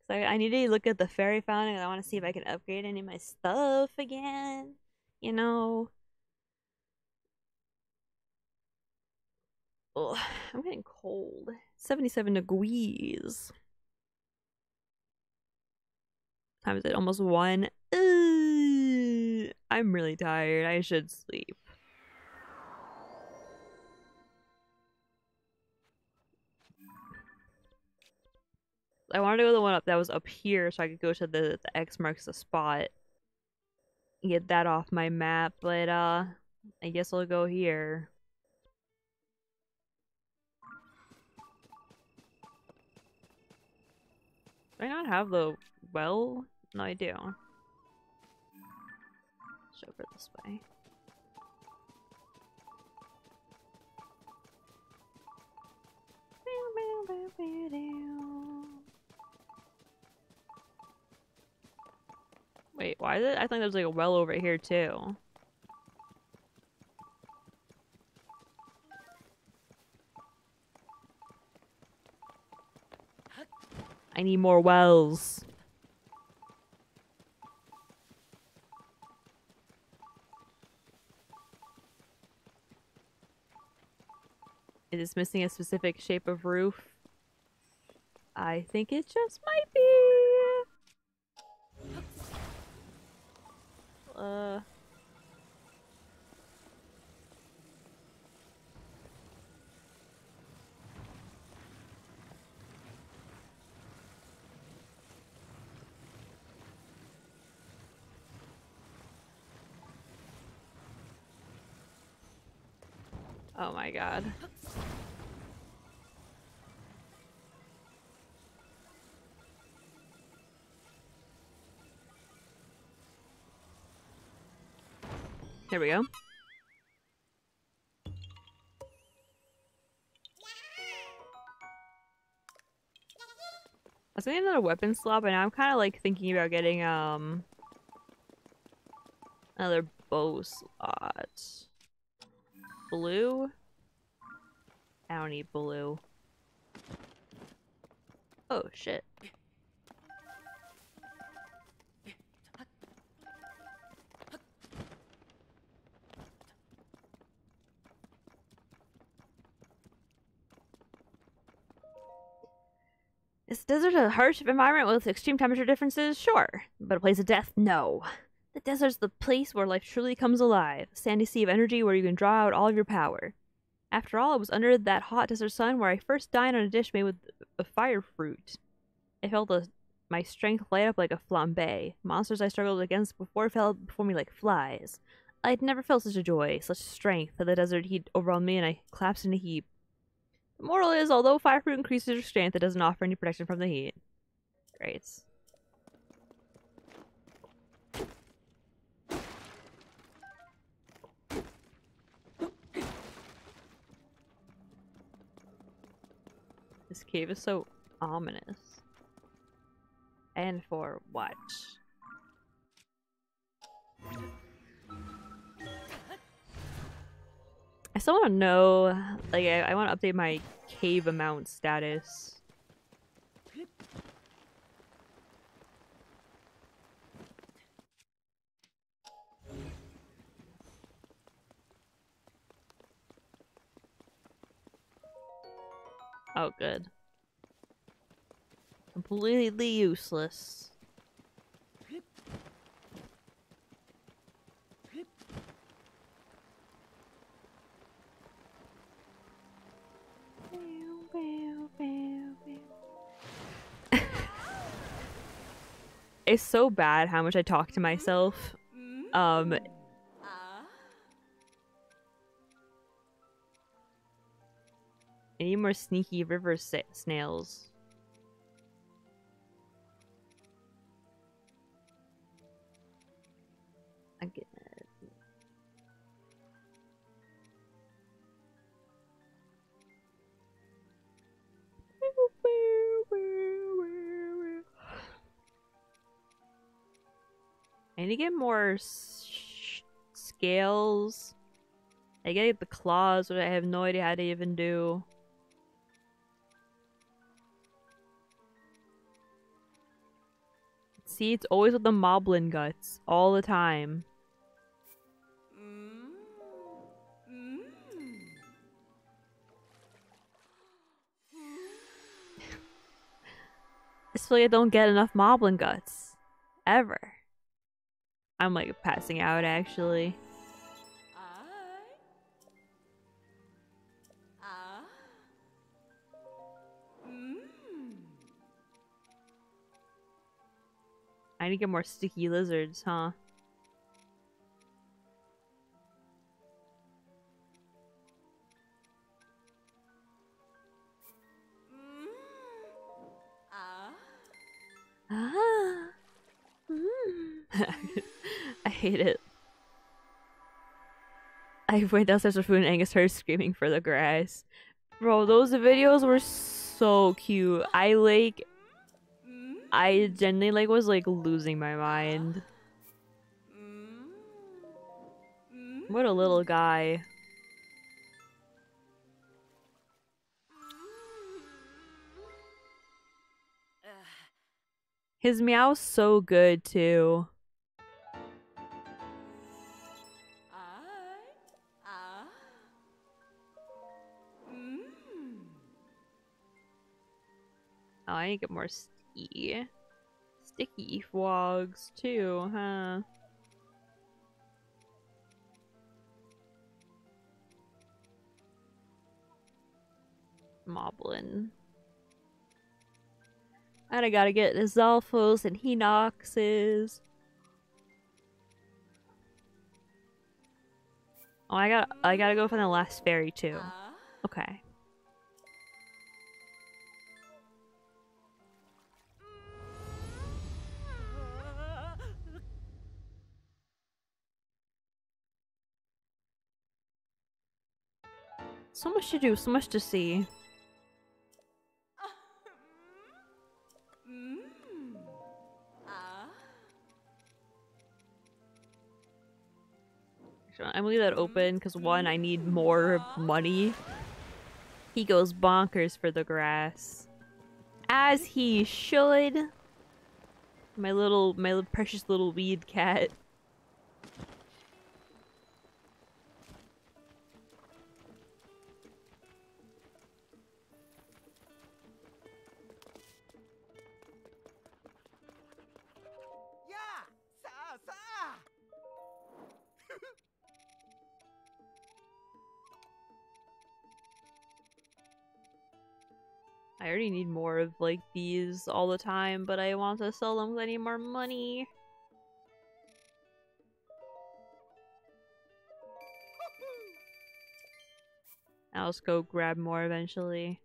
So I, I need to look at the fairy fountain and I want to see if I can upgrade any of my stuff again. You know? Oh, I'm getting cold. 77 degrees. Time is it? Almost one. Ugh, I'm really tired. I should sleep. I wanted to go to the one up that was up here so I could go to the, the X marks the spot. Get that off my map, but uh I guess I'll go here. Do I not have the well? No, I do. Let's over this way. Wait, why is it? I think there's like a well over here too. I need more wells. It is missing a specific shape of roof. I think it just might be. Uh. Oh my god. Here we go. I was getting another weapon slot, but now I'm kind of like thinking about getting um another bow slot. Blue? I don't need blue. Oh shit. Is the desert a harsh environment with extreme temperature differences? Sure. But a place of death? No. The desert's the place where life truly comes alive, a sandy sea of energy where you can draw out all of your power. After all, it was under that hot desert sun where I first dined on a dish made with a fire fruit. I felt a, my strength light up like a flambe. Monsters I struggled against before fell before me like flies. I'd never felt such a joy, such strength, that the desert heat overwhelmed me and I collapsed in a heap. The moral is, although fire fruit increases your strength, it doesn't offer any protection from the heat. Great. Cave is so ominous. And for what? I still want to know, like, I, I want to update my cave amount status. Oh, good. Completely useless. it's so bad how much I talk to myself. Um, any more sneaky river snails? I need to get more scales. I gotta get the claws, which I have no idea how to even do. See, it's always with the moblin guts all the time. Mm. Mm. I just feel like I don't get enough moblin guts. Ever. I'm like passing out actually. I. Need to get more sticky lizards, huh? Mm. Ah. Ah. Mm. I hate it. I went downstairs for food and Angus started screaming for the grass. Bro, those videos were so cute. I like. I genuinely like was like losing my mind. What a little guy. His meow's so good too. Oh, I need to get more sticky. Sticky frogs too, huh? Moblin. And I gotta get the Zalfos and Hinoxes. Oh, I got I gotta go for the last fairy too. Ah. Okay. So much to do, so much to see. I'm gonna leave that open because one, I need more money. He goes bonkers for the grass, as he should. My little, my precious little weed cat. Already need more of like these all the time, but I want to sell them 'cause I need more money. I'll just go grab more eventually.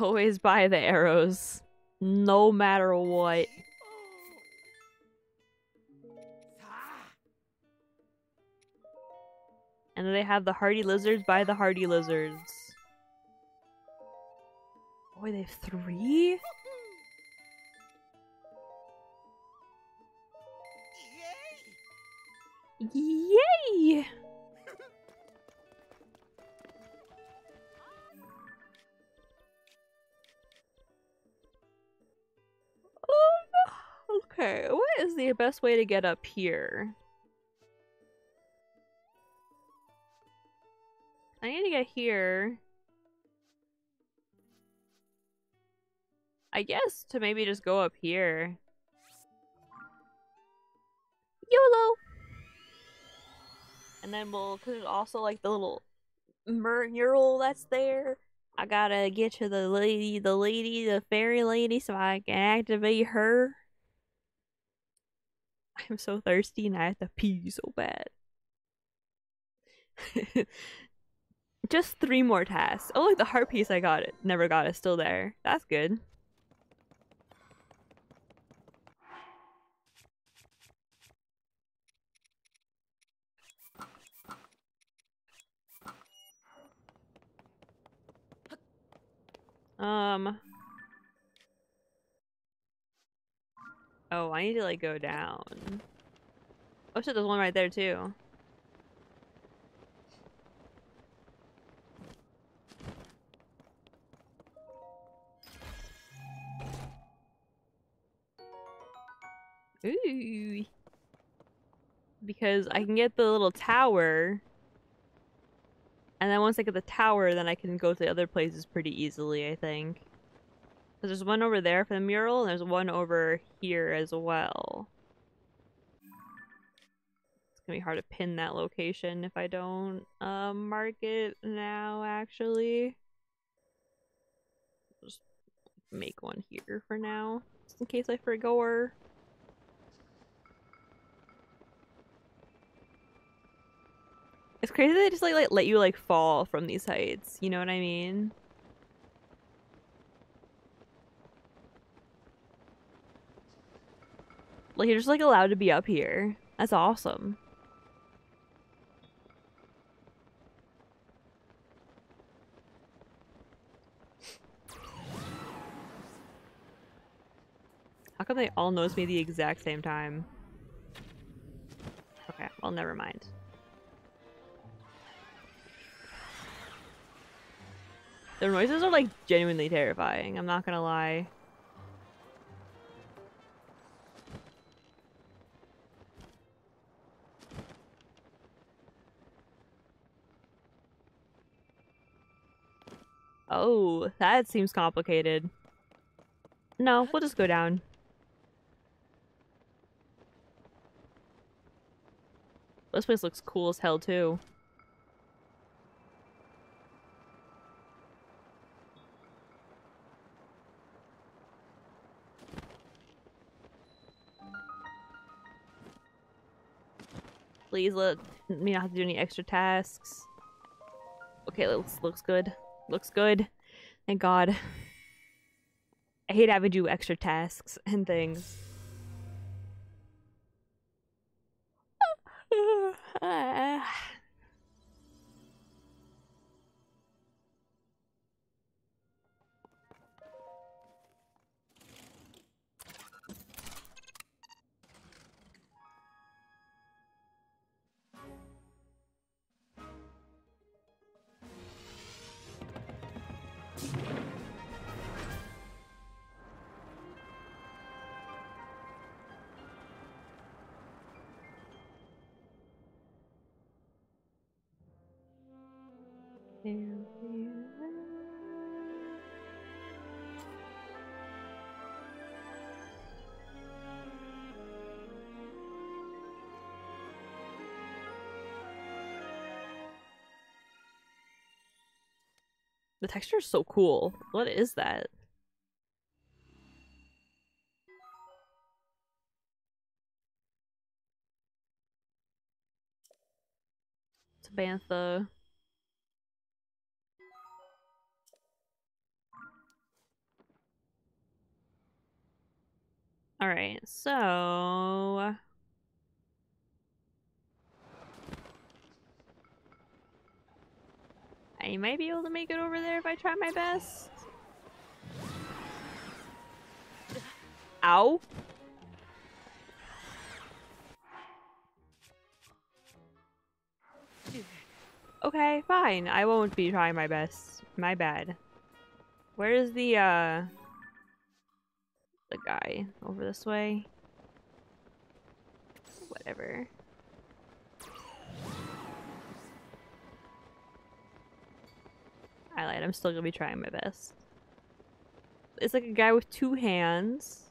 Always buy the arrows, no matter what. And then they have the hardy lizards, buy the hardy lizards. Boy, they have three? The best way to get up here? I need to get here. I guess to maybe just go up here. YOLO! And then we'll, cause there's also like the little mural that's there. I gotta get to the lady, the lady, the fairy lady, so I can activate her. I'm so thirsty and I have to pee so bad. Just three more tasks. Oh, look, the heart piece I got it. Never got it. Still there. That's good. Um. Oh, I need to like go down. Oh shit, there's one right there too. Ooh. Because I can get the little tower. And then once I get the tower, then I can go to the other places pretty easily, I think. There's one over there for the mural, and there's one over here as well. It's gonna be hard to pin that location if I don't uh, mark it now, actually. Just make one here for now, just in case I forget. It's crazy they just like, like let you like fall from these heights, you know what I mean? Like you're just like allowed to be up here. That's awesome. How come they all notice me the exact same time? Okay, well never mind. The noises are like genuinely terrifying, I'm not gonna lie. Oh, that seems complicated. No, we'll just go down. This place looks cool as hell too. Please let me not have to do any extra tasks. Okay, looks looks good. Looks good. Thank God. I hate having to do extra tasks and things. The texture is so cool. What is that? Tabantha. Alright, so... I might be able to make it over there if I try my best. Ow. Okay, fine. I won't be trying my best. My bad. Where is the, uh the guy over this way. Whatever. I lied, I'm still gonna be trying my best. It's like a guy with two hands.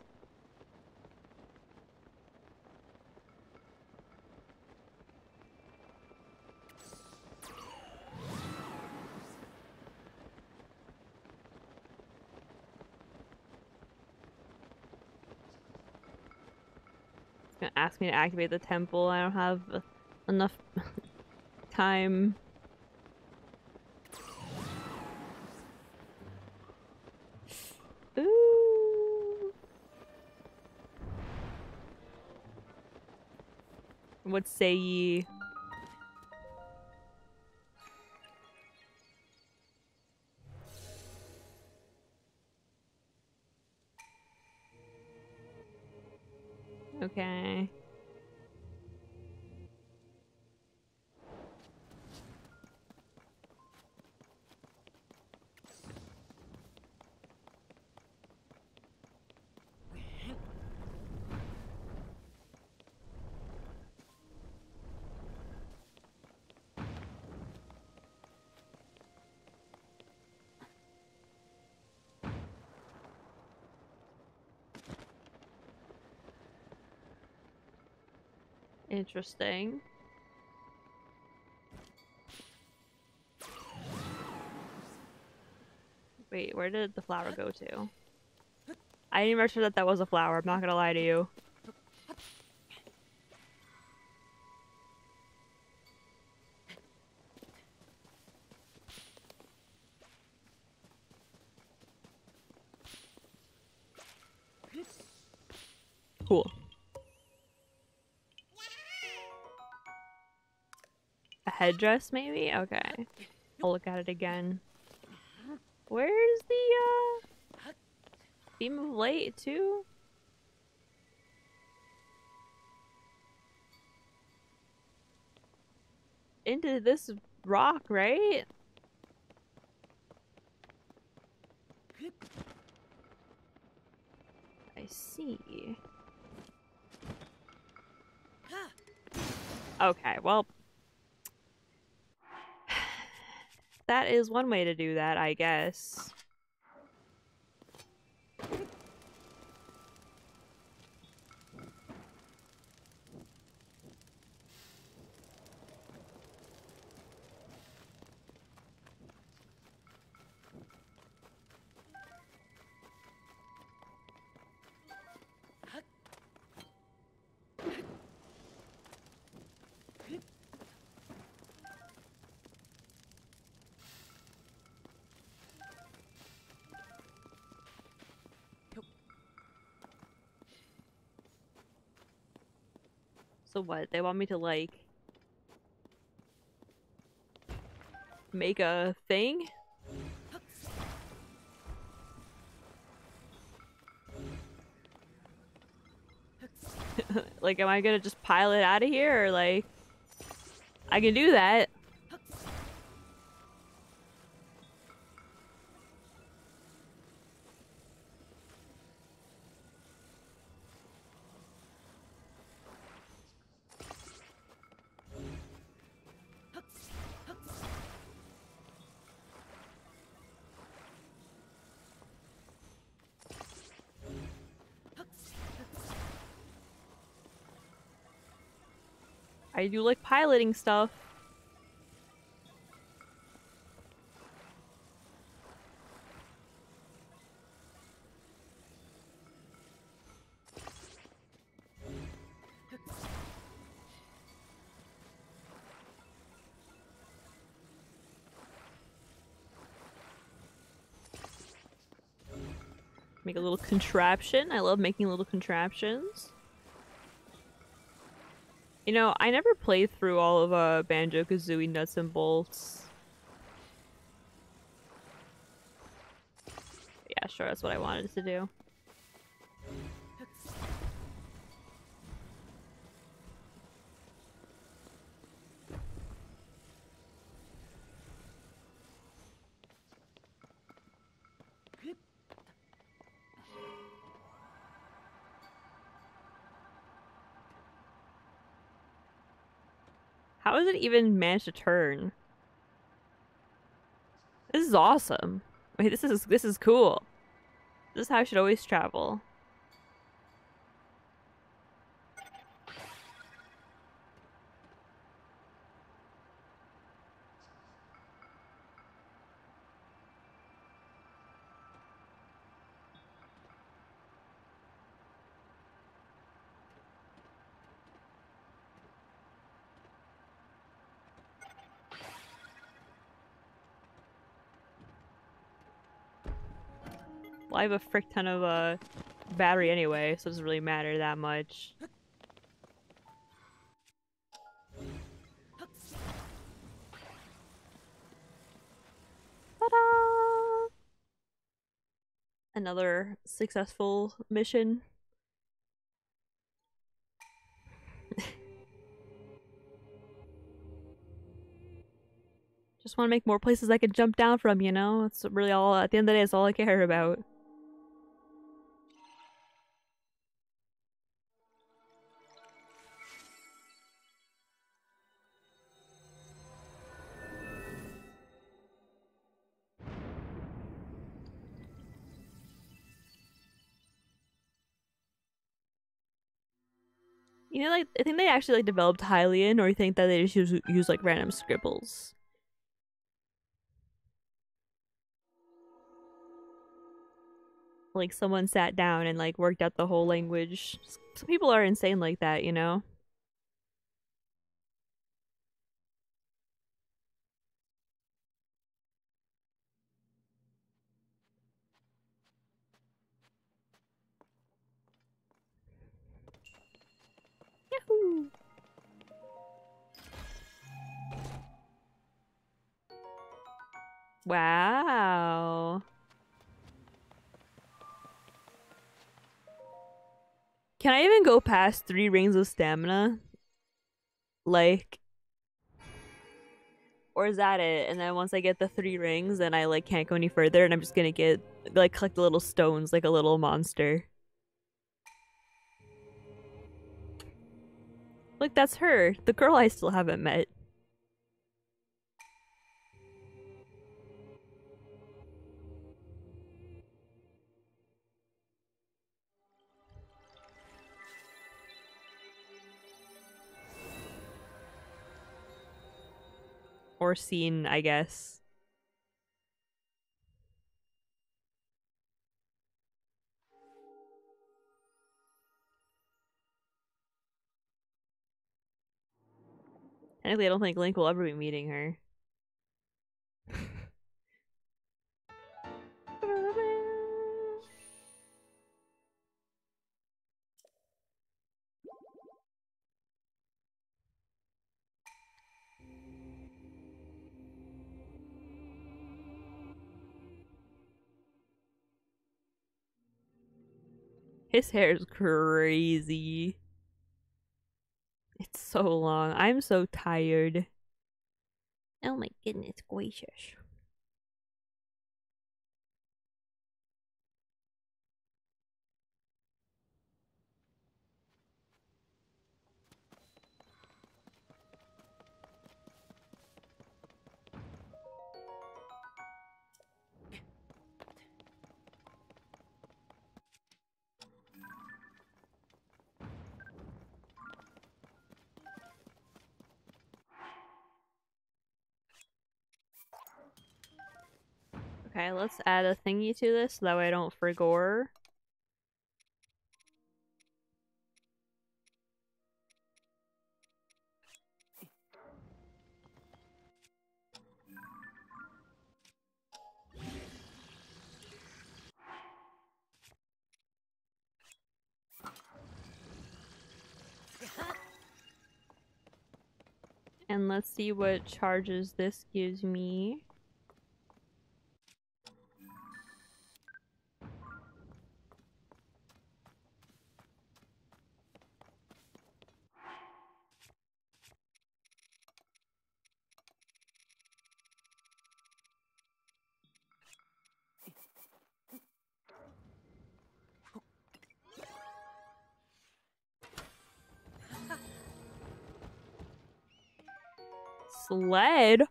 Ask me to activate the temple. I don't have enough time. Ooh. What say ye? Interesting. Wait, where did the flower go to? I didn't even sure that that was a flower. I'm not gonna lie to you. Headdress, maybe? Okay. I'll look at it again. Where's the, uh... Beam of light, too? Into this rock, right? I see. Okay, well... That is one way to do that, I guess. So what? They want me to like make a thing? like am I gonna just pile it out of here or like I can do that. I do like piloting stuff. Make a little contraption. I love making little contraptions. You know, I never played through all of uh, Banjo Kazooie Nuts and Bolts. Yeah, sure, that's what I wanted to do. How does it even manage to turn? This is awesome. Wait, this is this is cool. This is how I should always travel. I have a frick ton of uh, battery anyway, so it doesn't really matter that much. Another successful mission. Just want to make more places I can jump down from, you know? That's really all, at the end of the day, it's all I care about. You know, like I think they actually like developed Hylian, or you think that they just use, use like random scribbles. Like someone sat down and like worked out the whole language. Some people are insane like that, you know. Wow. Can I even go past three rings of stamina? Like, or is that it? And then once I get the three rings, then I like can't go any further, and I'm just gonna get like collect the little stones like a little monster. Look, that's her, the girl I still haven't met. Or seen, I guess. Technically, I don't think Link will ever be meeting her. His hair is crazy. It's so long. I'm so tired. Oh my goodness gracious. Okay, let's add a thingy to this so that way I don't forgore. And let's see what charges this gives me. Sled.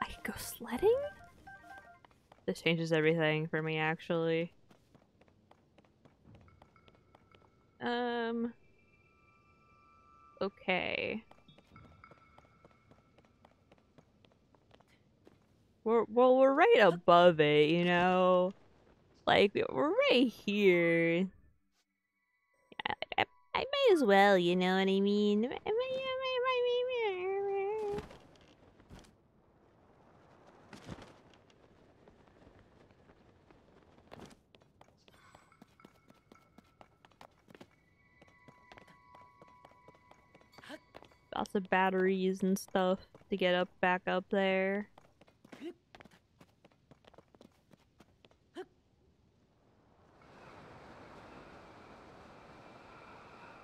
I can go sledding? This changes everything for me, actually. Um. Okay. We're well, we're right above it, you know. Like we're right here. I, might as well, you know what I mean. Lots of batteries and stuff to get up back up there.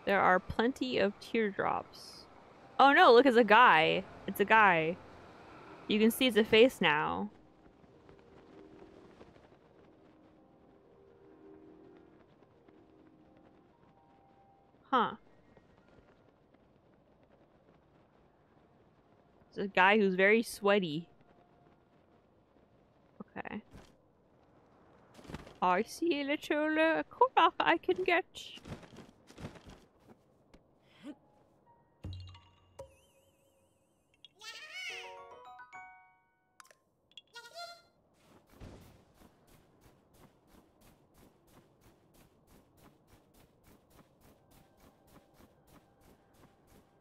There are plenty of teardrops. Oh no, look, it's a guy. It's a guy. You can see it's a face now. Huh. It's a guy who's very sweaty. Okay. I see a little uh, I can get.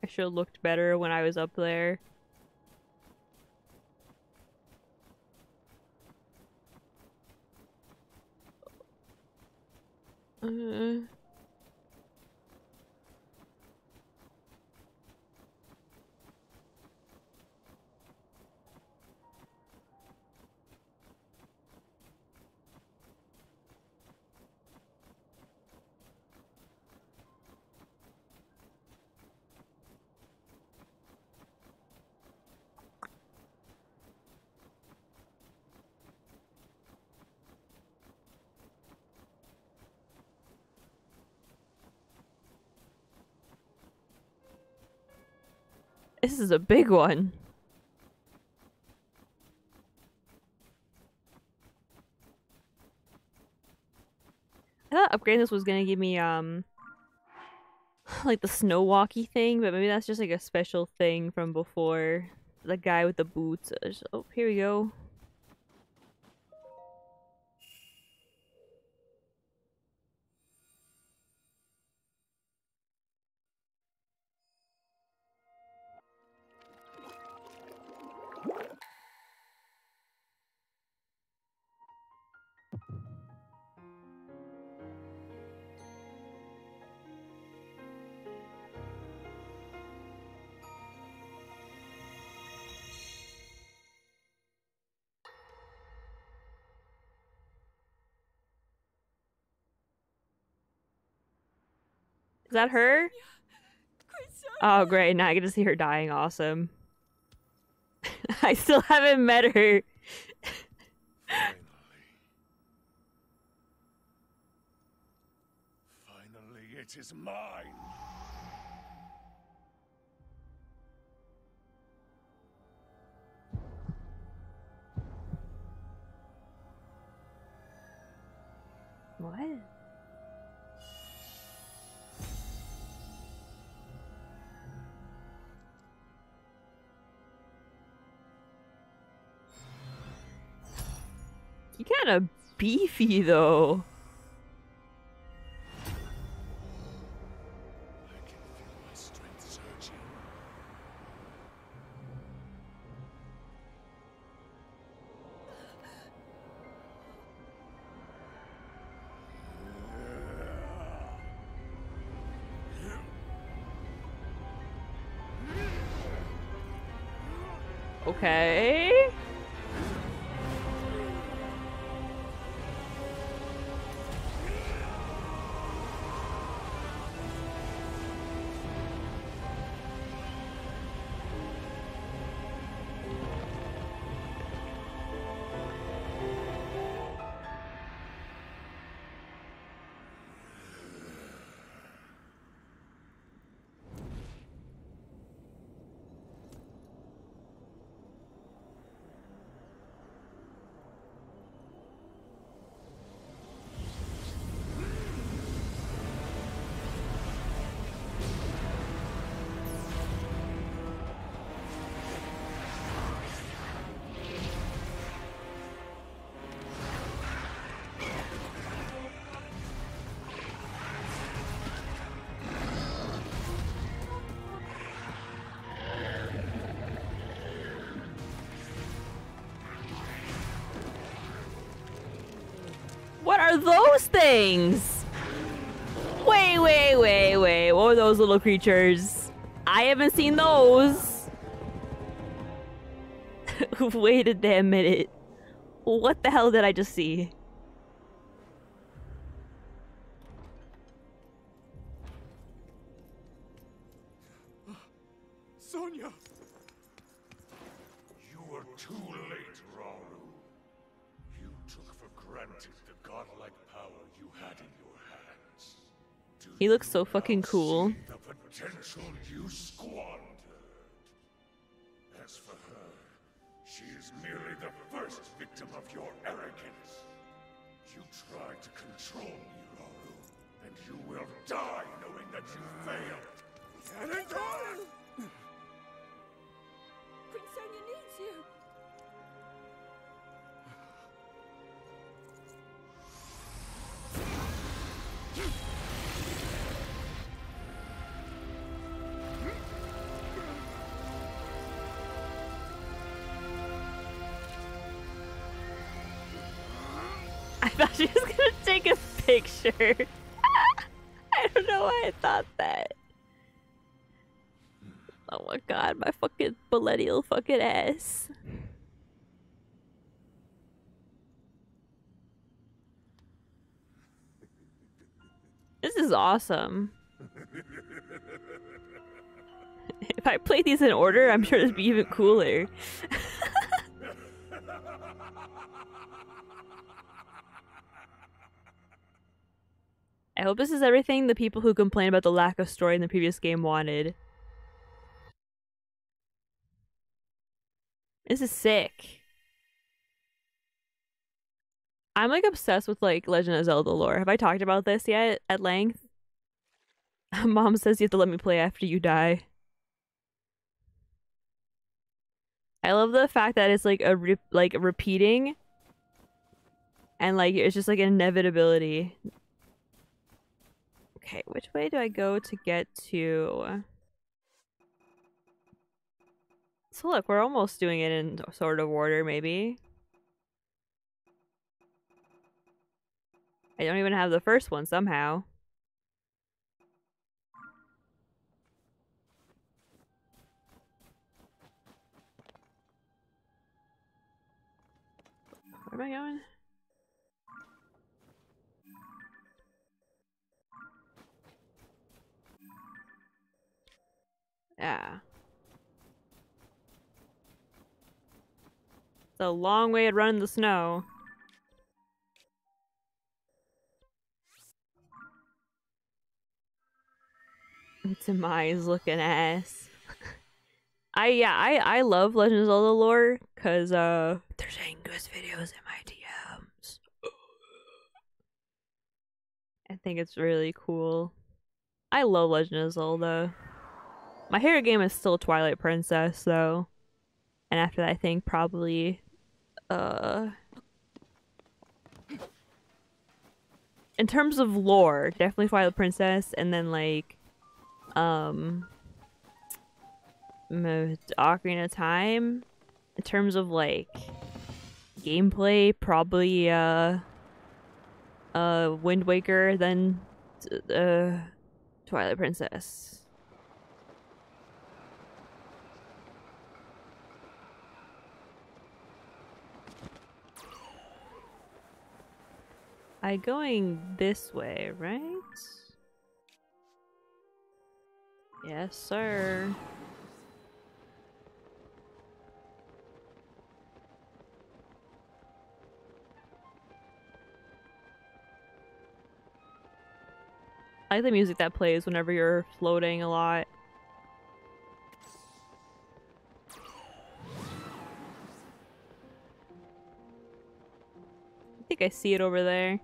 I should have looked better when I was up there. Uh, this is a big one. I thought upgrading this was gonna give me um like the snow walkie thing, but maybe that's just like a special thing from before. The guy with the boots. Uh, Oh, here we go. That her? Oh, great. Now I get to see her dying. Awesome. I still haven't met her. Finally. Finally, it is mine. Kind of beefy though. Little creatures? I haven't seen those. wait a damn minute. What the hell did I just see? Sonia! You were too late, Rauru. You took for granted the godlike power you had in your hands. Do He looks so you fucking now cool. You failed. Sonia needs you. I thought she was gonna take a picture. Why I thought that. Oh my god, my fucking millennial fucking ass. This is awesome. if I played these in order, I'm sure this would be even cooler. I hope this is everything the people who complain about the lack of story in the previous game wanted. This is sick. I'm like obsessed with like Legend of Zelda lore. Have I talked about this yet at length? Mom says you have to let me play after you die. I love the fact that it's like a re- like repeating and like it's just like an inevitability. Okay, which way do I go to get to? So look, we're almost doing it in sort of order, maybe. I don't even have the first one somehow. Where am I going? Yeah. It's a long way to run in the snow. Demise looking ass. I yeah, I I love Legend of Zelda lore because uh there's Angus videos in my DMs. I think it's really cool. I love Legend of Zelda. My favorite game is still Twilight Princess though. And after that I think probably uh in terms of lore, definitely Twilight Princess and then like um Ocarina of Time in terms of like gameplay probably uh uh Wind Waker then uh Twilight Princess I going this way, right? Yes, sir. I like the music that plays whenever you're floating a lot. I think I see it over there.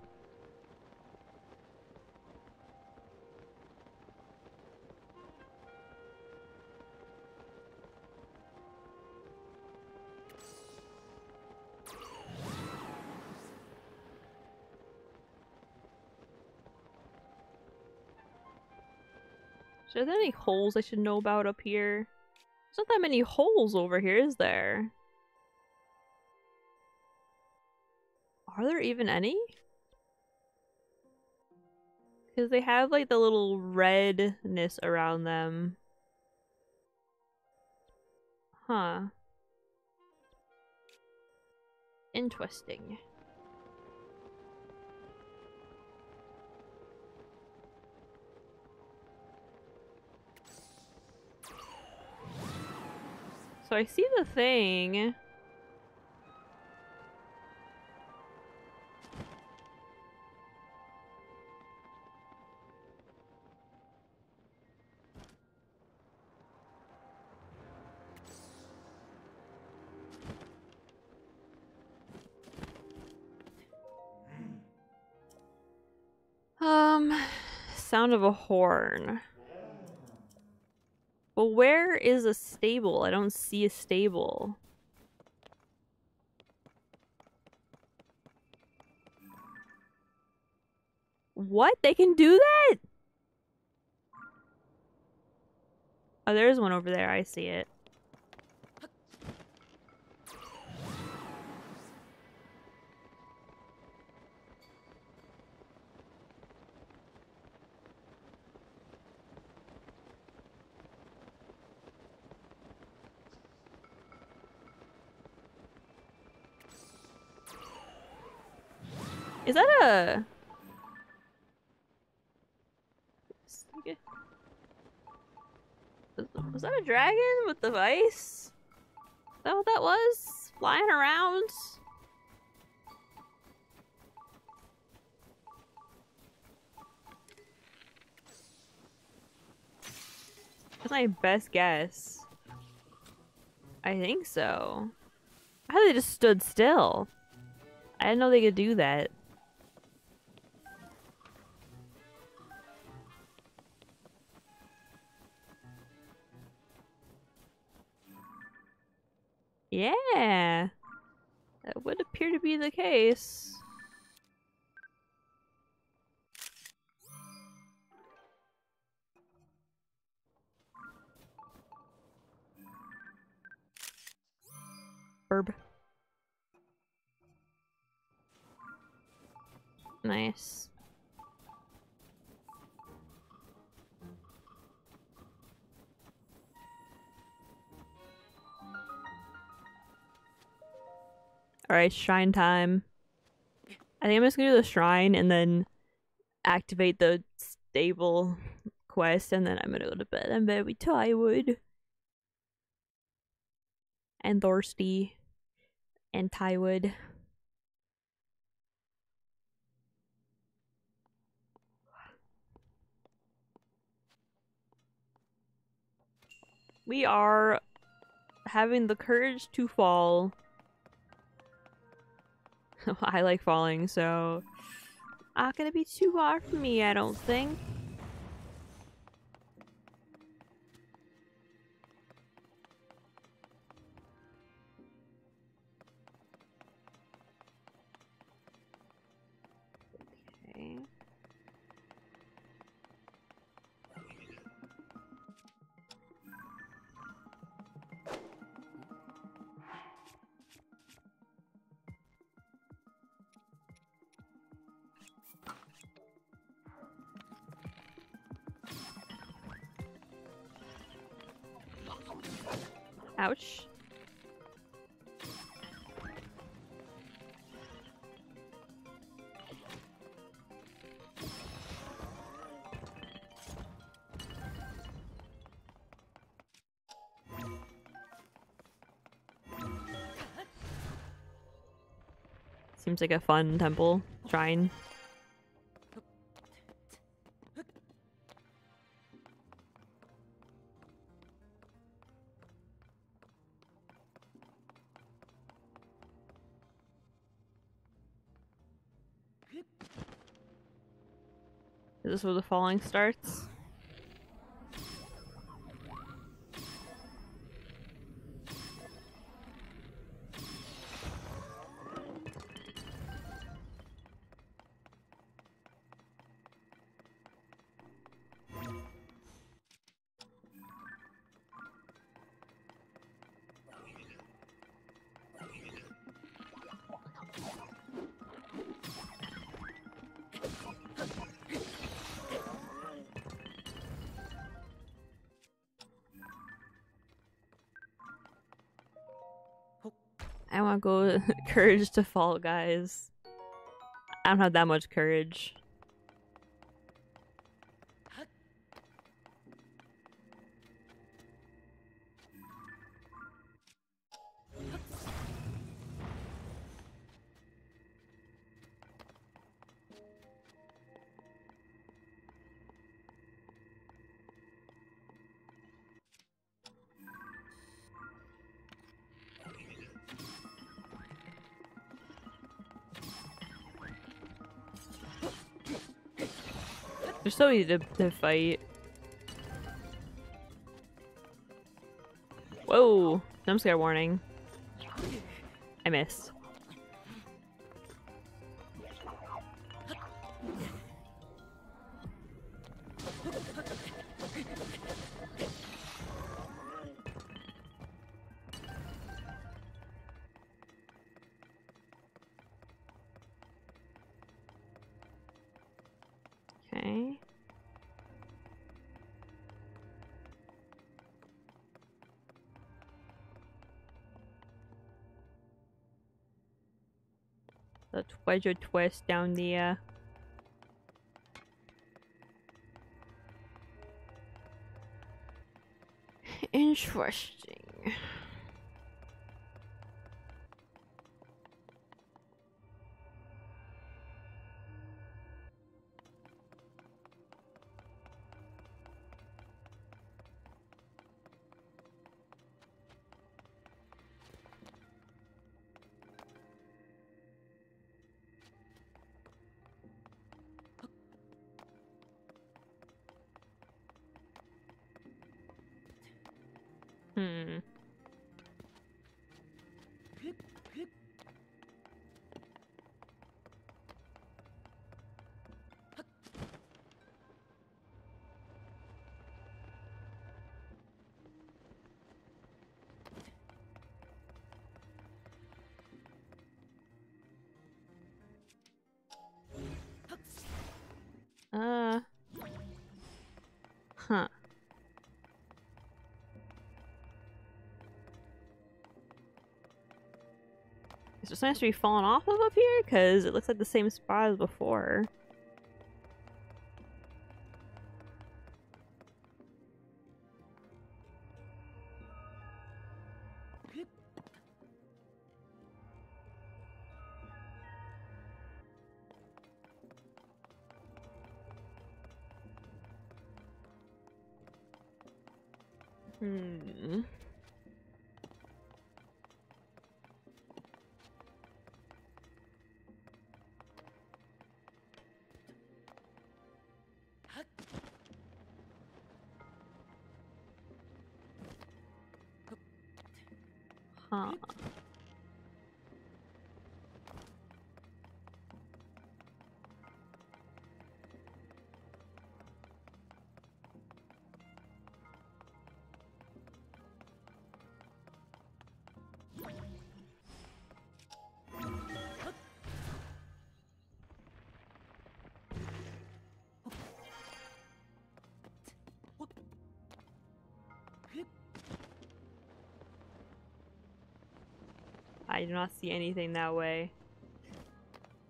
Are there any holes I should know about up here? There's not that many holes over here, is there? Are there even any? Because they have like the little redness around them. Huh. Interesting. So I see the thing. Um, sound of a horn. Well, where is a stable? I don't see a stable. What? They can do that? Oh, there's one over there. I see it. Is that a... Was that a dragon with the ice? Is that what that was? Flying around? That's my best guess. I think so. Thought they just stood still. I didn't know they could do that. Yeah. That would appear to be the case. Herb. Nice. Alright, shrine time. I think I'm just gonna do the shrine and then activate the stable quest and then I'm gonna go to bed. I'm very tired. And thirsty. And tired. We are having the courage to fall. I like falling, so not gonna be too far for me, I don't think. Ouch. Seems like a fun temple shrine. Where the falling starts? Go courage to fall, guys. I don't have that much courage. So easy to, to fight. Whoa! Jump scare warning. I missed. The treasure twist down the uh Interesting. There to be falling off of up here? Because it looks like the same spot as before. Do not see anything that way.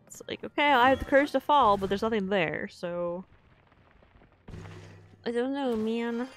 It's like, okay, I have the courage to fall, but there's nothing there, so... I don't know, man.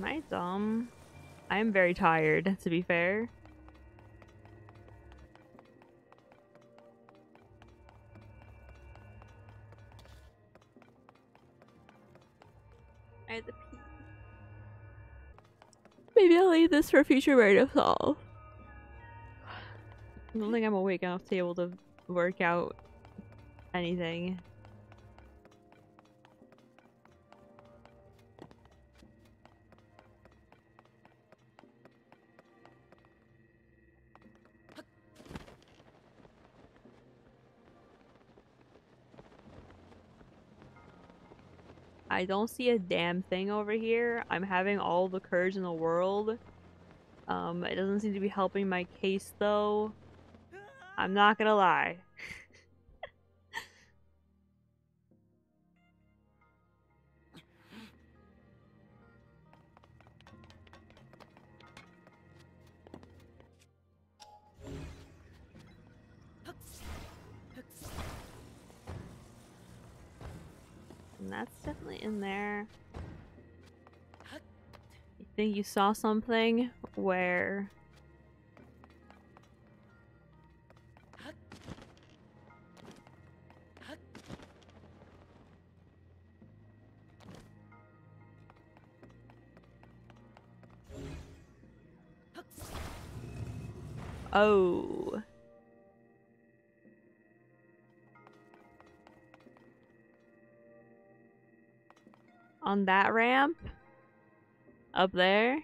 Am I dumb? I am very tired, to be fair. I had to pee. Maybe I'll leave this for future write-offs solve. I don't think I'm awake enough to be able to work out anything. I don't see a damn thing over here. I'm having all the courage in the world. Um, it doesn't seem to be helping my case though. I'm not gonna lie. That's definitely in there. You think you saw something where Oh. On that ramp? Up there?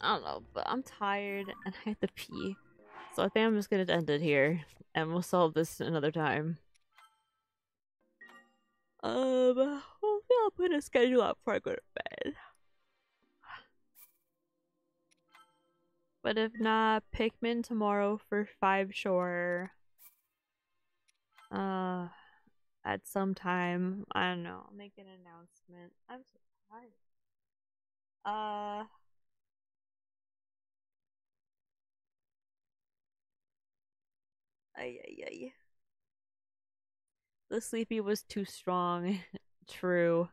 I don't know, but I'm tired and I have to pee. So I think I'm just gonna end it here and we'll solve this another time. Um, hopefully I'll put a schedule up before I go to bed. But if not, Pikmin tomorrow for five sure. Uh, at some time. I don't know. I'll make an announcement. I'm so tired. Uh. Ay, ay, ay. The sleepy was too strong. True.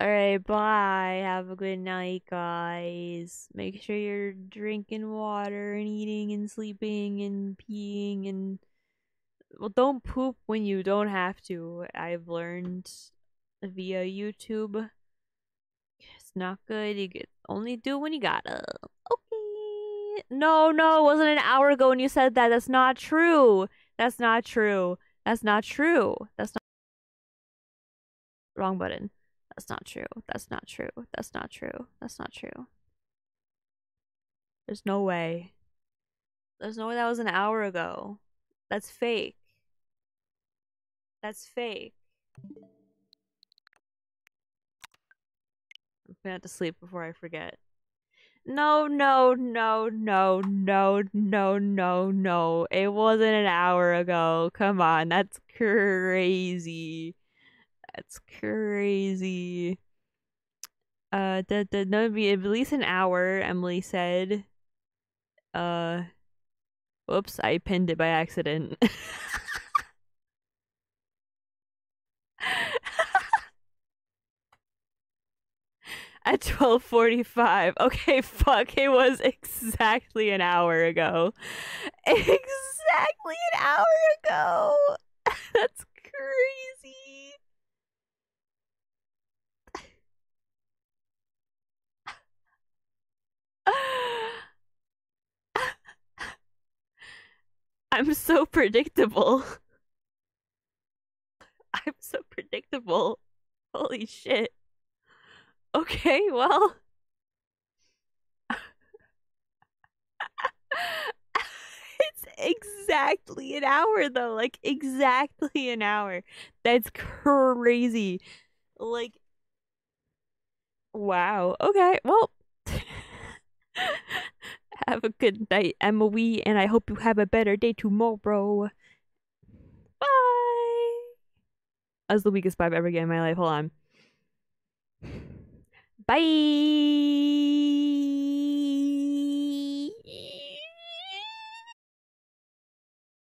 Alright, bye. Have a good night, guys. Make sure you're drinking water and eating and sleeping and peeing and. Well, don't poop when you don't have to. I've learned via YouTube. It's not good. You get only do when you gotta. No, no, it wasn't an hour ago when you said that. That's not true. That's not true. That's not true. That's not. Wrong button. That's not true. That's not true. That's not true. That's not true. There's no way. There's no way that was an hour ago. That's fake. That's fake. I'm gonna have to sleep before I forget. No, no, no, no, no, no, no, no. It wasn't an hour ago. Come on, that's crazy. That's crazy. Uh, that that no be at least an hour. Emily said. Uh, Oops, I pinned it by accident. At 12:45. Okay, fuck. It was exactly an hour ago. Exactly an hour ago. That's crazy. I'm so predictable. I'm so predictable. Holy shit. Okay, well. it's exactly an hour though. Like exactly an hour. That's crazy. Like Wow. Okay. Well, have a good night, Emily, and I hope you have a better day tomorrow. Bye. That's the weakest vibe I've ever get in my life. Hold on. Bye.